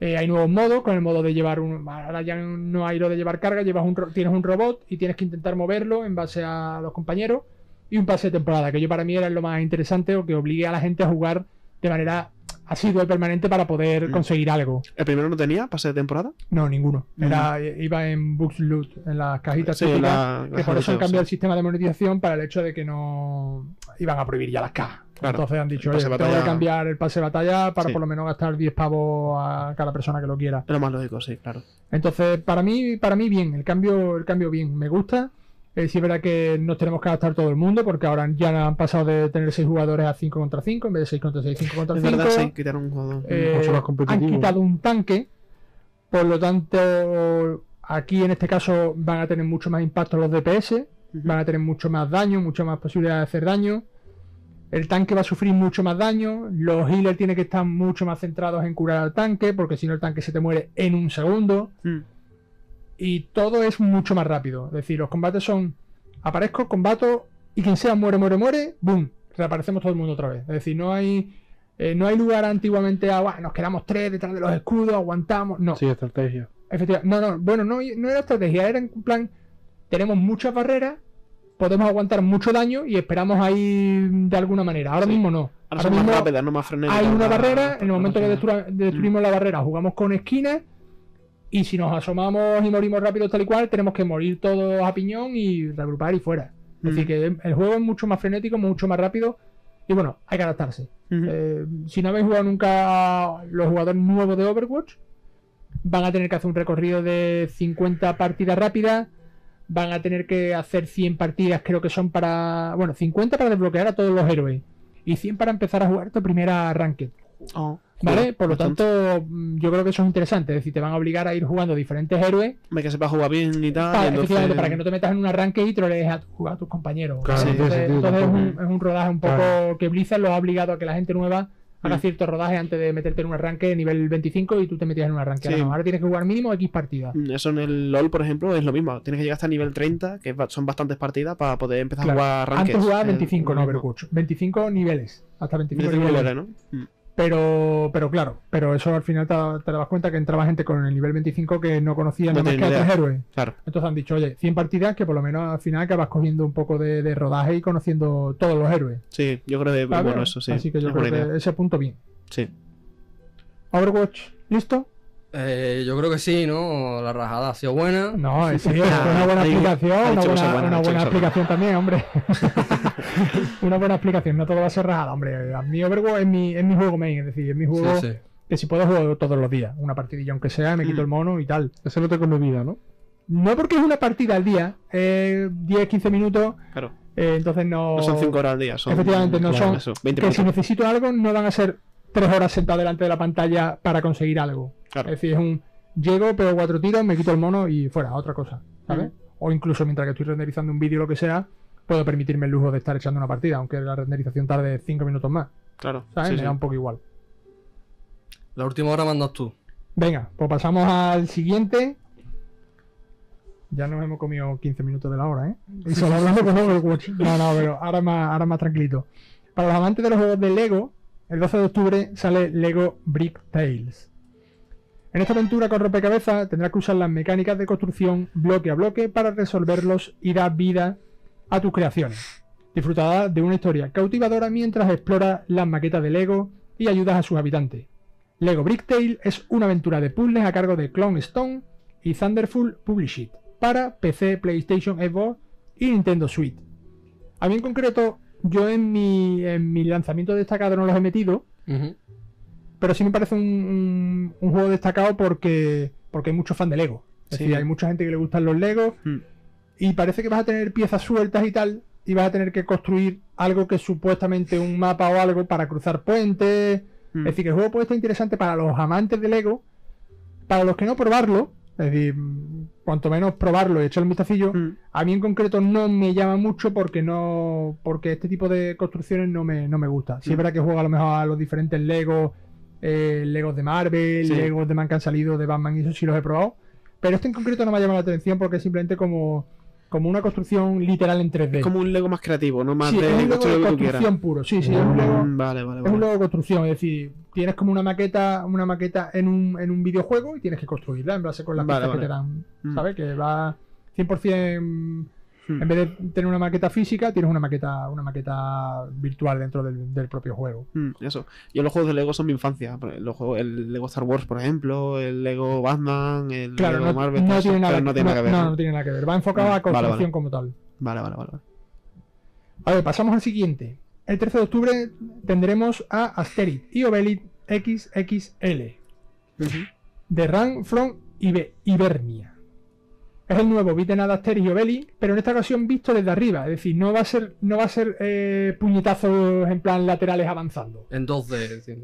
Speaker 3: Eh, hay nuevos modos, con el modo de llevar un. Ahora ya no hay lo de llevar carga, llevas un, tienes un robot y tienes que intentar moverlo en base a los compañeros. Y un pase de temporada, que yo para mí era lo más interesante o que obligue a la gente a jugar de manera asidua y permanente para poder
Speaker 2: Mm.
Speaker 3: conseguir algo.
Speaker 2: ¿El primero no tenía pase de temporada?
Speaker 3: No, ninguno. Era, Iba en Books Loot, en las cajitas
Speaker 2: Sí,
Speaker 3: típicas,
Speaker 2: la-
Speaker 3: que por eso han cambiado el sistema de monetización para el hecho de que no iban a prohibir ya las cajas.
Speaker 2: Claro.
Speaker 3: Entonces han dicho, tengo que
Speaker 2: batalla-
Speaker 3: cambiar el pase de batalla para
Speaker 2: Sí.
Speaker 3: por lo menos gastar 10 pavos a cada persona que lo quiera.
Speaker 2: Es lo más lógico, sí, claro.
Speaker 3: Entonces, para mí, para mí bien, el cambio, el cambio bien, me gusta. Eh, sí es verdad que nos tenemos que adaptar todo el mundo, porque ahora ya han pasado de tener 6 jugadores a 5 contra 5, en vez de 6 contra 6, 5 contra
Speaker 2: Es
Speaker 3: 5.
Speaker 2: verdad, sí, quitaron un jugador.
Speaker 3: Eh, han quitado un tanque, por lo tanto, aquí en este caso van a tener mucho más impacto los DPS, van a tener mucho más daño, mucho más posibilidad de hacer daño. El tanque va a sufrir mucho más daño, los healers tienen que estar mucho más centrados en curar al tanque, porque si no el tanque se te muere en un segundo.
Speaker 2: Mm.
Speaker 3: Y todo es mucho más rápido. Es decir, los combates son aparezco, combato y quien sea muere, muere, muere, boom, reaparecemos todo el mundo otra vez. Es decir, no hay eh, no hay lugar antiguamente a "Buah, nos quedamos tres detrás de los escudos, aguantamos. No,
Speaker 4: Sí, estrategia.
Speaker 3: efectivamente. No, no, bueno, no, no era estrategia, era en plan, tenemos muchas barreras, podemos aguantar mucho daño y esperamos ahí de alguna manera. Ahora
Speaker 2: Sí.
Speaker 3: mismo no.
Speaker 2: Ahora
Speaker 3: Ahora
Speaker 2: son más
Speaker 3: mismo
Speaker 2: rápidas, no más frenéticas.
Speaker 3: hay una barrera, en el momento que destrua- destruimos la barrera, jugamos con esquinas. Y si nos asomamos y morimos rápido tal y cual, tenemos que morir todos a piñón y reagrupar y fuera. Es
Speaker 2: Mm.
Speaker 3: decir, que el juego es mucho más frenético, mucho más rápido. Y bueno, hay que adaptarse. Eh, si no habéis jugado nunca los jugadores nuevos de Overwatch, van a tener que hacer un recorrido de 50 partidas rápidas. Van a tener que hacer 100 partidas, creo que son para. Bueno, 50 para desbloquear a todos los héroes. Y 100 para empezar a jugar tu primera ranked.
Speaker 2: Oh,
Speaker 3: ¿Vale? Por lo
Speaker 2: bastante.
Speaker 3: tanto, mm, yo creo que eso es interesante. Es decir, te van a obligar a ir jugando diferentes héroes
Speaker 2: Hombre, que sepa jugar bien y tal.
Speaker 3: para,
Speaker 2: y entonces-
Speaker 3: efectivamente, para que no te metas en una ranked y trolees a, tu- a tus compañeros.
Speaker 4: Claro,
Speaker 3: ¿vale?
Speaker 2: no tiene
Speaker 3: entonces
Speaker 4: sentido
Speaker 3: entonces es, un, es un rodaje un poco
Speaker 4: Claro.
Speaker 3: que Blizzard lo ha obligado a que la gente nueva hagas
Speaker 2: Mm.
Speaker 3: cierto rodaje antes de meterte en un arranque nivel 25 y tú te metías en un arranque.
Speaker 2: Sí.
Speaker 3: Ahora, no, ahora tienes que jugar mínimo X partidas.
Speaker 2: Mm, Eso en el LOL, por ejemplo, es lo mismo. Tienes que llegar hasta el nivel 30, que son bastantes partidas, para poder empezar
Speaker 3: Claro.
Speaker 2: a jugar rankeds.
Speaker 3: Antes jugaba
Speaker 2: Eh,
Speaker 3: 25 en
Speaker 2: lo mismo.
Speaker 3: Overwatch. 25 niveles. Hasta 25,
Speaker 2: 25
Speaker 3: niveles.
Speaker 2: niveles, ¿no? Mm.
Speaker 3: Pero, pero claro, pero eso al final te, te das cuenta que entraba gente con el nivel 25 que no conocía
Speaker 2: No
Speaker 3: nada más que a tres héroes.
Speaker 2: Claro.
Speaker 3: Entonces han dicho, oye, 100 partidas que por lo menos al final acabas cogiendo un poco de, de rodaje y conociendo todos los héroes.
Speaker 2: Sí, yo creo que es bueno eso, sí.
Speaker 3: Así que yo
Speaker 2: es
Speaker 3: creo
Speaker 2: buena
Speaker 3: que ese punto bien.
Speaker 2: Sí.
Speaker 3: Overwatch, ¿listo?
Speaker 1: Eh, yo creo que sí, ¿no? La rajada ha sido buena.
Speaker 3: No, es, sí, es una buena aplicación, una buena,
Speaker 2: buenas,
Speaker 3: una buena
Speaker 2: cosas
Speaker 3: explicación también, hombre. una buena explicación, no todo va a ser rajada, hombre. A mí Overwatch es mi, es mi juego main, es decir, es mi juego
Speaker 1: Sí, sí.
Speaker 3: que si puedo juego todos los días. Una partidilla aunque sea, me quito
Speaker 2: Mm.
Speaker 3: el mono y tal.
Speaker 4: Tengo en mi vida, ¿no?
Speaker 3: No porque es una partida al día, eh, 10-15 minutos,
Speaker 2: Claro.
Speaker 3: eh, entonces no...
Speaker 2: No son 5 horas al día, son.
Speaker 3: Efectivamente, no
Speaker 2: claro,
Speaker 3: son-
Speaker 2: Eso, 20
Speaker 3: Que si necesito algo, no van a ser 3 horas sentado delante de la pantalla para conseguir algo.
Speaker 2: Claro.
Speaker 3: Es decir, es un... Llego, pego cuatro tiros, me quito el mono y fuera, otra cosa, ¿sabes? O incluso mientras que estoy renderizando un vídeo o lo que sea, puedo permitirme el lujo de estar echando una partida, aunque la renderización tarde 5 minutos más,
Speaker 2: Claro.
Speaker 3: ¿sabes?
Speaker 2: sí,
Speaker 3: me
Speaker 2: sí.
Speaker 3: da un poco igual.
Speaker 1: La última hora mandas tú.
Speaker 3: Venga, pues pasamos al siguiente. Ya nos hemos comido 15 minutos de la hora, ¿eh? Y solo hablando con Overwatch. No, no, pero ahora más, ahora más tranquilito. Para los amantes de los juegos de Lego, el 12 de octubre sale Lego Brick Tales. En esta aventura con rompecabezas tendrás que usar las mecánicas de construcción bloque a bloque para resolverlos y dar vida a tus creaciones. Disfrutarás de una historia cautivadora mientras exploras las maquetas de Lego y ayudas a sus habitantes. Lego Bricktail es una aventura de puzzles a cargo de Clone Stone y Thunderful Publishing para PC, PlayStation, Xbox y Nintendo Switch. A mí en concreto, yo en mi, en mi lanzamiento destacado no los he metido, pero sí me parece un, un- un juego destacado porque, porque hay muchos fans de Lego. Es
Speaker 2: Sí.
Speaker 3: decir, hay mucha gente que le gustan los Legos
Speaker 2: Mm.
Speaker 3: Y parece que vas a tener piezas sueltas y tal y vas a tener que construir algo que es supuestamente un mapa o algo para cruzar puentes.
Speaker 2: Mm.
Speaker 3: Es decir, que el juego puede estar interesante para los amantes de Lego, para los que no probarlo, es decir, mm, cuanto menos probarlo y echarle un vistacillo,
Speaker 2: Mm.
Speaker 3: a mí en concreto no me llama mucho porque no porque este tipo de construcciones no me, no me gusta. Sí es
Speaker 2: Mm.
Speaker 3: verdad que juego a lo mejor a los diferentes Legos, eh, Legos de Marvel,
Speaker 2: Sí.
Speaker 3: Legos de Man que han salido de Batman y eso sí los he probado. Pero este en concreto no me ha llamado la atención porque es simplemente como, como una construcción literal en 3D.
Speaker 2: Es como un Lego más creativo, no más
Speaker 3: Sí,
Speaker 2: de
Speaker 3: es un Lego de construcción puro. Sí, sí, es un Lego,
Speaker 2: Mm, Vale, vale,
Speaker 3: es un. Lego de construcción, es decir, tienes como una maqueta, una maqueta en un, en un videojuego y tienes que construirla en base con las
Speaker 2: Vale,
Speaker 3: piezas que te dan.
Speaker 2: Mm.
Speaker 3: ¿Sabes? Que va 100%
Speaker 2: Mm.
Speaker 3: en vez de tener una maqueta física, tienes una maqueta, una maqueta virtual dentro del, del propio juego.
Speaker 2: Mm, Eso. Yo los juegos de Lego son mi infancia. Los juegos, el Lego Star Wars, por ejemplo, el Lego Batman, el
Speaker 3: Claro,
Speaker 2: Lego
Speaker 3: no,
Speaker 2: Marvel.
Speaker 3: no tiene nada,
Speaker 2: pero no tiene nada que ver.
Speaker 3: no,
Speaker 2: ¿no?
Speaker 3: no tiene nada que ver. Va enfocado
Speaker 2: Mm,
Speaker 3: a construcción
Speaker 2: vale.
Speaker 3: como tal.
Speaker 2: Vale, vale, vale. vale.
Speaker 3: A ver, pasamos al siguiente. El 13 de octubre tendremos a Asterix y Obelix XXL. de Run from Ibe- Hibernia. Es el nuevo beat'em up de Asterix y Obelix, pero en esta ocasión visto desde arriba. Es decir, no va a ser, no va a ser eh, puñetazos en plan laterales avanzando.
Speaker 1: En 2D. sí.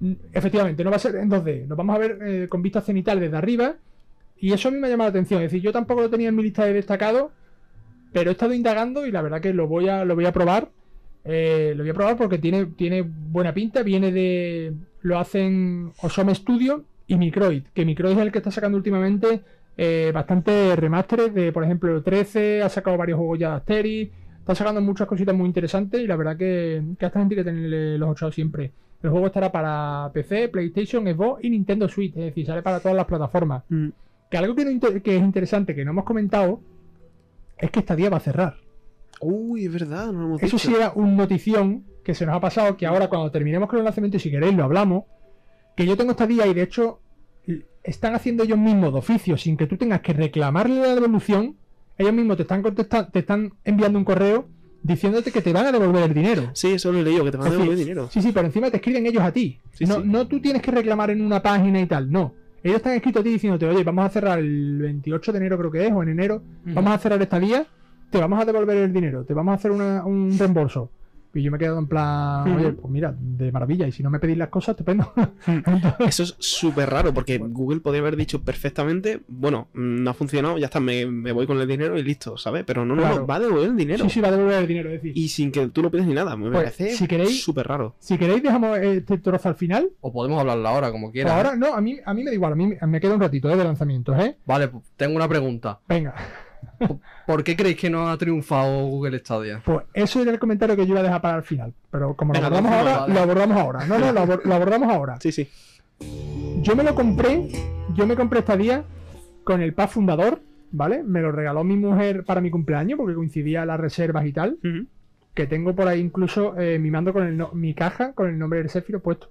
Speaker 3: Mm, Efectivamente, no va a ser en 2D. Nos vamos a ver eh, con vista cenital desde arriba. Y eso a mí me ha llamado la atención. Es decir, yo tampoco lo tenía en mi lista de destacados, pero he estado indagando y la verdad que lo voy a, lo voy a probar. Eh, lo voy a probar porque tiene, tiene buena pinta. Viene de. Lo hacen Osome Studio y Microid. Que Microid es el que está sacando últimamente eh, bastante remasteres de, por ejemplo, el 13. Ha sacado varios juegos ya de Asterix. Está sacando muchas cositas muy interesantes y la verdad que, que a esta gente hay que tenerle los ojos siempre. El juego estará para PC, PlayStation, Xbox y Nintendo Switch, es decir, sale para todas las plataformas.
Speaker 2: Mm.
Speaker 3: Que algo que, no inter- que es interesante, que no hemos comentado, es que esta día va a cerrar.
Speaker 2: Uy, es verdad, no lo hemos
Speaker 3: Eso
Speaker 2: dicho.
Speaker 3: sí era un notición que se nos ha pasado, que ahora cuando terminemos con el lanzamiento, si queréis lo hablamos, que yo tengo esta día y de hecho están haciendo ellos mismos de oficio, sin que tú tengas que reclamarle la devolución, ellos mismos te están contestando, te están enviando un correo diciéndote que te van a devolver el dinero.
Speaker 2: Sí, eso lo he leído, que te van a devolver dinero.
Speaker 3: Sí, sí, pero encima te escriben ellos a ti.
Speaker 2: Sí,
Speaker 3: no,
Speaker 2: sí.
Speaker 3: no tú tienes que reclamar en una página y tal, no. Ellos te han escrito a ti diciéndote, oye, vamos a cerrar el 28 de enero creo que es, o en enero, vamos a cerrar esta día, te vamos a devolver el dinero, te vamos a hacer una- un reembolso. Y yo me he quedado en plan, oye, pues mira, de maravilla. Y si no me pedís las cosas, estupendo.
Speaker 2: Eso es súper raro porque Google podría haber dicho perfectamente, bueno, mm, no ha funcionado, ya está, me, me voy con el dinero y listo, ¿sabes? Pero no, no,
Speaker 3: Claro.
Speaker 2: no, va a devolver el dinero.
Speaker 3: sí, sí, va a devolver el dinero. Es decir,
Speaker 2: Y sin que tú lo pides ni nada, me
Speaker 3: Pues,
Speaker 2: parece
Speaker 3: si queréis-
Speaker 2: súper raro.
Speaker 3: si queréis, dejamos este trozo al final.
Speaker 1: O podemos hablarla ahora, como quieras.
Speaker 3: ahora, no, a mí, a mí me da igual, a mí me queda un ratito ¿eh? de lanzamientos, ¿eh?
Speaker 1: Vale, pues tengo una pregunta.
Speaker 3: Venga,
Speaker 1: ¿Por qué creéis que no ha triunfado Google Stadia?
Speaker 3: pues eso era el comentario que yo iba a dejar para el final. Pero como lo abordamos ahora,
Speaker 1: vale.
Speaker 3: lo abordamos ahora. No, no, lo, abor- lo abordamos ahora.
Speaker 2: Sí, sí.
Speaker 3: Yo me lo compré, yo me compré esta día con el pack fundador, ¿vale? Me lo regaló mi mujer para mi cumpleaños porque coincidía las reservas y tal. Que tengo por ahí incluso eh, mi mando con el no- mi caja con el nombre del Sephiroth puesto.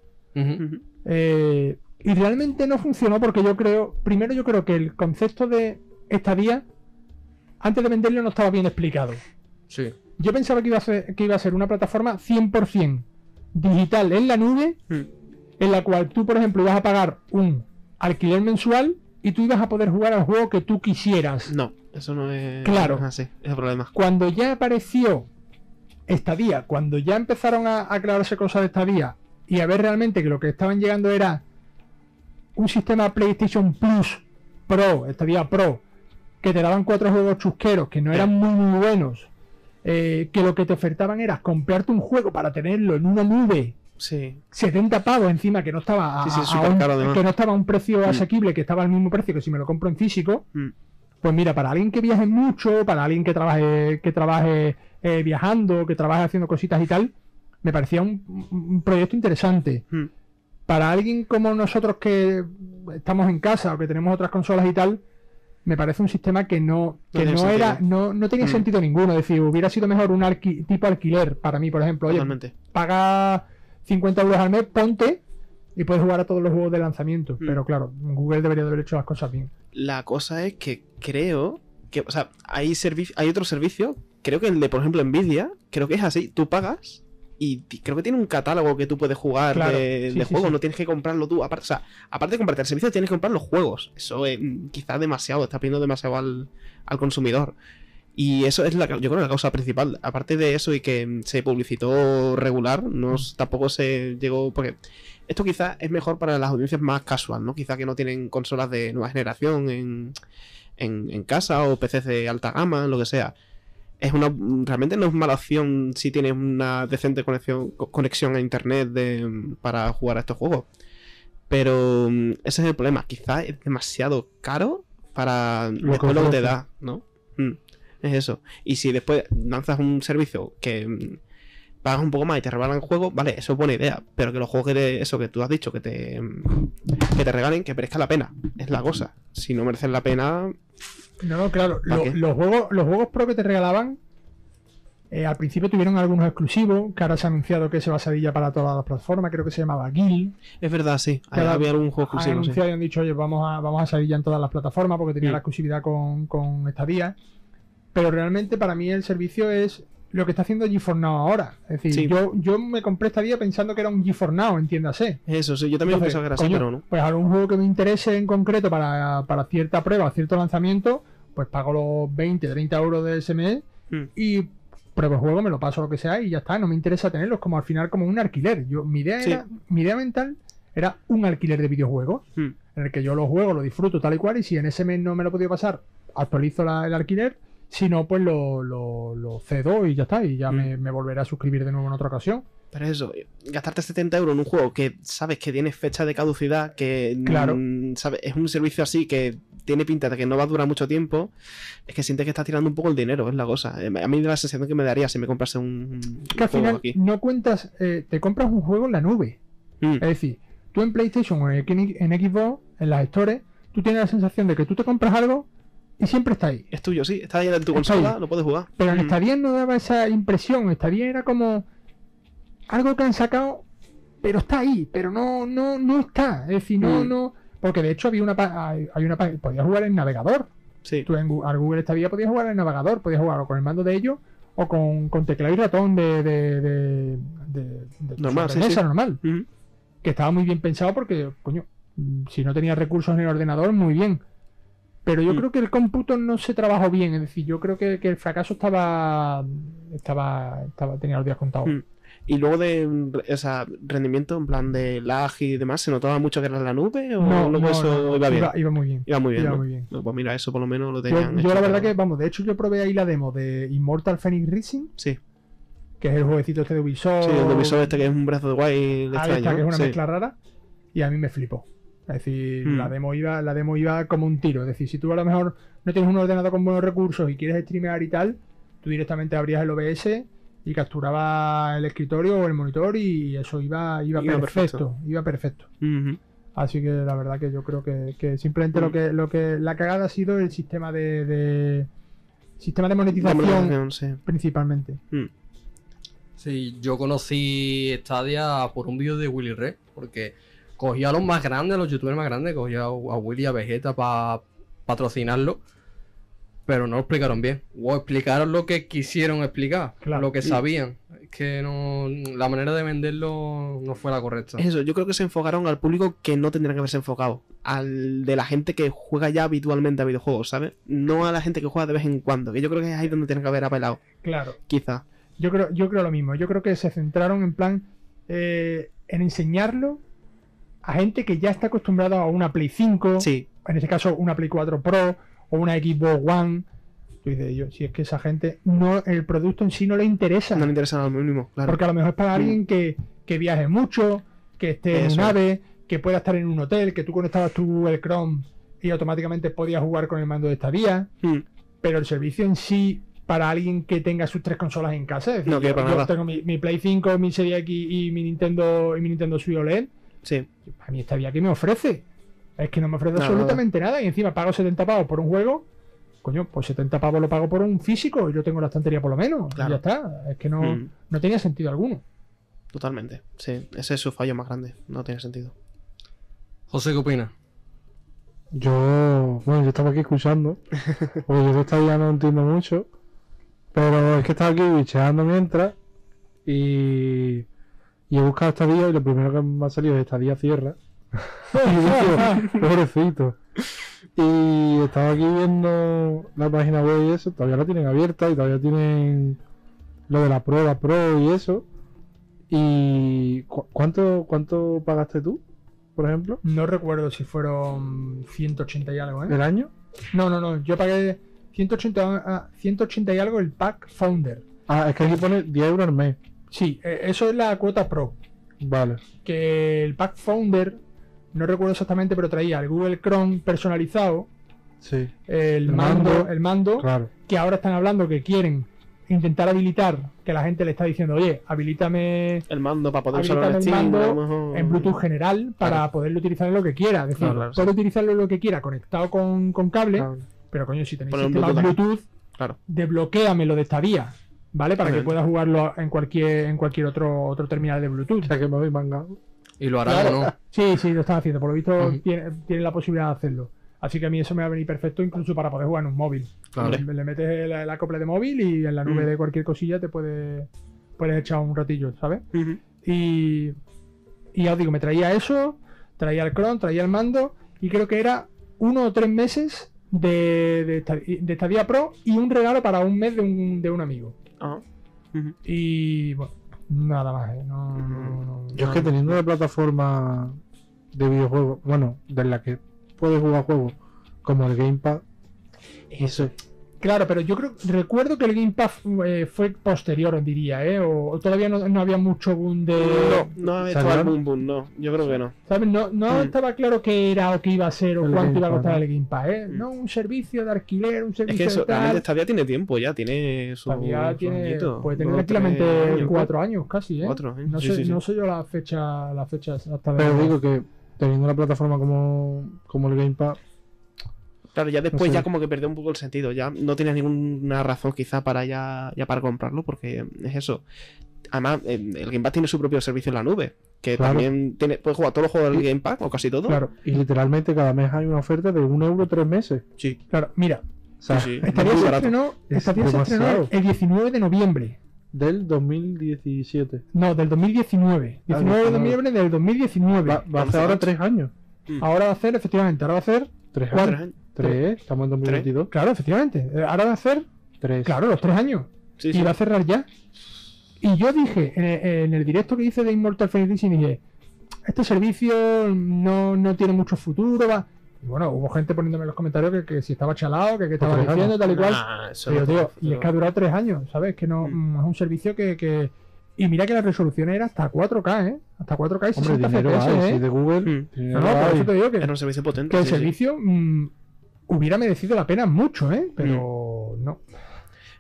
Speaker 3: Eh, y realmente no funcionó porque yo creo, primero yo creo que el concepto de estadía, antes de venderlo no estaba bien explicado.
Speaker 1: Sí.
Speaker 3: Yo pensaba que iba a ser, que iba a ser una plataforma 100% digital en la nube,
Speaker 2: Mm.
Speaker 3: en la cual tú, por ejemplo, ibas a pagar un alquiler mensual y tú ibas a poder jugar al juego que tú quisieras.
Speaker 2: No, eso no es,
Speaker 3: Claro.
Speaker 2: no es así, es el problema.
Speaker 3: Cuando ya apareció Estadía, cuando ya empezaron a a aclararse cosas de Estadía y a ver realmente que lo que estaban llegando era un sistema PlayStation Plus Pro, Estadía Pro, que te daban cuatro juegos chusqueros que no eran muy muy buenos, eh, que lo que te ofertaban era comprarte un juego para tenerlo en una nube,
Speaker 2: Sí.
Speaker 3: 70 pavos encima, que no estaba a,
Speaker 2: Sí, sí,
Speaker 3: a- a
Speaker 2: súper
Speaker 3: un,
Speaker 2: caro,
Speaker 3: que no estaba a un precio
Speaker 2: Mm.
Speaker 3: asequible, que estaba al mismo precio que si me lo compro en físico.
Speaker 2: Mm.
Speaker 3: Pues mira, para alguien que viaje mucho, para alguien que trabaje, que trabaje eh, viajando, que trabaje haciendo cositas y tal, me parecía un, un proyecto interesante.
Speaker 2: Mm.
Speaker 3: Para alguien como nosotros que estamos en casa o que tenemos otras consolas y tal, me parece un sistema que no, que no era, no, no tenía
Speaker 2: Mm.
Speaker 3: sentido ninguno. Es decir, hubiera sido mejor un alqui- tipo alquiler para mí, por ejemplo. Oye,
Speaker 2: Totalmente.
Speaker 3: paga 50 euros al mes, ponte y puedes jugar a todos los juegos de lanzamiento.
Speaker 2: Mm.
Speaker 3: Pero claro, Google debería de haber hecho las cosas bien.
Speaker 2: La cosa es que creo que, o sea, hay, hay otro servicio, creo que el de, por ejemplo, Nvidia, creo que es así, tú pagas y creo que tiene un catálogo que tú puedes jugar
Speaker 3: Claro,
Speaker 2: de,
Speaker 3: sí,
Speaker 2: de
Speaker 3: sí,
Speaker 2: juegos,
Speaker 3: sí.
Speaker 2: no tienes que comprarlo tú. Aparte, o sea, aparte de comprarte el servicio, tienes que comprar los juegos. Eso es mm, quizás demasiado, está pidiendo demasiado al, al consumidor. Y eso es la, yo creo la causa principal. Aparte de eso y que mm, se publicitó regular, no s- tampoco se llegó. Porque esto quizás es mejor para las audiencias más casual, ¿no? Quizás que no tienen consolas de nueva generación en, en, en casa o PCs de alta gama, lo que sea. Es una, realmente no es mala opción si tienes una decente conexión, co- conexión a internet de, para jugar a estos juegos. Pero mm, ese es el problema. Quizás es demasiado caro para lo que te da, ¿no? Mm, es eso. Y si después lanzas un servicio que mm, pagas un poco más y te regalan el juego, vale, eso es buena idea. Pero que los juegos que te, eso que tú has dicho, que te, que te regalen, que merezca la pena. Es la cosa. Si no merecen la pena,
Speaker 3: No, no, claro. Los, juegos, los juegos pro que te regalaban, eh, al principio tuvieron algunos exclusivos, que ahora se ha anunciado que se va a salir ya para todas las plataformas, creo que se llamaba Guild.
Speaker 2: es verdad, sí. Había algún juego
Speaker 3: Han
Speaker 2: exclusivo, sí.
Speaker 3: anunciado y han dicho, oye, vamos a, vamos a salir ya en todas las plataformas porque tenía la exclusividad con, con Stadia. Pero realmente para mí el servicio es lo que está haciendo GeForce Now ahora. Es decir,
Speaker 2: Sí.
Speaker 3: yo, yo me compré Stadia pensando que era un GeForce Now, entiéndase.
Speaker 2: Eso, sí. Yo también
Speaker 3: Entonces,
Speaker 2: pensaba que era así, pero no.
Speaker 3: Pues algún juego que me interese en concreto para, para cierta prueba, cierto lanzamiento, pues pago los 20, 30 euros de ese mes
Speaker 2: Mm.
Speaker 3: y pruebo el juego, me lo paso lo que sea y ya está. No me interesa tenerlos como al final como un alquiler. Yo, mi, idea
Speaker 2: Sí.
Speaker 3: era, mi idea mental era un alquiler de videojuegos
Speaker 2: Mm.
Speaker 3: en el que yo lo juego, lo disfruto tal y cual y si en ese mes no me lo he podido pasar, actualizo la- el alquiler. Si no, pues lo, lo- lo cedo y ya está. Y ya
Speaker 2: Mm.
Speaker 3: me, me volveré a suscribir de nuevo en otra ocasión.
Speaker 2: Pero eso, eh, gastarte 70 euros en un juego que sabes que tiene fecha de caducidad, que
Speaker 3: Claro.
Speaker 2: mm, sabes, es un servicio así que tiene pinta de que no va a durar mucho tiempo, es que sientes que estás tirando un poco el dinero, es la cosa. Eh, A mí la sensación que me daría si me comprase un, un
Speaker 3: que al
Speaker 2: juego
Speaker 3: final
Speaker 2: aquí.
Speaker 3: no cuentas, eh, te compras un juego en la nube.
Speaker 2: Mm,
Speaker 3: Es decir, tú en PlayStation o en, en Xbox, en las stores, tú tienes la sensación de que tú te compras algo y siempre está ahí.
Speaker 2: Es tuyo, sí, está ahí en tu
Speaker 3: Está
Speaker 2: consola,
Speaker 3: ahí.
Speaker 2: lo puedes jugar.
Speaker 3: Pero en
Speaker 2: Mm,
Speaker 3: Stadia no daba esa impresión. Stadia era como algo que han sacado, pero está ahí, pero no, no, no está. Es decir, no,
Speaker 2: Mm.
Speaker 3: no. Porque de hecho había una hay hay una podías jugar en navegador.
Speaker 2: Sí,
Speaker 3: Tú en Google Stadia podías jugar en navegador, podías jugar o con el mando de ellos o con, con teclado y ratón de, de, de, de-
Speaker 2: Normal, sí,
Speaker 3: sobremesa
Speaker 2: sí.
Speaker 3: normal. Que estaba muy bien pensado porque, coño, si no tenía recursos en el ordenador, muy bien. Pero yo
Speaker 2: Mm.
Speaker 3: creo que el cómputo no se trabajó bien, es decir, yo creo que, que el fracaso estaba, estaba, estaba tenía los días contados.
Speaker 2: Mm. Y luego de o sea, rendimiento, en plan de lag y demás, ¿se notaba mucho que era la nube? ¿O
Speaker 3: No,
Speaker 2: eso iba bien?
Speaker 3: Iba, iba muy bien.
Speaker 2: Iba muy bien.
Speaker 3: iba
Speaker 2: ¿no?
Speaker 3: muy bien.
Speaker 2: No, Pues mira, eso por lo menos lo
Speaker 3: Yo,
Speaker 2: tenían.
Speaker 3: yo
Speaker 2: hecho
Speaker 3: la verdad que, vamos, de hecho yo probé ahí la demo de Immortal Phoenix Rising,
Speaker 2: Sí,
Speaker 3: que es el jueguecito este de Ubisoft.
Speaker 2: sí, el de Ubisoft este que es un brazo de guay
Speaker 3: ahí
Speaker 2: extraño.
Speaker 3: está, que es una
Speaker 2: sí.
Speaker 3: mezcla rara. Y a mí me flipó. Es decir,
Speaker 2: Mm.
Speaker 3: la, demo iba, la demo iba como un tiro. Es decir, si tú a lo mejor no tienes un ordenador con buenos recursos y quieres streamear y tal, tú directamente abrías el OBS y capturabas el escritorio o el monitor y eso iba, iba,
Speaker 2: Iba
Speaker 3: perfecto,
Speaker 2: perfecto.
Speaker 3: Iba perfecto. Así que la verdad que yo creo que, que simplemente lo
Speaker 2: Mm.
Speaker 3: que lo que la cagada ha sido el sistema de, de- sistema de monetización
Speaker 2: monetización, sí.
Speaker 3: principalmente.
Speaker 2: Mm.
Speaker 1: Sí, yo conocí Stadia por un vídeo de Willy Red, porque cogía a los más grandes, a los youtubers más grandes, cogía a a Willy y a Vegeta para patrocinarlo, pero no lo explicaron bien. O explicaron lo que quisieron explicar,
Speaker 3: Claro.
Speaker 1: lo que sabían. Es que no, la manera de venderlo no fue la correcta.
Speaker 2: Eso, yo creo que se enfocaron al público que no tendría que haberse enfocado. Al de la gente que juega ya habitualmente a videojuegos, ¿sabes? No a la gente que juega de vez en cuando. Que yo creo que es ahí donde tienen que haber apelado.
Speaker 3: Claro.
Speaker 2: Quizá.
Speaker 3: Yo creo, yo creo lo mismo. Yo creo que se centraron en plan eh, en enseñarlo a gente que ya está acostumbrada a una Play 5,
Speaker 2: Sí.
Speaker 3: en este caso una Play 4 Pro o una Xbox One. Yo dice yo, si es que esa gente no, el producto en sí no le interesa.
Speaker 2: No le interesa nada mínimo, claro.
Speaker 3: Porque a lo mejor es para alguien que, que viaje mucho, que esté en nave, que pueda estar en un hotel, que tú conectabas tu el Chrome y automáticamente podías jugar con el mando de estadía.
Speaker 2: Mm.
Speaker 3: Pero el servicio en sí, para alguien que tenga sus tres consolas en casa, es decir,
Speaker 2: No, que
Speaker 3: yo,
Speaker 2: para
Speaker 3: yo
Speaker 2: nada.
Speaker 3: tengo mi, mi Play 5, mi Serie X y mi Nintendo y mi Nintendo Switch OLED,
Speaker 2: Sí.
Speaker 3: a mí esta vía que me ofrece. Es que no me ofrece absolutamente nada. Y encima pago 70 pavos por un juego. Coño, pues 70 pavos lo pago por un físico y yo tengo la estantería por lo menos. Y ya está. Es que no,
Speaker 2: Mm.
Speaker 3: no tenía sentido alguno.
Speaker 2: Totalmente. Sí. Ese es su fallo más grande. No tiene sentido.
Speaker 1: José, ¿qué opinas?
Speaker 4: Yo, bueno, yo estaba aquí escuchando, porque yo día no entiendo mucho, pero es que estaba aquí bicheando mientras y, y he buscado esta día y lo primero que me ha salido es esta día cierra. Pobrecito. Y estaba aquí viendo la página web y eso, todavía la tienen abierta y todavía tienen lo de la prueba pro y eso. ¿Y cu- cuánto, cuánto pagaste tú, por ejemplo,
Speaker 3: No recuerdo si fueron 180 y algo, ¿eh?
Speaker 4: el año?
Speaker 3: No, no, no. Yo pagué 180, a- 180 y algo el pack Founder.
Speaker 4: Ah, es que aquí pone 10 euros al mes.
Speaker 3: Sí, eh, eso es la cuota Pro.
Speaker 4: Vale.
Speaker 3: Que el pack Founder, no recuerdo exactamente, pero traía el Google Chrome personalizado,
Speaker 4: Sí,
Speaker 3: el mando,
Speaker 4: mando,
Speaker 3: el mando,
Speaker 4: claro.
Speaker 3: que ahora están hablando que quieren intentar habilitar, que la gente le está diciendo, oye, habilítame
Speaker 2: El mando para poder usarlo en
Speaker 3: el
Speaker 2: Steam.
Speaker 3: mando
Speaker 2: mejor-
Speaker 3: en Bluetooth general para
Speaker 2: Claro.
Speaker 3: poderlo utilizar en lo que quiera. Es decir,
Speaker 2: Claro,
Speaker 3: utilizarlo en lo que quiera conectado con, con cable,
Speaker 4: claro.
Speaker 3: pero coño, si tenéis
Speaker 2: Poner
Speaker 3: sistema
Speaker 2: Bluetooth
Speaker 3: Bluetooth,
Speaker 2: Claro.
Speaker 3: desbloquéamelo de esta vía, ¿vale? Para que puedas jugarlo en cualquier en cualquier otro otro terminal de Bluetooth.
Speaker 4: O sea que me habéis mangado.
Speaker 1: ¿Y lo harán
Speaker 3: Claro.
Speaker 1: o no?
Speaker 3: Sí, sí, lo están haciendo. Por lo visto,
Speaker 1: Ujú.
Speaker 3: tiene- tienen la posibilidad de hacerlo. Así que a mí eso me va a venir perfecto incluso para poder jugar en un móvil.
Speaker 1: Claro.
Speaker 3: Le, le metes el, el acople de móvil y en la nube de cualquier cosilla te puede, puedes echar un ratillo, ¿sabes? Y, y ya os digo, me traía eso, traía el Chrome, traía el mando y creo que era uno o tres meses de, de, esta- de estadía pro y un regalo para un mes de un, de un amigo.
Speaker 2: Ujú.
Speaker 3: Y bueno, nada más. ¿eh? No, no, no,
Speaker 4: Yo es que teniendo una plataforma de videojuegos, bueno, de la que puedes jugar juegos como el Gamepad, eso.
Speaker 3: Claro, pero yo creo, recuerdo que el Game Pass eh, fue posterior, diría, ¿eh? O, o todavía no, no había mucho boom de...
Speaker 2: No, no estaba boom boom, no. Yo creo que no.
Speaker 3: ¿Sabes? No, no
Speaker 2: Mm.
Speaker 3: estaba claro qué era o qué iba a ser o
Speaker 4: El
Speaker 3: cuánto
Speaker 4: Game
Speaker 3: iba a
Speaker 4: Pass,
Speaker 3: costar el Game Pass, ¿eh?
Speaker 2: Mm.
Speaker 3: No un servicio de alquiler, un
Speaker 2: Es
Speaker 3: servicio
Speaker 2: que eso,
Speaker 3: de tal.
Speaker 2: realmente Stadia tiene tiempo ya, tiene su.
Speaker 3: Todavía
Speaker 2: su
Speaker 3: tiene,
Speaker 2: añito,
Speaker 3: puede tener
Speaker 2: años,
Speaker 3: cuatro años casi, ¿eh?
Speaker 2: Cuatro, ¿eh?
Speaker 3: No,
Speaker 2: Sí,
Speaker 3: sé,
Speaker 2: sí, sí.
Speaker 3: no sé yo la fecha, la fecha de
Speaker 4: Pero digo que teniendo una plataforma como, como el Gamepad,
Speaker 2: Claro, ya después ya como que perdió un poco el sentido. Ya no tienes ninguna razón quizá para ya, ya para comprarlo, porque es eso. Además, eh, el Game Pass tiene su propio servicio en la nube. Que
Speaker 4: Claro.
Speaker 2: también tiene, puedes jugar todos los juegos del Game Pass, o casi todo.
Speaker 3: Claro,
Speaker 4: y literalmente cada mes hay una oferta de un euro tres meses.
Speaker 2: Sí,
Speaker 3: claro, mira,
Speaker 4: O sea,
Speaker 2: sí, sí.
Speaker 3: esta día
Speaker 2: muy
Speaker 3: se
Speaker 2: barato.
Speaker 3: estrenó,
Speaker 4: Es
Speaker 3: esta día se estrenó el 19 de noviembre.
Speaker 4: del 2017.
Speaker 3: No, del 2019. 19 de
Speaker 4: Ah, no.
Speaker 3: noviembre del 2019.
Speaker 4: Va, va a hacer ahora tres años.
Speaker 3: Ahora va a hacer, efectivamente, ahora va a hacer.
Speaker 4: Tres años.
Speaker 2: Tres.
Speaker 4: Tres, estamos en 2022.
Speaker 3: Claro, efectivamente. Ahora va a hacer,
Speaker 4: Tres.
Speaker 3: claro, los tres años.
Speaker 2: Sí,
Speaker 3: Y
Speaker 2: sí.
Speaker 3: va a cerrar ya. Y yo dije, en el, en el directo que hice de Immortal Phoenix Rising, dije, este servicio no, no tiene mucho futuro, va. Y bueno, hubo gente poniéndome en los comentarios que, que si estaba chalado, que, que estaba
Speaker 4: Pues,
Speaker 3: diciendo, tal y cual.
Speaker 2: Nah,
Speaker 3: Pero, tío, y es que ha durado tres años, ¿sabes? Que no
Speaker 2: Mm.
Speaker 3: mm, es un servicio que, que- Y mira que la resolución era hasta 4K, ¿eh? Hasta 4K y
Speaker 4: Hombre,
Speaker 3: 60
Speaker 4: dinero
Speaker 3: FPS,
Speaker 4: hay,
Speaker 3: ¿eh?
Speaker 4: si de Google.
Speaker 2: Mm.
Speaker 3: No, no, por eso te digo que,
Speaker 2: Era un servicio potente.
Speaker 3: que el
Speaker 2: sí, sí.
Speaker 3: servicio hubiera merecido la pena mucho, ¿eh? Pero no.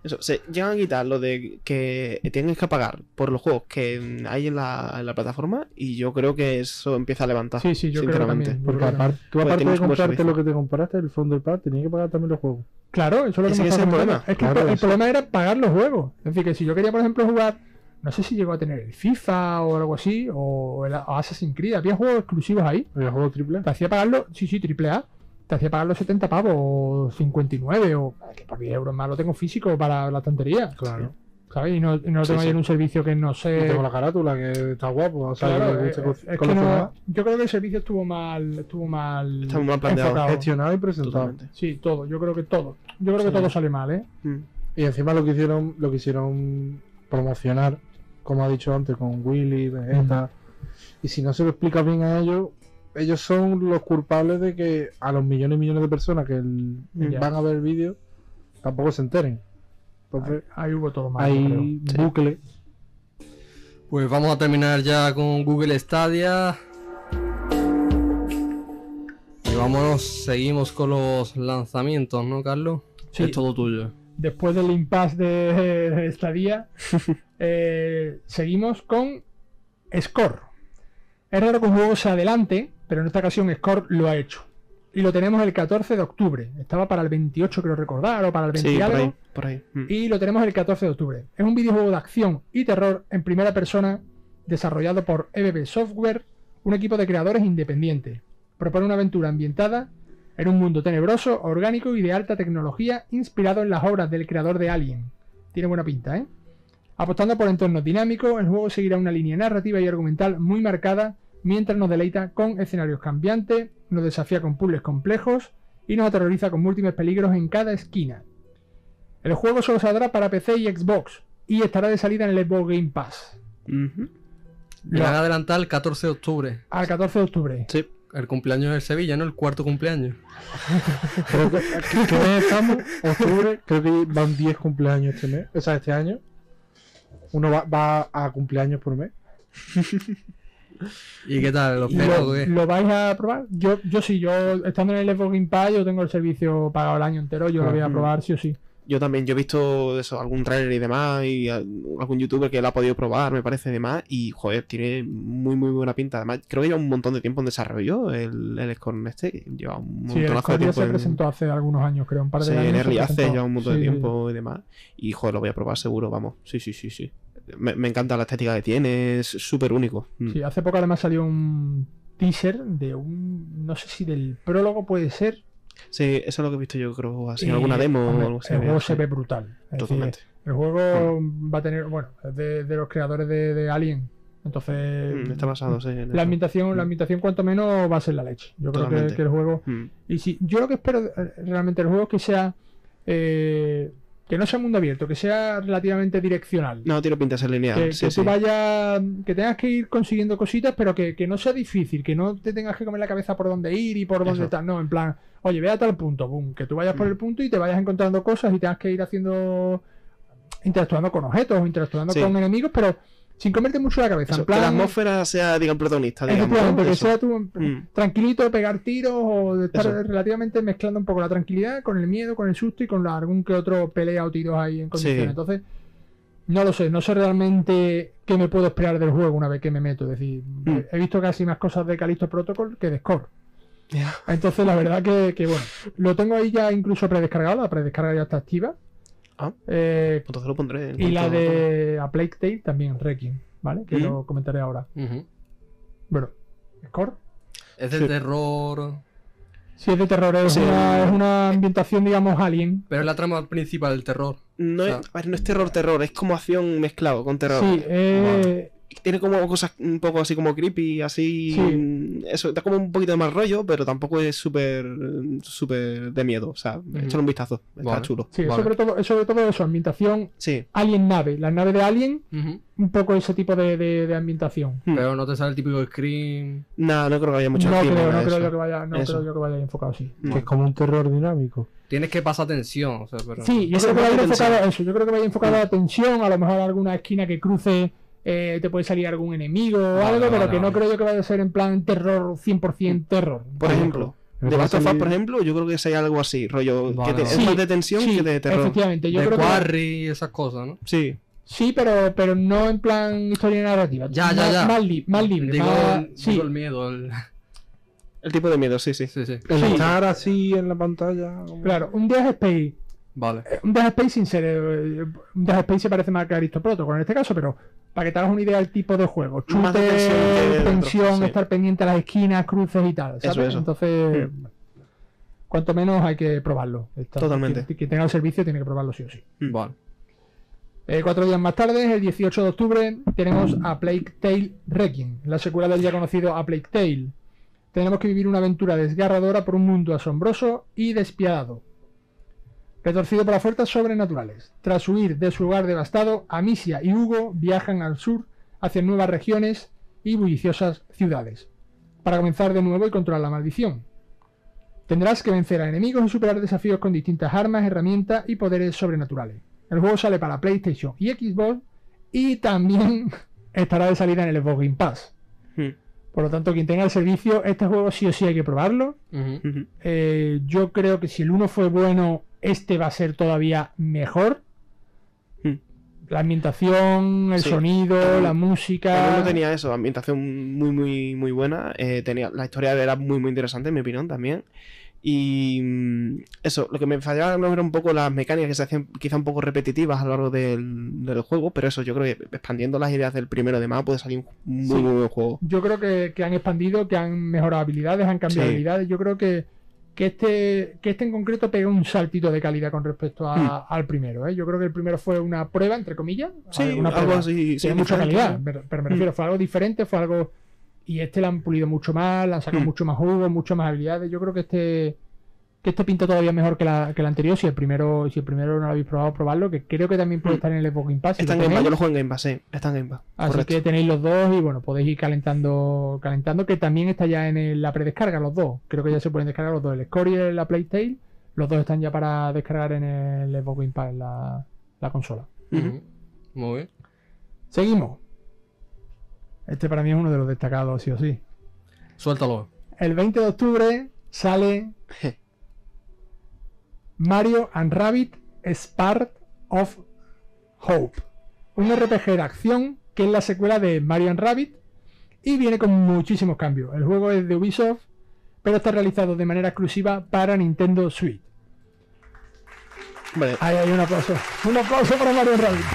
Speaker 2: Eso, se llegan a quitar lo de que tienes que pagar por los juegos que hay en la, en la plataforma y yo creo que eso empieza a levantar.
Speaker 3: Sí, sí, yo creo que
Speaker 2: sinceramente.
Speaker 4: Porque
Speaker 3: creo que
Speaker 4: aparte, tú
Speaker 2: Pues
Speaker 4: aparte
Speaker 2: tiene
Speaker 4: de comprarte lo que te compraste, el fondo del par, tenías que pagar también los juegos.
Speaker 3: Claro, eso es lo que
Speaker 2: Ese
Speaker 3: me
Speaker 2: es el problema.
Speaker 3: Es que el
Speaker 4: Claro,
Speaker 3: problema era pagar los juegos. Es decir, que si yo quería, por ejemplo, jugar, no sé si llegó a tener el FIFA o algo así, o el o Assassin's Creed, había juegos exclusivos ahí.
Speaker 4: El juego triple.
Speaker 3: Te hacía pagarlo, sí, sí, triple A. Te hacía pagar los 70 pavos o 59 o que por 10 euros más lo tengo físico para la tontería.
Speaker 4: Claro.
Speaker 3: ¿Sabes? Y no, y no lo
Speaker 2: Sí,
Speaker 3: tengo ahí en un servicio que no sé.
Speaker 4: tengo la carátula que está guapo. O sea,
Speaker 3: Claro,
Speaker 4: que
Speaker 3: es que no- yo creo que el servicio estuvo mal, estuvo mal,
Speaker 2: Está muy mal planteado.
Speaker 3: enfocado.
Speaker 4: gestionado y presentado.
Speaker 2: Totalmente.
Speaker 3: Sí, todo. Yo creo que todo. Yo creo que todo sale mal, ¿eh?
Speaker 2: Mm.
Speaker 4: Y encima lo que hicieron, lo quisieron promocionar, como ha dicho antes, con Willy, Vegeta. Y si no se lo explica bien a ellos, ellos son los culpables de que a los millones y millones de personas que el- van a ver el vídeo tampoco se enteren. Entonces,
Speaker 3: Ahí, ahí hubo todo mal.
Speaker 4: hay
Speaker 2: Sí.
Speaker 4: bucle.
Speaker 1: Pues vamos a terminar ya con Google Stadia. Y vámonos, seguimos con los lanzamientos, ¿no, Carlos?
Speaker 3: Sí.
Speaker 1: Es todo tuyo.
Speaker 3: Después del impasse de, de estadía, eh, seguimos con Score. Es raro que un juego se adelante, pero en esta ocasión Score lo ha hecho. Y lo tenemos el 14 de octubre. Estaba para el 28, creo recordar, o para el 20
Speaker 2: Sí,
Speaker 3: y
Speaker 2: por
Speaker 3: algo.
Speaker 2: ahí. Por ahí. Mm.
Speaker 3: Y lo tenemos el 14 de octubre. Es un videojuego de acción y terror en primera persona desarrollado por EBB Software, un equipo de creadores independiente. Propone una aventura ambientada en un mundo tenebroso, orgánico y de alta tecnología inspirado en las obras del creador de Alien. Tiene buena pinta, ¿eh? Apostando por entornos dinámicos, el juego seguirá una línea narrativa y argumental muy marcada mientras nos deleita con escenarios cambiantes, nos desafía con puzzles complejos y nos aterroriza con múltiples peligros en cada esquina. El juego solo saldrá para PC y Xbox y estará de salida en el Xbox Game Pass
Speaker 2: Ujú.
Speaker 1: Le van a adelantar el 14 de octubre.
Speaker 3: al 14 de octubre.
Speaker 2: Sí.
Speaker 1: El cumpleaños del Sevilla, ¿no? El cuarto cumpleaños.
Speaker 4: Creo que, ¿qué- qué mes estamos? Octubre, creo que van 10 cumpleaños este mes, o sea, este año. Uno va, va a cumpleaños por mes.
Speaker 1: ¿Y qué tal? ¿Lo
Speaker 3: ¿Y
Speaker 1: esperas
Speaker 3: ¿Lo, vais a probar? Yo, yo sí, yo estando en el Xbox Game Pass, yo tengo el servicio pagado el año entero, yo lo voy a
Speaker 2: Ujú.
Speaker 3: probar sí o sí.
Speaker 2: Yo también, yo he visto eso, algún trailer y demás, y algún youtuber que lo ha podido probar, me parece, y demás, y joder, tiene muy muy buena pinta. Además, creo que lleva un montón de tiempo en desarrollo el, el Scorn este, lleva un
Speaker 3: Sí, el
Speaker 2: montonazo de
Speaker 3: ya
Speaker 2: tiempo
Speaker 3: se
Speaker 2: en-
Speaker 3: presentó hace algunos años, creo, un par de
Speaker 2: Sí,
Speaker 3: años.
Speaker 2: en
Speaker 3: se
Speaker 2: Early
Speaker 3: presentó.
Speaker 2: lleva un montón
Speaker 3: Sí,
Speaker 2: de
Speaker 3: sí.
Speaker 2: tiempo y demás. Y joder, lo voy a probar seguro, vamos. Sí, sí, sí, sí. Me, me encanta la estética que tiene, es súper único. Mm.
Speaker 3: Sí, hace poco además salió un teaser de un, no sé si del prólogo puede ser.
Speaker 2: Sí, eso es lo que he visto yo, creo, así,
Speaker 3: Y,
Speaker 2: alguna demo
Speaker 3: hombre,
Speaker 2: o algo así.
Speaker 3: El juego se ve brutal. Decir,
Speaker 2: Totalmente.
Speaker 3: el juego va a tener, bueno, es de, de los creadores de, de Alien. Entonces,
Speaker 2: Mm, está basado, sí. en
Speaker 3: la
Speaker 2: eso.
Speaker 3: ambientación, la ambientación cuanto menos va a ser la leche. Yo creo que, el juego.
Speaker 2: Mm.
Speaker 3: Y si, yo lo que espero eh, realmente del juego es que sea. eh, que no sea mundo abierto, que sea relativamente direccional.
Speaker 2: No, tiene pinta de ser lineal.
Speaker 3: que,
Speaker 2: sí,
Speaker 3: que
Speaker 2: sí.
Speaker 3: tú vayas, que tengas que ir consiguiendo cositas, pero que, que no sea difícil, que no te tengas que comer la cabeza por dónde ir y por dónde
Speaker 2: Eso.
Speaker 3: tal. No, en plan, oye, ve a tal punto, boom, que tú vayas por
Speaker 2: Mm.
Speaker 3: el punto y te vayas encontrando cosas y tengas que ir haciendo. interactuando con objetos o interactuando
Speaker 2: Sí.
Speaker 3: con enemigos, pero sin comerte mucho la cabeza.
Speaker 2: Eso,
Speaker 3: en plan,
Speaker 2: que la atmósfera sea, diga, el protagonista, digamos.
Speaker 3: Sea tú
Speaker 2: Mm.
Speaker 3: tranquilito, pegar tiros o de estar
Speaker 2: Eso.
Speaker 3: relativamente mezclando un poco la tranquilidad con el miedo, con el susto y con la- algún que otro pelea o tiros ahí en condiciones.
Speaker 2: Sí.
Speaker 3: Entonces, no lo sé, no sé realmente qué me puedo esperar del juego una vez que me meto. Es decir,
Speaker 2: Mm.
Speaker 3: he visto casi más cosas de Callisto Protocol que de Score. Entonces, la verdad que, que, bueno, lo tengo ahí ya incluso predescargado, la predescarga ya está activa.
Speaker 2: Ah.
Speaker 3: Eh,
Speaker 2: Entonces lo pondré. en
Speaker 3: y la de A Plague Tale también, Requiem, ¿vale? Que
Speaker 2: Mm.
Speaker 3: lo comentaré ahora. Bueno, Score.
Speaker 1: Es de
Speaker 2: Sí.
Speaker 1: terror.
Speaker 3: Si es de terror, es,
Speaker 2: Sí.
Speaker 3: una, es una ambientación, digamos, alien.
Speaker 1: Pero es la trama principal del terror.
Speaker 2: No,
Speaker 1: O sea-
Speaker 2: es, a ver, no es terror, terror, es como acción mezclado con terror.
Speaker 3: Sí, eh,
Speaker 2: tiene como cosas un poco así como creepy, así.
Speaker 3: Sí.
Speaker 2: Eso, da como un poquito de más rollo, pero tampoco es súper. súper de miedo. O sea, échale un vistazo. Está
Speaker 1: Vale.
Speaker 2: chulo.
Speaker 3: Sí,
Speaker 1: Vale.
Speaker 3: sobre, todo, sobre todo eso, ambientación
Speaker 2: Sí.
Speaker 3: Alien Nave, la nave de Alien, un poco ese tipo de, de- de ambientación.
Speaker 2: Hmm.
Speaker 1: Pero no te sale el típico screen.
Speaker 2: Nada, no creo que haya mucho
Speaker 3: no creo, no creo yo que vaya, no creo yo que vaya enfocado así.
Speaker 4: Que es como un terror dinámico.
Speaker 1: Tienes que pasar atención. O sea, pero...
Speaker 3: Sí, yo creo que vaya enfocado a
Speaker 2: tensión.
Speaker 3: eso. Yo creo que vaya enfocado a la tensión, a lo mejor alguna esquina que cruce. Eh, te puede salir algún enemigo o algo, pero que no creo yo que vaya a ser en plan terror, 100% terror.
Speaker 2: Por ejemplo, de Last of Us, por ejemplo, yo creo que sea algo así, rollo.
Speaker 1: Vale,
Speaker 2: que te- es más
Speaker 3: Sí,
Speaker 2: de tensión
Speaker 3: sí,
Speaker 2: que de terror.
Speaker 3: Efectivamente, yo
Speaker 1: de
Speaker 3: creo que.
Speaker 1: Quarry y esas cosas, ¿no?
Speaker 2: Sí.
Speaker 3: Sí, pero, pero no en plan historia narrativa.
Speaker 1: Ya, ya, ya.
Speaker 3: Más, li- más libre.
Speaker 1: Digo,
Speaker 3: más-
Speaker 1: el,
Speaker 3: sí,
Speaker 1: digo el miedo. el-
Speaker 2: El tipo de miedo, sí, sí.
Speaker 1: Sí, sí.
Speaker 4: El
Speaker 3: Sí.
Speaker 4: estar así en la pantalla. como-
Speaker 3: claro. Un Death Space.
Speaker 1: Vale.
Speaker 3: eh, Un Death Space sin ser. eh, Un Death Space se parece más que Aristo Protocol en este caso, pero para que te hagas una idea del tipo de juego. Chute,
Speaker 2: tensión que de
Speaker 3: tensión,
Speaker 2: otro, sí.
Speaker 3: estar pendiente a las esquinas, cruces y tal. ¿sabes?
Speaker 2: Eso, eso.
Speaker 3: Entonces. Cuanto menos hay que probarlo. Está-
Speaker 2: Totalmente.
Speaker 3: Quien, quien tenga el servicio tiene que probarlo sí o sí.
Speaker 1: Vale.
Speaker 3: Eh, cuatro días más tarde, el 18 de octubre, tenemos a Plague Tale Requiem, la secuela del ya conocido A Plague Tale. Tenemos que vivir una aventura desgarradora por un mundo asombroso y despiadado. Retorcido por las fuerzas sobrenaturales. Tras huir de su hogar devastado, Amicia y Hugo viajan al sur hacia nuevas regiones y bulliciosas ciudades, para comenzar de nuevo y controlar la maldición. Tendrás que vencer a enemigos y superar desafíos con distintas armas, herramientas y poderes sobrenaturales. El juego sale para PlayStation y Xbox y también estará de salida en el Xbox Game Pass.
Speaker 2: Hmm.
Speaker 3: Por lo tanto, quien tenga el servicio, este juego sí o sí hay que probarlo. Eh, yo creo que si el 1 fue bueno, este va a ser todavía mejor.
Speaker 2: Hmm.
Speaker 3: La ambientación, el
Speaker 2: Sí.
Speaker 3: sonido, la música.
Speaker 2: uno tenía eso, ambientación muy, muy, muy buena. eh, tenía, la historia era muy, muy interesante, en mi opinión, también. Y mm, eso, lo que me fallaba no era un poco las mecánicas que se hacían quizá un poco repetitivas a lo largo del, del juego, pero eso yo creo que expandiendo las ideas del primero de más puede salir un muy,
Speaker 3: Sí.
Speaker 2: muy buen juego.
Speaker 3: Yo creo que, que han expandido, que han mejorado habilidades, han cambiado
Speaker 2: Sí.
Speaker 3: habilidades. Yo creo que, que, este, que este en concreto pega un saltito de calidad con respecto a- al primero. ¿eh? Yo creo que el primero fue una prueba, entre comillas.
Speaker 2: Sí,
Speaker 3: una
Speaker 2: algo
Speaker 3: prueba.
Speaker 2: así. sí,
Speaker 3: mucha calidad, pero, pero me
Speaker 2: Mm.
Speaker 3: refiero, fue algo diferente, fue algo. Y este le han pulido mucho más, le han sacado
Speaker 2: Mm.
Speaker 3: mucho más jugo, mucho más habilidades. Yo creo que este. Que este pinta todavía mejor que, la, que el anterior. Si el primero, si el primero no lo habéis probado, probarlo. Que creo que también puede
Speaker 2: Mm.
Speaker 3: estar en el Xbox Game Pass. si
Speaker 2: Está en Game Pass, yo lo juego en Game Pass, sí, está en Game Pass.
Speaker 3: Así
Speaker 2: correcto.
Speaker 3: que tenéis los dos y bueno, podéis ir calentando, calentando, que también está ya en el- la predescarga los dos. Creo que ya se pueden descargar los dos, el Score y la Playtale. Los dos están ya para descargar en el Xbox Game Pass, la, la consola.
Speaker 1: Muy bien.
Speaker 3: Seguimos. Este para mí es uno de los destacados, sí o sí.
Speaker 1: Suéltalo.
Speaker 3: El 20 de octubre sale Mario and Rabbit Spark of Hope. Un RPG de acción que es la secuela de Mario and Rabbit y viene con muchísimos cambios. El juego es de Ubisoft, pero está realizado de manera exclusiva para Nintendo Switch.
Speaker 2: Vale,
Speaker 3: Ahí hay un aplauso. Un aplauso para Mario Rabbit.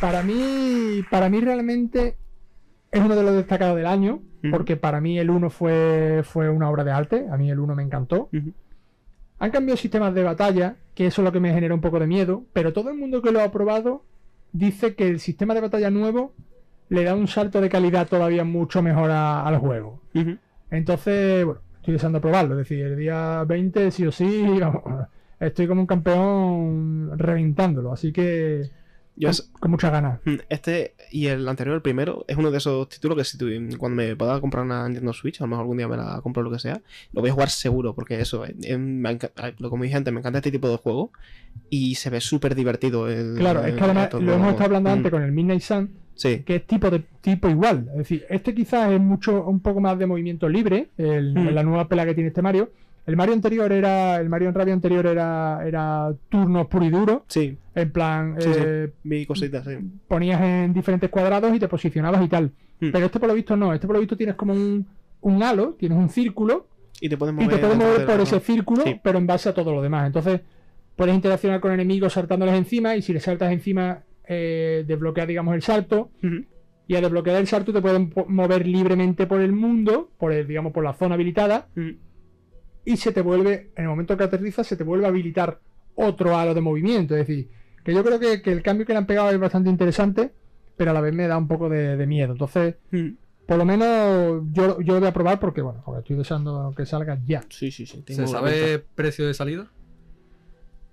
Speaker 3: Para mí, para mí realmente es uno de los destacados del año, porque para mí el 1 fue, fue una obra de arte, a mí el 1 me encantó. Han cambiado sistemas de batalla, que eso es lo que me genera un poco de miedo, pero todo el mundo que lo ha probado dice que el sistema de batalla nuevo le da un salto de calidad todavía mucho mejor a- al juego. Entonces, bueno, estoy deseando probarlo. Es decir, el día 20 sí o sí, vamos, estoy como un campeón reventándolo. Así que
Speaker 2: Yo
Speaker 3: con,
Speaker 2: es-
Speaker 3: con muchas ganas.
Speaker 2: Mm, Este y el anterior, el primero, es uno de esos títulos que si tu- cuando me pueda comprar una Nintendo Switch, a lo mejor algún día me la compro lo que sea, lo voy a jugar seguro, porque eso, eh, eh, eh, lo como dije antes, me encanta este tipo de juego y se ve súper divertido. el-
Speaker 3: Claro, es que además lo hemos estado hablando
Speaker 2: Mm,
Speaker 3: antes con el Midnight Sun,
Speaker 2: Sí,
Speaker 3: que es tipo de tipo igual. Es decir, este quizás es mucho un poco más de movimiento libre, el-
Speaker 2: Mm.
Speaker 3: la nueva pela que tiene este Mario. El Mario anterior era, el Mario en Rabia anterior era, era turnos puro y duro,
Speaker 2: sí,
Speaker 3: en plan,
Speaker 2: Sí, sí.
Speaker 3: eh,
Speaker 2: vi cositas, sí.
Speaker 3: ponías en diferentes cuadrados y te posicionabas y tal.
Speaker 2: Mm.
Speaker 3: Pero este por lo visto no, este por lo visto tienes como un, un halo, tienes un círculo
Speaker 2: Y te puedes
Speaker 3: y
Speaker 2: mover.
Speaker 3: te puedes mover por ese círculo,
Speaker 2: Sí.
Speaker 3: pero en base a todo lo demás. Entonces puedes interaccionar con enemigos saltándoles encima y si les saltas encima eh, desbloquea digamos el salto y al desbloquear el salto te pueden mover libremente por el mundo, por el, digamos por la zona habilitada. Y se te vuelve, en el momento que aterrizas, se te vuelve a habilitar otro halo de movimiento. Es decir, que yo creo que, que el cambio que le han pegado es bastante interesante, pero a la vez me da un poco de, de miedo. Entonces,
Speaker 2: Mm.
Speaker 3: por lo menos yo, yo lo voy a probar porque, bueno, joder, estoy deseando que salga ya.
Speaker 2: Sí, sí, sí.
Speaker 1: ¿Se sabe precio de salida?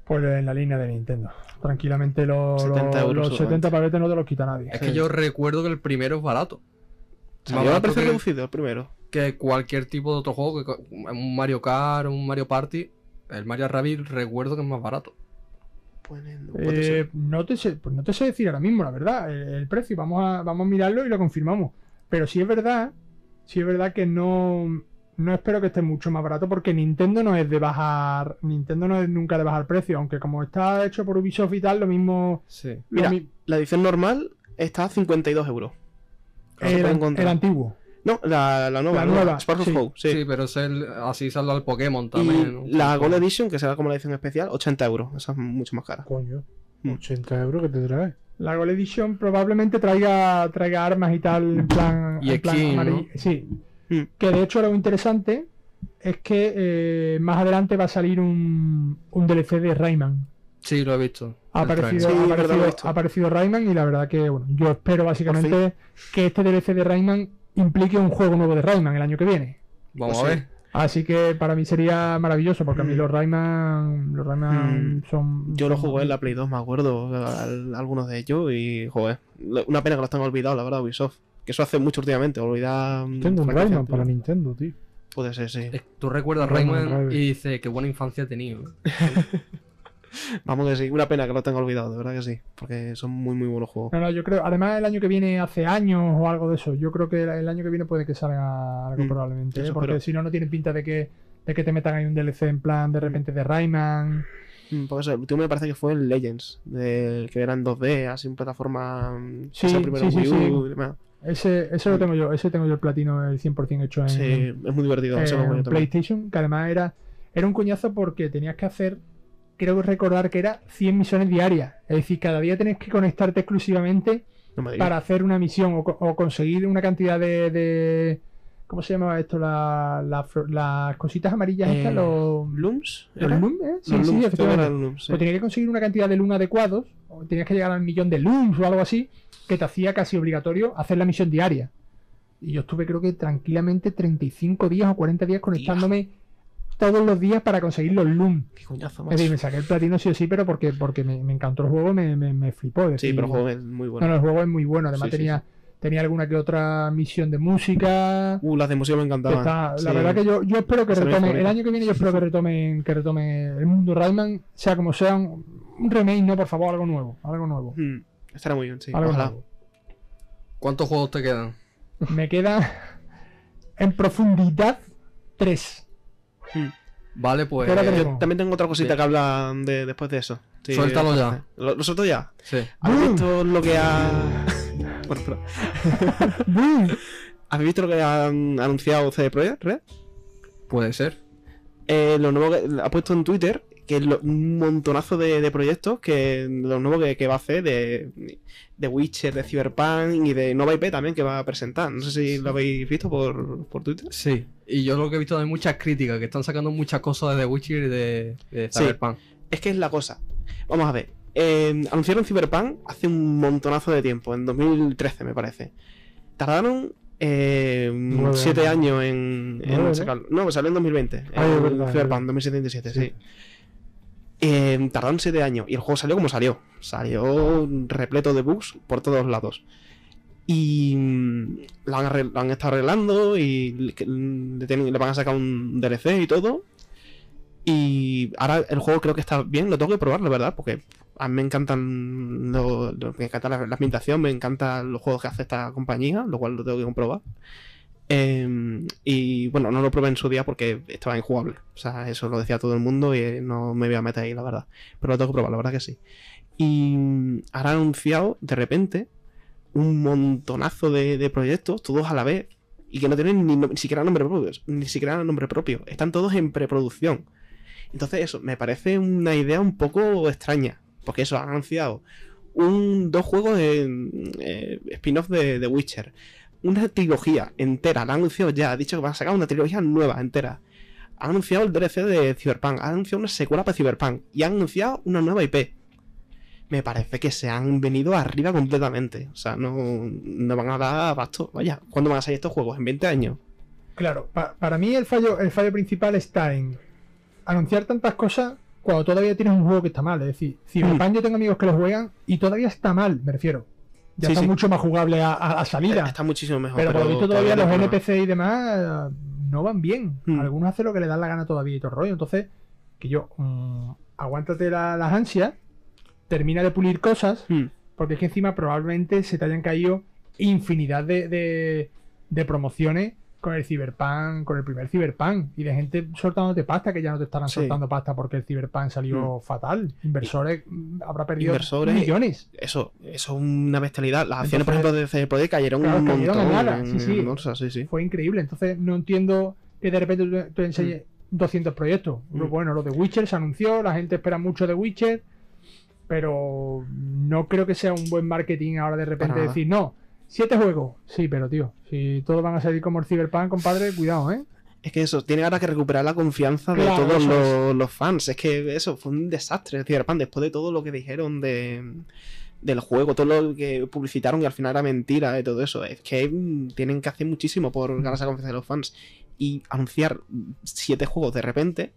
Speaker 3: Pues en la línea de Nintendo. Tranquilamente los,
Speaker 2: 70
Speaker 3: los-
Speaker 2: euros
Speaker 3: los
Speaker 2: solamente.
Speaker 3: 70 pavetes no te los quita nadie.
Speaker 1: Es que yo recuerdo que el primero es barato.
Speaker 2: Salió a precio reducido el primero.
Speaker 1: Que cualquier tipo de otro juego, que un Mario Kart, un Mario Party, el Mario Rabbit recuerdo que es más barato.
Speaker 2: Pues,
Speaker 3: Eh, no, te sé, pues no te sé decir ahora mismo, la verdad, el, el precio. Vamos a, vamos a mirarlo y lo confirmamos. Pero sí es verdad, sí es verdad que no, no espero que esté mucho más barato porque Nintendo no es de bajar, Nintendo no es nunca de bajar precio, aunque como está hecho por Ubisoft y tal, lo mismo...
Speaker 1: Sí.
Speaker 3: lo
Speaker 2: Mira,
Speaker 3: mi-
Speaker 2: La edición normal está a 52 euros.
Speaker 3: El antiguo.
Speaker 2: No, la, la nueva.
Speaker 3: La nueva,
Speaker 2: nueva. Spark of
Speaker 3: sí.
Speaker 2: Hope, sí.
Speaker 1: Sí, pero es el, así sale al Pokémon
Speaker 2: y
Speaker 1: también. ¿no?
Speaker 2: la Gold Edition, que será como la edición especial, 80 euros. Esa es mucho más cara.
Speaker 4: Coño,
Speaker 2: Mm.
Speaker 4: 80 euros que te trae.
Speaker 3: La Gold Edition probablemente traiga, traiga armas y tal en plan...
Speaker 1: Y
Speaker 3: en plan amarillo. Sí.
Speaker 2: Mm.
Speaker 3: Que de hecho lo interesante es que eh, más adelante va a salir un, un DLC de Rayman.
Speaker 1: Sí, lo he visto.
Speaker 3: Ha
Speaker 1: el
Speaker 3: aparecido,
Speaker 2: Sí,
Speaker 3: ha
Speaker 2: verdad,
Speaker 3: aparecido-
Speaker 2: lo he visto.
Speaker 3: ha aparecido Rayman y la verdad que bueno, yo espero básicamente que este DLC de Rayman implique un juego nuevo de Rayman el año que viene.
Speaker 1: Vamos
Speaker 2: Pues
Speaker 1: a
Speaker 2: sí.
Speaker 1: ver.
Speaker 3: Así que para mí sería maravilloso porque a mí
Speaker 2: Mm.
Speaker 3: los Rayman, los Rayman
Speaker 2: Mm.
Speaker 3: son...
Speaker 2: Yo lo
Speaker 3: son-
Speaker 2: jugué en la Play 2, me acuerdo, al- algunos de ellos, y joder, una pena que los tengan olvidados, la verdad, Ubisoft. Que eso hace mucho últimamente, olvidar. mm,
Speaker 4: Tengo un Rayman para Nintendo, tío.
Speaker 2: Puede ser, sí.
Speaker 1: Tú recuerdas
Speaker 4: Rayman
Speaker 1: Rayman y dices, qué buena infancia he tenido.
Speaker 2: Vamos que sí, una pena que los tenga olvidados, de verdad que sí. Porque son muy, muy buenos juegos.
Speaker 3: No, no, yo creo, además el año que viene hace años o algo de eso, yo creo que el, año que viene puede que salga algo
Speaker 2: Mm,
Speaker 3: probablemente, ¿eh? porque si no, no tiene pinta de que, de que te metan ahí un DLC en plan de repente de Rayman.
Speaker 2: Mm, Porque eso, el último me parece que fue el Legends, del que era en 2D, así en plataforma. mm,
Speaker 3: Sí, sí, sí,
Speaker 2: Wii U
Speaker 3: sí.
Speaker 2: y demás.
Speaker 3: Ese, ese lo tengo yo, ese tengo yo el platino el 100% hecho en,
Speaker 2: Sí, es muy divertido.
Speaker 3: en. PlayStation, que además era, era un coñazo porque tenías que hacer, creo recordar que era 100 misiones diarias. Es decir, cada día tenías que conectarte exclusivamente
Speaker 2: No
Speaker 3: para hacer una misión o, co- o conseguir una cantidad de, de- ¿Cómo se llamaba esto? La- la fro- las cositas amarillas estas,
Speaker 2: Eh,
Speaker 3: los...
Speaker 2: ¿Looms?
Speaker 3: ¿Los
Speaker 2: ¿Era?
Speaker 3: Loom, eh? Sí,
Speaker 2: Los
Speaker 3: sí,
Speaker 2: Looms,
Speaker 3: efectivamente.
Speaker 2: Looms, sí.
Speaker 3: Pues tenías que conseguir una cantidad de Loom adecuados, o tenías que llegar al millón de Looms o algo así, que te hacía casi obligatorio hacer la misión diaria. Y yo estuve creo que tranquilamente 35 días o 40 días conectándome todos los días para conseguir los Loom.
Speaker 2: Qué coñazo,
Speaker 3: Es decir, me saqué el platino sí o sí, pero porque, porque me, me encantó el juego, me, me, me flipó.
Speaker 2: Sí, pero el juego es muy
Speaker 3: No,
Speaker 2: bueno.
Speaker 3: no, el juego es muy bueno. Además
Speaker 2: Sí, sí,
Speaker 3: tenía, tenía alguna que otra misión de música.
Speaker 2: Uh, las de museo me encantaban.
Speaker 3: está-
Speaker 2: Sí.
Speaker 3: la verdad que yo, yo espero que
Speaker 2: Esa es mi
Speaker 3: retome, el año que viene yo espero que retomen, que retome el mundo Rayman, sea como sea, un, un remake, no, por favor, algo nuevo, algo nuevo.
Speaker 2: Mm, Estará muy bien, sí.
Speaker 3: algo
Speaker 2: Ojalá.
Speaker 3: nuevo.
Speaker 1: ¿Cuántos juegos te quedan?
Speaker 3: Me queda en profundidad 3.
Speaker 1: Vale, pues.
Speaker 3: ¿Qué hora
Speaker 2: Yo también tengo otra cosita que habla de, después de eso. Sí,
Speaker 1: Suéltalo ya.
Speaker 2: ¿Lo, lo suelto ya?
Speaker 1: Sí.
Speaker 2: ¿Habéis
Speaker 3: ¡Bum!
Speaker 2: visto lo que ha. bueno, espera.
Speaker 3: ¡Bum!
Speaker 2: ¿Habéis visto lo que ha anunciado CD Projekt Red?
Speaker 1: Puede ser.
Speaker 2: Eh, lo nuevo que ha puesto en Twitter, que es lo- un montonazo de, de proyectos, que lo nuevo que, que va a hacer de, de Witcher, de Cyberpunk y de Nova IP también que va a presentar. No sé si lo habéis visto por, por Twitter.
Speaker 1: Sí. Y yo lo que he visto hay muchas críticas, que están sacando muchas cosas de The Witcher y de, de
Speaker 2: Sí.
Speaker 1: Cyberpunk.
Speaker 2: Es que es la cosa. Vamos a ver. Eh, anunciaron Cyberpunk hace un montonazo de tiempo, en 2013 me parece. Tardaron eh,
Speaker 4: Nueve
Speaker 2: siete
Speaker 4: años.
Speaker 2: en, en sacarlo. No, pues salió en 2020.
Speaker 4: Ah, es
Speaker 2: Cyberpunk
Speaker 4: verdad.
Speaker 2: 2077, sí.
Speaker 4: Sí.
Speaker 2: Eh, tardaron siete años y el juego salió como salió. Salió repleto de bugs por todos lados. Y mm, lo han, estado arreglando y le, le van a sacar un DLC y todo. Y ahora el juego creo que está bien, lo tengo que probar, la verdad, porque a mí me encantan lo- me encanta la, la ambientación, me encantan los juegos que hace esta compañía, lo cual lo tengo que comprobar. Em, y bueno, no lo probé en su día porque estaba injugable. O sea, eso lo decía todo el mundo y no me voy a meter ahí, la verdad. Pero lo tengo que probar, la verdad que sí. Y han anunciado de repente un montonazo de, de proyectos, todos a la vez, y que no tienen ni, siquiera nombre propio. Ni siquiera nombre propio. Están todos en preproducción. Entonces, eso, me parece una idea un poco extraña. Porque eso, han anunciado un, dos juegos en eh, spin-off de Witcher. Una trilogía entera, la han anunciado ya. Ha dicho que van a sacar una trilogía nueva, entera. Han anunciado el DLC de Cyberpunk. Han anunciado una secuela para Cyberpunk. Y han anunciado una nueva IP. me parece que se han venido arriba completamente. O sea, no, no van a dar abasto. Vaya, ¿cuándo van a salir estos juegos? ¿En 20 años?
Speaker 3: Claro, pa- para mí el fallo, el fallo principal está en anunciar tantas cosas cuando todavía tienes un juego que está mal. Es decir, Cyberpunk yo tengo amigos que lo juegan y todavía está mal, me refiero. Ya
Speaker 2: Sí,
Speaker 3: está
Speaker 2: sí.
Speaker 3: mucho más jugable a, a- a salida.
Speaker 2: Está muchísimo mejor.
Speaker 3: pero por lo visto todavía los. NPC y demás eh, no van bien.
Speaker 2: Hmm.
Speaker 3: Algunos hacen lo que le dan la gana todavía y todo el rollo. Entonces, que yo, mm, aguántate la- las ansias, termina de pulir cosas,
Speaker 2: Hmm.
Speaker 3: porque es que encima probablemente se te hayan caído infinidad de, de- de promociones con el Cyberpunk, con el primer Cyberpunk, y de gente soltándote pasta que ya no te estarán
Speaker 2: Sí.
Speaker 3: soltando pasta porque el Cyberpunk salió fatal. Inversores mm, habrá perdido
Speaker 2: Inversores-
Speaker 3: millones.
Speaker 2: Eso, eso es una bestialidad. Las acciones, por ejemplo, de CD Projekt cayeron
Speaker 3: Claro,
Speaker 2: un
Speaker 3: cayeron en
Speaker 2: montón.
Speaker 3: nada, sí, sí.
Speaker 2: en bolsa, sí, sí.
Speaker 3: Fue increíble. Entonces no entiendo que de repente tú, tú enseñes 200 proyectos.
Speaker 2: Mm.
Speaker 3: Bueno, lo de Witcher se anunció, la gente espera mucho de Witcher, pero no creo que sea un buen marketing ahora de repente decir, no, siete juegos. Sí, pero tío, si todos van a salir como el Cyberpunk, compadre, cuidado, ¿eh?
Speaker 2: Es que eso, tiene ahora que recuperar la confianza de
Speaker 3: Claro,
Speaker 2: todos los, los fans. Es que eso fue un desastre. Cyberpunk, después de todo lo que dijeron de, del juego, todo lo que publicitaron y al final era mentira y todo eso. Es que tienen que hacer muchísimo por ganarse la confianza de los fans. Y anunciar siete juegos de repente,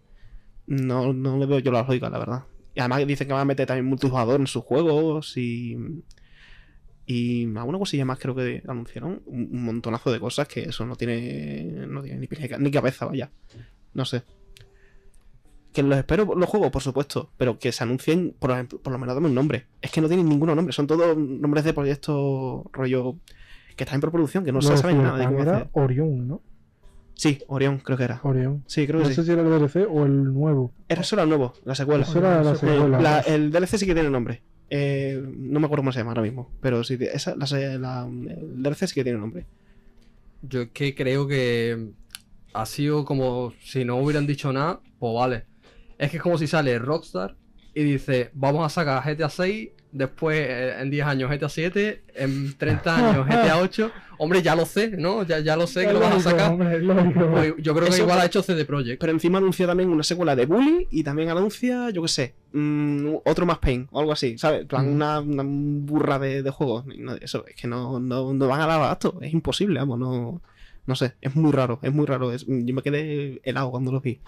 Speaker 2: no, no le veo yo la lógica, la verdad. Y además dicen que van a meter también multijugador en sus juegos y. Y alguna cosilla más creo que anunciaron. Un, montonazo de cosas que eso no tiene. No tiene ni, ni ca- ni cabeza, vaya. No sé. Que los espero los juegos, por supuesto. Pero que se anuncien, por ejemplo, por lo menos dame un nombre. Es que no tienen ninguno nombre. Son todos nombres de proyectos rollo. Que están en preproducción, que no
Speaker 4: Lo
Speaker 2: se sabe nada de cómo
Speaker 4: era
Speaker 2: hacer.
Speaker 4: Orión, ¿no?
Speaker 2: Sí, Orión, creo que era.
Speaker 4: Orión.
Speaker 2: Sí, creo
Speaker 4: No
Speaker 2: que
Speaker 4: sé
Speaker 2: sí.
Speaker 4: si era el DLC o el nuevo.
Speaker 2: Era era el nuevo, la secuela.
Speaker 4: Eso era la secuela.
Speaker 2: La- el DLC sí que tiene nombre. Eh, no me acuerdo cómo se llama ahora mismo. Pero sí, esa, la, la- el DLC sí que tiene nombre.
Speaker 1: Yo es que creo que ha sido como si no hubieran dicho nada, pues vale. Es que es como si sale Rockstar y dice, vamos a sacar GTA 6, después eh, en 10 años GTA 7, en 30 años GTA 8. Hombre, ya lo sé, ¿no? Ya, ya lo sé que lo van a sacar.
Speaker 3: hombre, lógico.
Speaker 1: Pues yo creo que
Speaker 2: Eso-
Speaker 1: igual ha hecho CD Projekt.
Speaker 2: Pero encima anuncia también una secuela de Bully y también anuncia, yo qué sé, mm, otro más Pain o algo así, ¿sabes? Plan,
Speaker 1: Mm.
Speaker 2: una, una burra de, de juegos. No- eso, es que no, no, no van a dar abasto. Es imposible, vamos, no. No sé, es muy raro, es muy raro. es- yo me quedé helado cuando lo vi.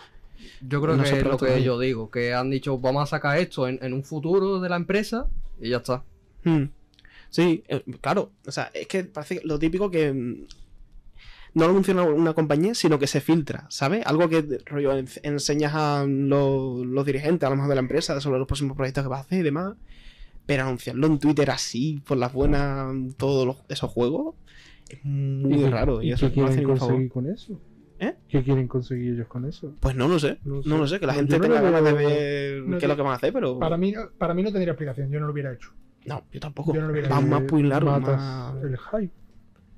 Speaker 1: Yo creo
Speaker 2: no
Speaker 1: que es lo
Speaker 2: esto
Speaker 1: que yo digo, que han dicho, vamos a sacar esto en, en un futuro de la empresa y ya está.
Speaker 2: Hmm. Sí, eh, claro. O sea, es que parece que lo típico que mm, no lo anuncia una, compañía, sino que se filtra, ¿sabes? Algo que rollo, en- enseñas a los, los dirigentes, a lo mejor de la empresa, sobre los próximos proyectos que vas a hacer y demás. Pero anunciarlo en Twitter así, por las buenas, todos los- esos juegos, es muy raro. Y,
Speaker 4: ¿Y
Speaker 2: eso
Speaker 4: qué
Speaker 2: no hace
Speaker 4: quieren
Speaker 2: ningún favor.
Speaker 4: conseguir con eso?
Speaker 2: ¿Eh?
Speaker 4: ¿Qué quieren conseguir ellos con eso?
Speaker 2: Pues no lo sé.
Speaker 4: No
Speaker 2: No lo sé, que la gente
Speaker 3: no
Speaker 2: tenga
Speaker 3: lo
Speaker 2: ganas de ver
Speaker 3: no
Speaker 2: qué es lo que van a hacer, pero.
Speaker 3: Para mí, no- para mí no tendría explicación, yo no lo hubiera hecho.
Speaker 2: No, yo tampoco.
Speaker 3: Yo no lo hubiera
Speaker 2: Va
Speaker 3: hecho.
Speaker 2: más muy largo,
Speaker 4: matas
Speaker 2: más.
Speaker 4: el hype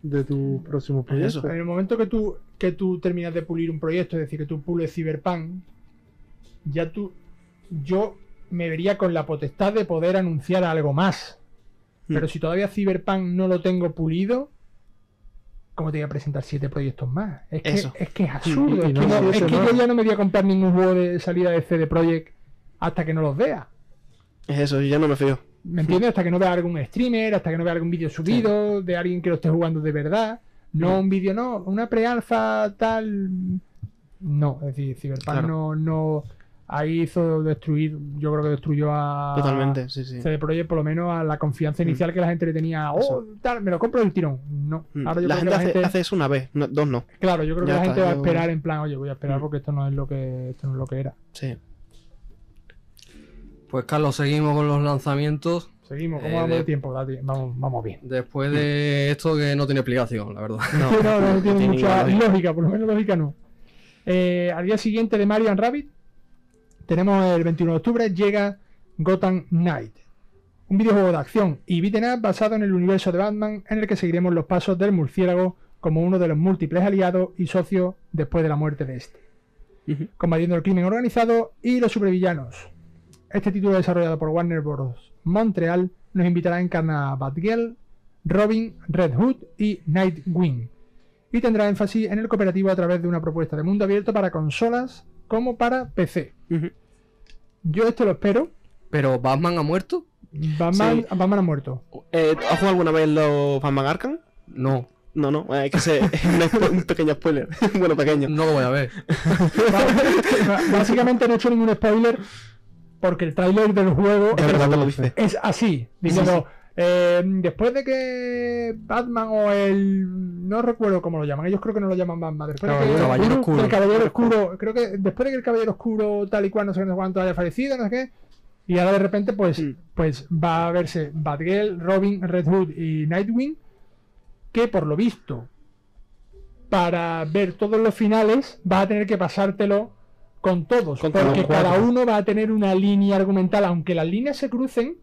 Speaker 4: de tu próximo
Speaker 2: Es
Speaker 4: proyecto.
Speaker 2: eso.
Speaker 3: En el momento que tú, que tú terminas de pulir un proyecto, es decir, que tú pules Cyberpunk, ya tú, yo me vería con la potestad de poder anunciar algo más.
Speaker 2: Hmm.
Speaker 3: Pero si todavía Cyberpunk no lo tengo pulido, ¿cómo te voy a presentar siete proyectos más? Es que,
Speaker 2: Eso.
Speaker 3: es, que es absurdo.
Speaker 4: Y- y
Speaker 3: es que, no-
Speaker 4: siete
Speaker 3: es que
Speaker 4: más.
Speaker 3: yo ya no me voy a comprar ningún juego de salida de CD Projekt hasta que no los vea.
Speaker 2: Es eso, yo ya no me fío.
Speaker 3: ¿Me entiendes? Hasta que no vea algún streamer, hasta que no vea algún vídeo subido de alguien que lo esté jugando de verdad. No un vídeo, no, una pre-alfa tal. No, es decir, Cyberpunk
Speaker 2: Claro.
Speaker 3: no, no. Ahí hizo destruir, yo creo que destruyó a.
Speaker 2: Totalmente, sí, sí.
Speaker 3: CD Projekt, por lo menos a la confianza
Speaker 2: Mm.
Speaker 3: inicial que la gente le tenía. Oh,
Speaker 2: Eso.
Speaker 3: tal, me lo compro del tirón. No.
Speaker 2: Mm.
Speaker 3: Ahora yo
Speaker 2: la
Speaker 3: creo
Speaker 2: gente,
Speaker 3: que la
Speaker 2: hace,
Speaker 3: gente.
Speaker 2: hace eso una vez, no- dos no.
Speaker 3: Claro, yo creo que la
Speaker 2: está,
Speaker 3: gente va a esperar en plan, oye, voy a esperar
Speaker 2: Mm.
Speaker 3: porque esto no es lo que esto no es lo que era.
Speaker 2: Sí.
Speaker 1: Pues Carlos, seguimos con los lanzamientos.
Speaker 3: Seguimos, ¿cómo
Speaker 1: Eh,
Speaker 3: vamos
Speaker 1: de-
Speaker 3: tiempo? Vamos, vamos bien.
Speaker 1: Después de esto que no tiene explicación, la verdad.
Speaker 2: No,
Speaker 3: no, no tiene mucha lógica, por lo menos lógica no. Eh, al día siguiente de Mario and Rabbit, tenemos el 21 de octubre, llega Gotham Knight. Un videojuego de acción y beat'em up basado en el universo de Batman, en el que seguiremos los pasos del murciélago como uno de los múltiples aliados y socios después de la muerte de este, combatiendo el crimen organizado y los supervillanos. Este título desarrollado por Warner Bros. Montreal nos invitará a encarnar a Batgirl, Robin, Red Hood y Nightwing. Y tendrá énfasis en el cooperativo a través de una propuesta de mundo abierto para consolas como para PC. Yo esto lo espero.
Speaker 1: Pero Batman ha muerto.
Speaker 3: Batman,
Speaker 2: Sí.
Speaker 3: Batman ha muerto.
Speaker 2: Eh, ¿Has jugado alguna vez los Batman Arkham?
Speaker 1: No,
Speaker 2: No, no, es que se, es un pequeño spoiler. bueno, pequeño.
Speaker 1: no lo voy a ver.
Speaker 3: Básicamente no he hecho ningún spoiler porque el tráiler del juego
Speaker 2: Es verdad que lo dice.
Speaker 3: es así, diciendo eh, después de que Batman o el no recuerdo cómo lo llaman, ellos creo que no lo llaman Batman, después de que
Speaker 1: Caballero
Speaker 3: el
Speaker 1: Oscuro.
Speaker 3: Caballero Oscuro, creo que después de que el Caballero Oscuro tal y cual no sé cuánto haya fallecido, no sé qué, y ahora de repente pues pues va a verse Batgirl, Robin, Red Hood y Nightwing que por lo visto para ver todos los finales vas a tener que pasártelo con todos,
Speaker 2: Con
Speaker 3: porque cada uno va a tener una línea argumental, aunque las líneas se crucen,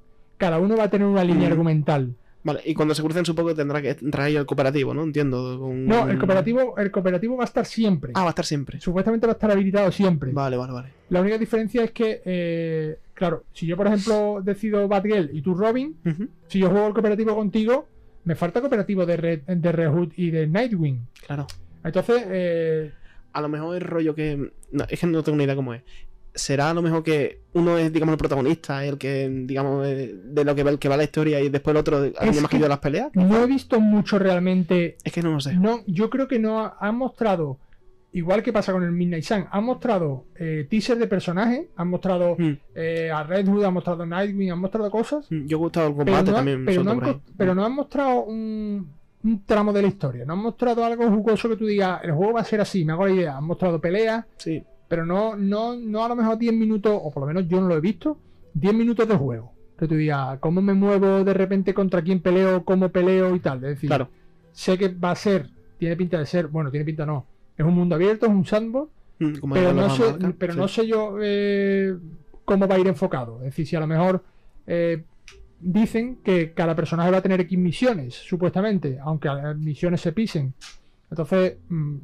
Speaker 3: cada uno va a tener una línea
Speaker 2: Mm.
Speaker 3: argumental.
Speaker 2: Vale, y cuando se crucen supongo que tendrá que entrar ahí el cooperativo, ¿no? Entiendo. con-
Speaker 3: No, el cooperativo, el cooperativo va a estar siempre.
Speaker 2: Ah, va a estar siempre.
Speaker 3: Supuestamente va a estar habilitado siempre.
Speaker 2: Vale, vale, vale.
Speaker 3: La única diferencia es que, eh, claro, si yo por ejemplo decido Batgirl y tú Robin, si yo juego el cooperativo contigo, me falta cooperativo de Red, de Red Hood y de Nightwing.
Speaker 2: Claro.
Speaker 3: Entonces, eh,
Speaker 2: A lo mejor el rollo que. no, es que no tengo ni idea cómo es. Será a lo mejor que uno es, digamos, el protagonista, el que, digamos, eh, de lo que va, el que va la historia y después el otro alguien más que yo las peleas.
Speaker 3: no he visto mucho realmente
Speaker 2: Es que no lo sé.
Speaker 3: No, yo creo que no ha- han mostrado, igual que pasa con el Midnight Sun, han mostrado eh, teasers de personajes, han mostrado
Speaker 2: Mm,
Speaker 3: eh, a Red Hood, han mostrado Nightwing, han mostrado cosas,
Speaker 2: mm, Yo he gustado el
Speaker 3: pero
Speaker 2: combate
Speaker 3: no,
Speaker 2: también.
Speaker 3: no han, pero no han mostrado un, un tramo de la historia, no han mostrado algo jugoso que tú digas, el juego va a ser así, me hago la idea, han mostrado peleas,
Speaker 2: Sí.
Speaker 3: Pero no, no, no a lo mejor 10 minutos, o por lo menos yo no lo he visto, 10 minutos de juego. Que tú digas, ¿cómo me muevo de repente contra quién peleo, cómo peleo y tal? Es decir,
Speaker 2: Claro.
Speaker 3: sé que va a ser, tiene pinta de ser, bueno, tiene pinta no, es un mundo abierto, es un sandbox,
Speaker 2: Mm, como
Speaker 3: pero no sé, pero
Speaker 2: sí.
Speaker 3: no sé yo eh, cómo va a ir enfocado. Es decir, si a lo mejor eh, dicen que cada personaje va a tener X misiones, supuestamente, aunque las misiones se pisen. Entonces, mm,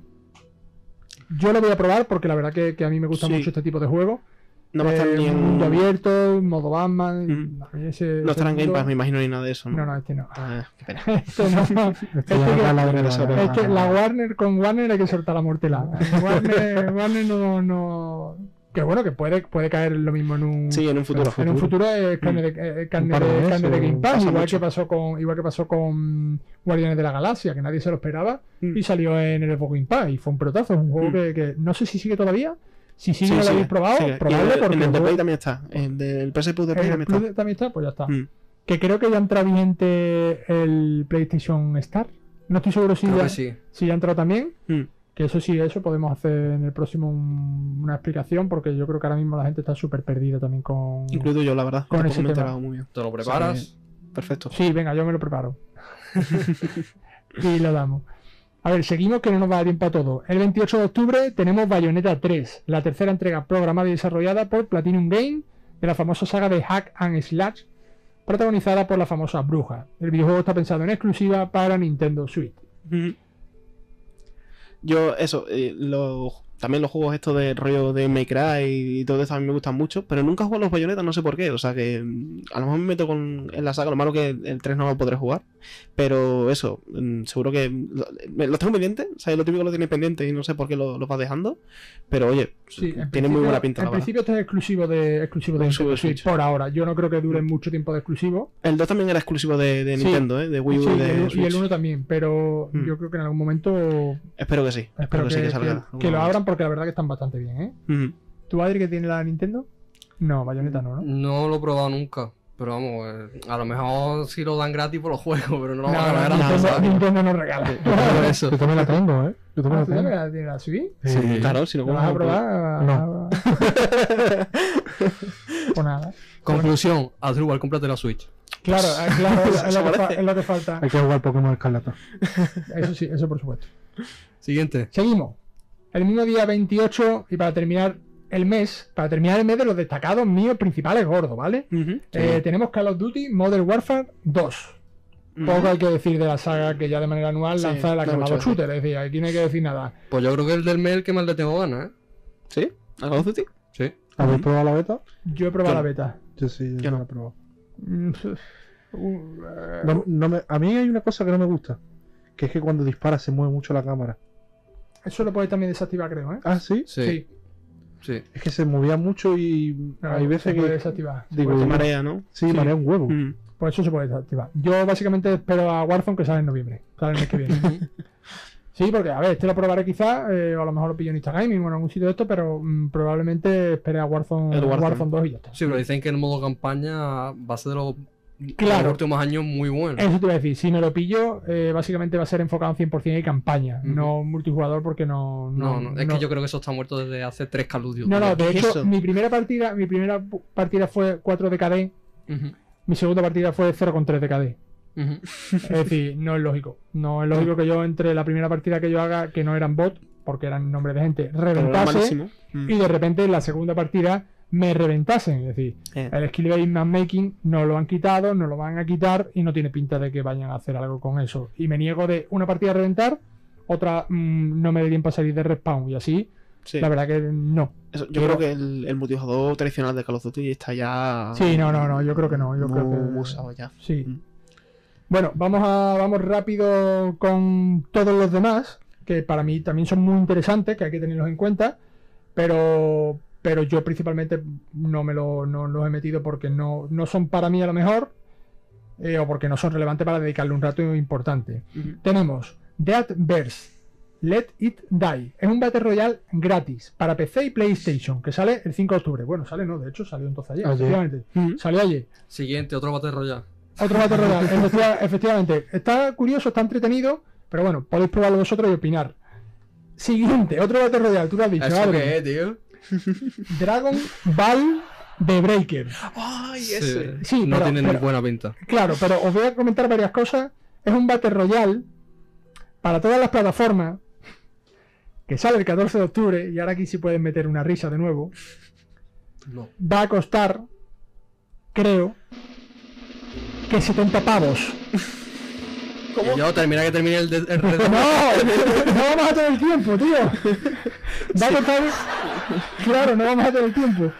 Speaker 3: yo lo voy a probar porque la verdad que, que a mí me gusta
Speaker 2: Sí.
Speaker 3: mucho este tipo de juego.
Speaker 2: No va a estar
Speaker 3: Eh,
Speaker 2: ni en.
Speaker 3: un mundo abierto, modo Batman.
Speaker 2: Mm.
Speaker 3: ese-
Speaker 2: No
Speaker 3: ese
Speaker 2: estará en Game Pass, me imagino, ni nada de eso. No,
Speaker 3: No, no, este no.
Speaker 2: Ah, qué pena.
Speaker 3: Este no. Este
Speaker 4: la
Speaker 2: es
Speaker 3: que la Warner con Warner hay que soltar la mortela. Warner, Warner no, no. Que bueno, que puede, puede caer lo mismo en un.
Speaker 2: Sí, en un futuro.
Speaker 3: En un futuro es carne de, eh, carne
Speaker 4: de
Speaker 3: carne de Game Pass, igual
Speaker 2: mucho.
Speaker 3: que, pasó con, igual que pasó con Guardianes de la Galaxia, que nadie se lo esperaba
Speaker 2: Mm.
Speaker 3: y salió en el Xbox Game Pass y fue un pelotazo. Es un juego
Speaker 2: Mm.
Speaker 3: que, que no sé si sigue todavía. Si sigue,
Speaker 2: Sí,
Speaker 3: no lo habéis probado,
Speaker 2: sigue. Y
Speaker 3: probable
Speaker 2: en-
Speaker 3: porque
Speaker 2: en el
Speaker 3: el
Speaker 2: de Play también está. El del PS Plus de Play
Speaker 3: en el
Speaker 2: también
Speaker 3: Plus
Speaker 2: está.
Speaker 3: también está, pues ya está.
Speaker 2: Mm.
Speaker 3: Que creo que ya entra vigente el PlayStation Star. No estoy seguro si
Speaker 1: Creo
Speaker 3: ya,
Speaker 1: sí.
Speaker 3: si ya ha entrado también. Que eso sí, eso podemos hacer en el próximo un- una explicación, porque yo creo que ahora mismo la gente está súper perdida también con.
Speaker 2: Incluido yo, la verdad.
Speaker 3: Con ese
Speaker 2: me he
Speaker 3: tema.
Speaker 2: muy bien.
Speaker 1: Te lo preparas.
Speaker 2: Perfecto.
Speaker 3: Sí, venga, yo me lo preparo. y lo damos. A ver, seguimos que no nos va a dar tiempo a todo. El 28 de octubre tenemos Bayonetta 3, la tercera entrega programada y desarrollada por Platinum Game de la famosa saga de Hack and Slash, protagonizada por la famosa Bruja. El videojuego está pensado en exclusiva para Nintendo Switch.
Speaker 2: Yo, eso, eh, lo- también los juegos estos de rollo de May Cry y todo eso a mí me gustan mucho, pero nunca jugado a los bayonetas, no sé por qué. O sea que mm, a lo mejor me meto con, en la saga, lo malo que el 3 no lo podré jugar. Pero eso, mm, seguro que los tengo pendientes, o sea, lo típico lo tiene pendiente y no sé por qué lo, lo vas dejando. Pero oye,
Speaker 3: Sí, en
Speaker 2: tiene muy buena pinta,
Speaker 3: En
Speaker 2: la
Speaker 3: principio este es exclusivo de exclusivo de Nintendo
Speaker 2: de
Speaker 3: Switch por ahora. Yo no creo que dure mucho tiempo de exclusivo.
Speaker 2: El 2 también era exclusivo de, de
Speaker 3: Sí.
Speaker 2: Nintendo, ¿eh? de Wii U
Speaker 3: Sí,
Speaker 2: y
Speaker 3: y,
Speaker 2: de
Speaker 3: el, y el 1 también, pero
Speaker 2: Mm.
Speaker 3: yo creo que en algún momento
Speaker 2: Espero que sí. Espero,
Speaker 3: espero
Speaker 2: que,
Speaker 3: que,
Speaker 2: sí que
Speaker 3: que-
Speaker 2: salga.
Speaker 3: que lo abran porque la verdad que están bastante bien, ¿eh?
Speaker 2: Ujú.
Speaker 3: ¿Tú, Adri, que tiene la Nintendo? No, Bayonetta no, ¿no?
Speaker 1: No lo he probado nunca. Pero vamos, eh, a lo mejor si lo dan gratis por los juegos, pero no lo
Speaker 3: No,
Speaker 1: van a
Speaker 3: no,
Speaker 1: regalar.
Speaker 3: Nintendo, no regala.
Speaker 4: Yo también la tengo, ¿eh? Yo también
Speaker 3: Ah,
Speaker 4: la
Speaker 3: ¿Tú
Speaker 4: tengo.
Speaker 3: también la Switch?
Speaker 1: Sí.
Speaker 2: Claro, si no,
Speaker 3: ¿Lo
Speaker 2: ¿cómo
Speaker 3: vas a probar?
Speaker 4: No.
Speaker 3: Pues nada.
Speaker 1: Conclusión, Adrubal, cómprate la Switch.
Speaker 3: Claro, eh, claro, es, lo que es lo que falta.
Speaker 4: Hay que jugar Pokémon Escarlata.
Speaker 3: Eso sí, eso por supuesto.
Speaker 1: Siguiente.
Speaker 3: Seguimos. El mismo día 28 y para terminar el mes, para terminar el mes de los destacados míos principales gordos, ¿vale? Eh, tenemos Call of Duty Modern Warfare 2. Poco hay que decir de la saga que ya de manera anual
Speaker 2: Sí,
Speaker 3: lanza el
Speaker 2: no hay
Speaker 3: aclamado
Speaker 2: que
Speaker 3: shooter. Es decir, aquí no hay que decir nada.
Speaker 1: Pues yo creo que el del mail que más le tengo ganas, ¿eh?
Speaker 2: ¿Sí? ¿A Call of Duty?
Speaker 1: Sí.
Speaker 4: ¿Habéis probado la beta?
Speaker 3: Yo he probado
Speaker 2: Yo
Speaker 3: la
Speaker 2: no.
Speaker 3: beta.
Speaker 4: Yo sí, yo
Speaker 2: Yo
Speaker 4: no
Speaker 2: no.
Speaker 4: la he probado.
Speaker 3: Mm, eh,
Speaker 4: No- no me- a mí hay una cosa que no me gusta. Que es que cuando dispara se mueve mucho la cámara.
Speaker 3: Eso lo puedes también desactivar, creo, ¿eh?
Speaker 4: Ah, sí.
Speaker 1: Sí. Sí.
Speaker 4: Es que se movía mucho y
Speaker 3: Claro,
Speaker 4: hay veces
Speaker 3: se puede
Speaker 4: que.
Speaker 3: desactivar.
Speaker 4: Digo, yo-
Speaker 2: marea, ¿no?
Speaker 4: Sí,
Speaker 3: Sí.
Speaker 4: marea un huevo.
Speaker 2: Mm.
Speaker 3: Por eso se puede desactivar. Yo básicamente espero a Warzone que sale en noviembre. Sale el mes que viene. sí, porque a ver, este lo probaré quizás, eh, o a lo mejor lo pillo en Instagaming o en algún sitio de esto, pero mm, probablemente espere a Warzone,
Speaker 2: Warzone.
Speaker 3: Warzone 2 y ya está.
Speaker 1: Sí, pero dicen que el modo campaña va a ser de los, de
Speaker 3: Claro.
Speaker 1: los últimos años muy bueno.
Speaker 3: Eso te iba a decir, si me lo pillo, eh, básicamente va a ser enfocado 100% en campaña, no multijugador porque no...
Speaker 1: No, no, es
Speaker 3: no-
Speaker 1: que yo creo que eso está muerto desde hace tres Duty.
Speaker 3: No, no,
Speaker 2: ¿Qué
Speaker 3: de
Speaker 2: es
Speaker 3: hecho,
Speaker 2: eso?
Speaker 3: mi primera partida, mi primera partida fue 4 de KD,
Speaker 1: Ujú,
Speaker 3: mi segunda partida fue 0,3 de KD.
Speaker 1: ujú.
Speaker 3: Es decir, no es lógico. No es lógico que yo entre la primera partida que yo haga, que no eran bot, porque eran nombres de gente, reventase.
Speaker 2: Mm.
Speaker 3: y de repente en la segunda partida me reventasen. Es decir,
Speaker 2: Eh.
Speaker 3: el skill based matchmaking no lo han quitado, no lo van a quitar y no tiene pinta de que vayan a hacer algo con eso. Y me niego de una partida a reventar, otra mm, no me dé tiempo a salir de respawn y así.
Speaker 2: Sí.
Speaker 3: La verdad que no.
Speaker 2: Eso, yo
Speaker 3: Pero-
Speaker 2: creo que el, el multijugador tradicional de Call of Duty está ya.
Speaker 3: Sí, no, no, no, yo creo que no. Yo
Speaker 2: muy
Speaker 3: creo que
Speaker 2: usado ya.
Speaker 3: Sí.
Speaker 2: Mm.
Speaker 3: Bueno, vamos a vamos rápido con todos los demás, que para mí también son muy interesantes, que hay que tenerlos en cuenta, pero pero yo principalmente no me lo, no los he metido porque no, no son para mí a lo mejor, eh, o porque no son relevantes para dedicarle un rato importante. Tenemos Deadverse, Let It Die. Es un Battle Royale gratis para PC y PlayStation, que sale el 5 de octubre. Bueno, sale no, de hecho salió entonces ayer,
Speaker 4: Ayer.
Speaker 3: efectivamente.
Speaker 2: Ujú.
Speaker 3: Salió ayer.
Speaker 1: Siguiente, otro Battle Royale.
Speaker 3: Otro Battle Royale, efectiva- efectivamente. Está curioso, está entretenido, pero bueno, podéis probarlo vosotros y opinar. Siguiente, otro Battle Royale, tú lo has dicho,
Speaker 1: ¿Eso qué es, tío?
Speaker 3: Dragon Ball The Breaker.
Speaker 2: ¡Ay, ese!
Speaker 3: Sí,
Speaker 1: no
Speaker 3: pero-
Speaker 1: tiene
Speaker 3: pero-
Speaker 1: buena pinta.
Speaker 3: Claro, pero os voy a comentar varias cosas. Es un Battle Royale para todas las plataformas que sale el 14 de octubre, y ahora aquí sí pueden meter una risa de nuevo.
Speaker 1: No.
Speaker 3: Va a costar, creo, que 70 pavos.
Speaker 1: Y yo termina que termine el, de- el.
Speaker 3: No, no vamos a tener tiempo, tío. Va a costar. Claro, no vamos a tener tiempo.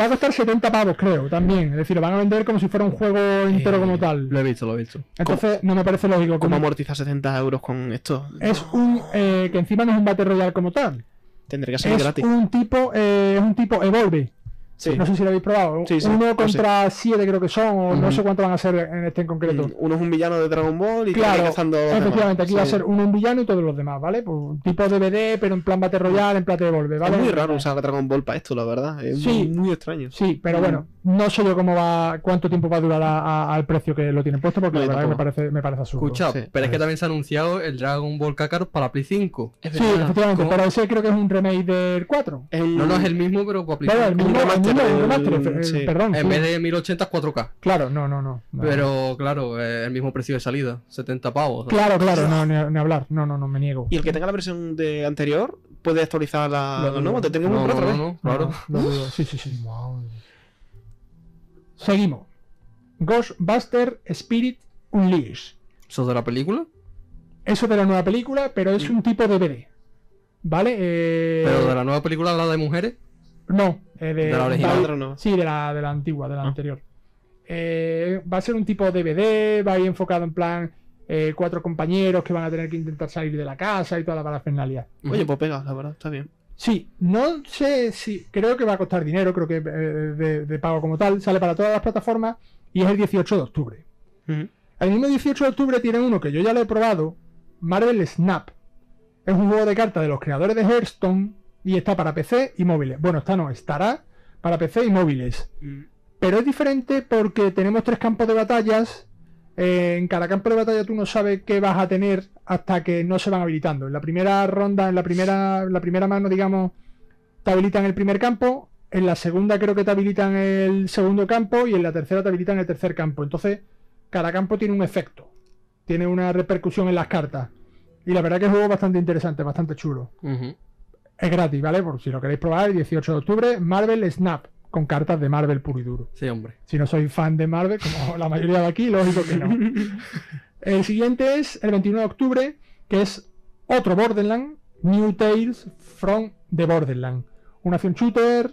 Speaker 3: Va a costar 70 pavos, creo, también. Es decir, lo van a vender como si fuera un juego entero como tal.
Speaker 1: Lo he visto, lo he visto.
Speaker 3: Entonces, no me parece lógico.
Speaker 2: ¿Cómo
Speaker 3: como-
Speaker 2: amortizar 70 euros con esto?
Speaker 3: Es un. eh, que encima no es un Battle Royale como tal.
Speaker 2: Tendría que ser
Speaker 3: Es
Speaker 2: gratis.
Speaker 3: un tipo. eh, es un tipo Evolve.
Speaker 2: Sí.
Speaker 3: No sé si lo habéis probado.
Speaker 2: Sí, sí,
Speaker 3: Uno
Speaker 2: lo
Speaker 3: contra siete creo que son, o no sé cuánto van a ser en este en concreto.
Speaker 2: Mm, Uno es un villano de Dragon Ball y
Speaker 3: Claro,
Speaker 2: cazando
Speaker 3: efectivamente, aquí va a ser uno un villano y todos los demás, ¿vale? Pues un tipo DVD, pero en plan Battle Royale, en plan de Evolve, ¿vale?
Speaker 2: Es muy raro usar Dragon Ball para esto, la verdad. Es
Speaker 3: Sí.
Speaker 2: muy, muy extraño.
Speaker 3: Sí, pero bueno, no sé yo cómo va, cuánto tiempo va a durar a- a- al precio que lo tienen puesto, porque
Speaker 2: No,
Speaker 3: la verdad que me parece, me parece absurdo.
Speaker 1: Escucha,
Speaker 2: Sí.
Speaker 1: pero es que también se ha anunciado el Dragon Ball Kakarot para Play 5.
Speaker 2: Es
Speaker 3: Sí, efectivamente,
Speaker 1: ¿Cómo?
Speaker 3: pero ese creo que es un remake del 4.
Speaker 2: Es un-
Speaker 1: No, no es el mismo, pero para Play
Speaker 3: Vale, el
Speaker 1: 5.
Speaker 3: mismo, el
Speaker 2: remaster
Speaker 3: eh,
Speaker 2: sí.
Speaker 3: perdón.
Speaker 1: En
Speaker 3: sí.
Speaker 1: vez de 1080 es 4K.
Speaker 3: Claro, no, no, no. no.
Speaker 1: Pero claro, eh, el mismo precio de salida, 70 pavos. ¿no?
Speaker 3: Claro, claro, no, ni, ni hablar. No, no, no, me niego.
Speaker 2: Y el que tenga la versión de anterior puede actualizar la.
Speaker 3: Lo dudo.
Speaker 2: No, te tengo
Speaker 1: No, no,
Speaker 2: otra
Speaker 1: no,
Speaker 2: vez.
Speaker 1: no, claro.
Speaker 3: Lo. Sí, sí, sí. Seguimos. Ghostbuster Spirit Unleashed.
Speaker 1: ¿Eso de la película?
Speaker 3: Eso de la nueva película, pero es un tipo DVD. ¿Vale? Eh,
Speaker 1: Pero de la nueva película, la de mujeres.
Speaker 3: No, eh, de,
Speaker 1: ¿De la original?
Speaker 3: va-
Speaker 2: no.
Speaker 3: Sí, de la, de la antigua, de la
Speaker 2: Ah.
Speaker 3: anterior. Eh, va a ser un tipo DVD, va a ir enfocado en plan eh, cuatro compañeros que van a tener que intentar salir de la casa y toda la parafernalia.
Speaker 2: Oye, pues pega, la verdad, está bien.
Speaker 3: Sí, no sé si. Creo que va a costar dinero, creo que eh, de, de pago como tal. Sale para todas las plataformas y es el 18 de octubre. El mismo 18 de octubre tiene uno que yo ya lo he probado: Marvel Snap. Es un juego de cartas de los creadores de Hearthstone y está para PC y móviles. Bueno, está no, estará para PC y móviles.
Speaker 2: Mm.
Speaker 3: Pero es diferente porque tenemos tres campos de batallas. Eh, en cada campo de batalla tú no sabes qué vas a tener hasta que no se van habilitando. En la primera ronda, en la primera, en la primera mano, digamos, te habilitan el primer campo. En la segunda creo que te habilitan el segundo campo. Y en la tercera te habilitan el tercer campo. Entonces, cada campo tiene un efecto. Tiene una repercusión en las cartas. Y la verdad que es un juego bastante interesante, bastante chulo. Es gratis, ¿vale? Por si lo queréis probar, el 18 de octubre, Marvel Snap, con cartas de Marvel puro y duro.
Speaker 1: Sí, hombre.
Speaker 3: Si no sois fan de Marvel, como la mayoría de aquí, lógico que no. El siguiente es el 21 de octubre, que es otro Borderland, New Tales from the Borderland. Una acción shooter,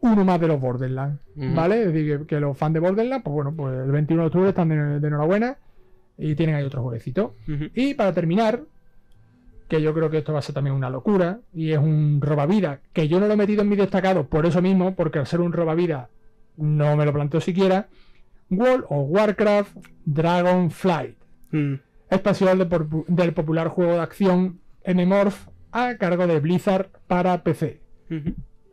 Speaker 3: uno más de los Borderland,
Speaker 1: Ujú.
Speaker 3: ¿vale? Es decir, que, que los fans de Borderland, pues bueno, pues el 21 de octubre están de, de enhorabuena y tienen ahí otro jueguecito. Y para terminar, que yo creo que esto va a ser también una locura, y es un robavidas, que yo no lo he metido en mi destacado por eso mismo, porque al ser un robavidas no me lo planteo siquiera, World of Warcraft Dragonflight,
Speaker 2: Mm.
Speaker 3: expansión del, por- del popular juego de acción MMORPH a cargo de Blizzard para PC.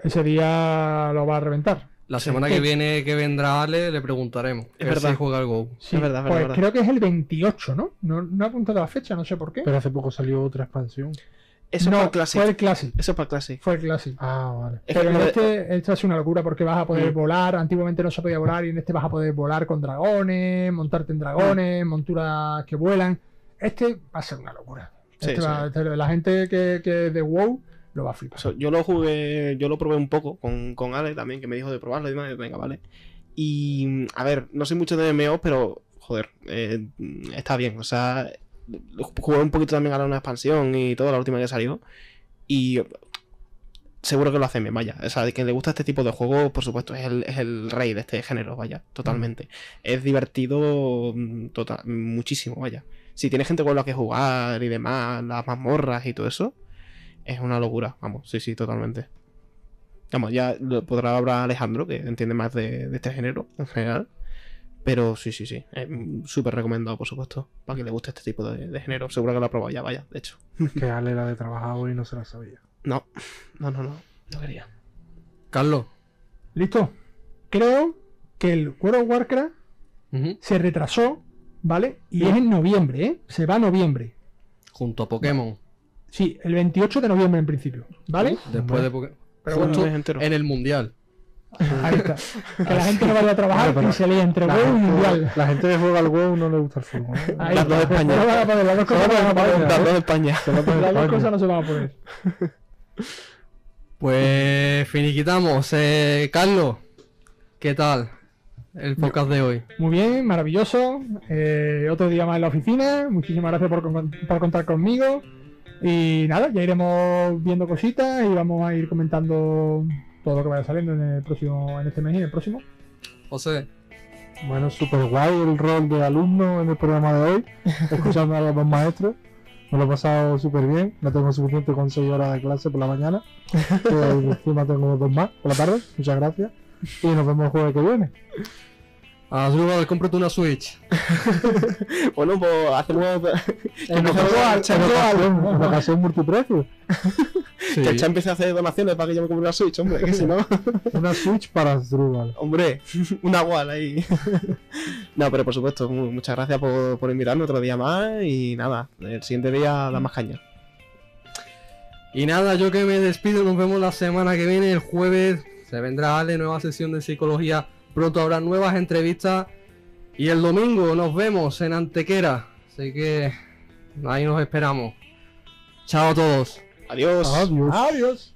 Speaker 3: Ese día lo va a reventar.
Speaker 1: La semana que viene que vendrá Ale le preguntaremos. que
Speaker 2: verdad.
Speaker 1: si juega al Go.
Speaker 3: Sí,
Speaker 2: Es verdad, es
Speaker 3: pues
Speaker 2: verdad, es
Speaker 3: creo que es el 28, ¿no? ¿no? No ha apuntado la fecha, no sé por qué.
Speaker 4: Pero hace poco salió otra expansión.
Speaker 2: Eso
Speaker 3: no,
Speaker 2: es para el Classic.
Speaker 3: fue el Classic.
Speaker 2: Eso es para el Classic.
Speaker 3: Fue el Classic.
Speaker 4: Ah, vale.
Speaker 2: Es que
Speaker 3: Pero en este, esto es una locura porque vas a poder
Speaker 2: Mm.
Speaker 3: volar. Antiguamente no se podía volar y en este vas a poder volar con dragones, montarte en dragones,
Speaker 2: Mm.
Speaker 3: monturas que vuelan. Este va a ser una locura.
Speaker 2: Sí,
Speaker 3: Este
Speaker 2: sí.
Speaker 3: va- este- la gente que, que de WoW lo va a flipar.
Speaker 2: So, yo lo jugué, yo lo probé un poco con, con Ale también, que me dijo de probarlo y demás, venga, vale. Y a ver, no soy mucho de MMO, pero joder, eh, está bien. O sea, jugué un poquito también a la una expansión y todo, la última que salió. Y seguro que lo hacen bien, vaya. O sea, de que le gusta este tipo de juegos, por supuesto, es el, es el rey de este género, vaya, totalmente. Es divertido mm, total, muchísimo, vaya. Si tienes gente con la que jugar y demás, las mazmorras y todo eso, es una locura, vamos, sí, sí, totalmente. Vamos, ya lo podrá hablar Alejandro, que entiende más de, de este género en general. Pero sí, sí, sí. Es súper recomendado, por supuesto. Para que le guste este tipo de, de género. Seguro que lo ha probado ya, vaya, de hecho.
Speaker 4: Que Ale la de trabajar hoy no se la sabía.
Speaker 2: No, no, no, no. No quería.
Speaker 1: Carlos.
Speaker 3: ¿Listo? Creo que el World of Warcraft se retrasó, ¿vale? Y es en noviembre, ¿eh? Se va a noviembre.
Speaker 1: Junto a Pokémon.
Speaker 3: Sí, el 28 de noviembre en principio, ¿vale?
Speaker 1: Después de Pokémon.
Speaker 3: Pero
Speaker 1: Justo
Speaker 2: bueno,
Speaker 1: en el mundial.
Speaker 3: Ahí está. Que la gente no vaya a trabajar
Speaker 4: Pero-
Speaker 3: y se lía entre WoW y Mundial.
Speaker 4: la gente que juega al WoW no le gusta el fútbol. ¿eh?
Speaker 3: Ahí
Speaker 2: Las dos de España.
Speaker 3: No van a poder, las dos cosas no van a poder.
Speaker 2: Las dos de España.
Speaker 4: Se
Speaker 3: Las dos cosas no se van a poder.
Speaker 1: Pues finiquitamos. Eh, Carlos, ¿qué tal el podcast de hoy?
Speaker 3: Muy bien, maravilloso. Eh, otro día más en la oficina. Muchísimas gracias por, con- por contar conmigo. Y nada, ya iremos viendo cositas y vamos a ir comentando todo lo que vaya saliendo en el próximo, en este mes y en el próximo.
Speaker 1: José,
Speaker 4: Bueno, súper guay el rol de alumno en el programa de hoy, escuchando a los dos maestros. Me lo he pasado súper bien, no tengo suficiente con 6 horas de clase por la mañana, que encima tengo dos más por la tarde, muchas gracias. Y nos vemos el jueves que viene.
Speaker 1: A Drupal, cómprate una Switch.
Speaker 2: Bueno, pues hacemos.
Speaker 3: En
Speaker 2: empezó
Speaker 3: ocasión-
Speaker 2: a-
Speaker 4: en ocasión, multiprecio.
Speaker 1: Sí.
Speaker 2: Que el Cha empiece a hacer donaciones para que yo me compre una Switch, hombre. Que si no.
Speaker 4: Una Switch para Drupal.
Speaker 2: Hombre, una wall ahí. no, pero por supuesto, mu- muchas gracias por, por invitarme otro día más. Y nada, el siguiente día da más caña.
Speaker 1: Y nada, yo que me despido, nos vemos la semana que viene, el jueves. Se vendrá Ale, nueva sesión de psicología. Pronto habrá nuevas entrevistas. Y el domingo nos vemos en Antequera. Así que ahí nos esperamos. Chao a todos.
Speaker 2: Adiós.
Speaker 4: Adiós.
Speaker 3: Adiós.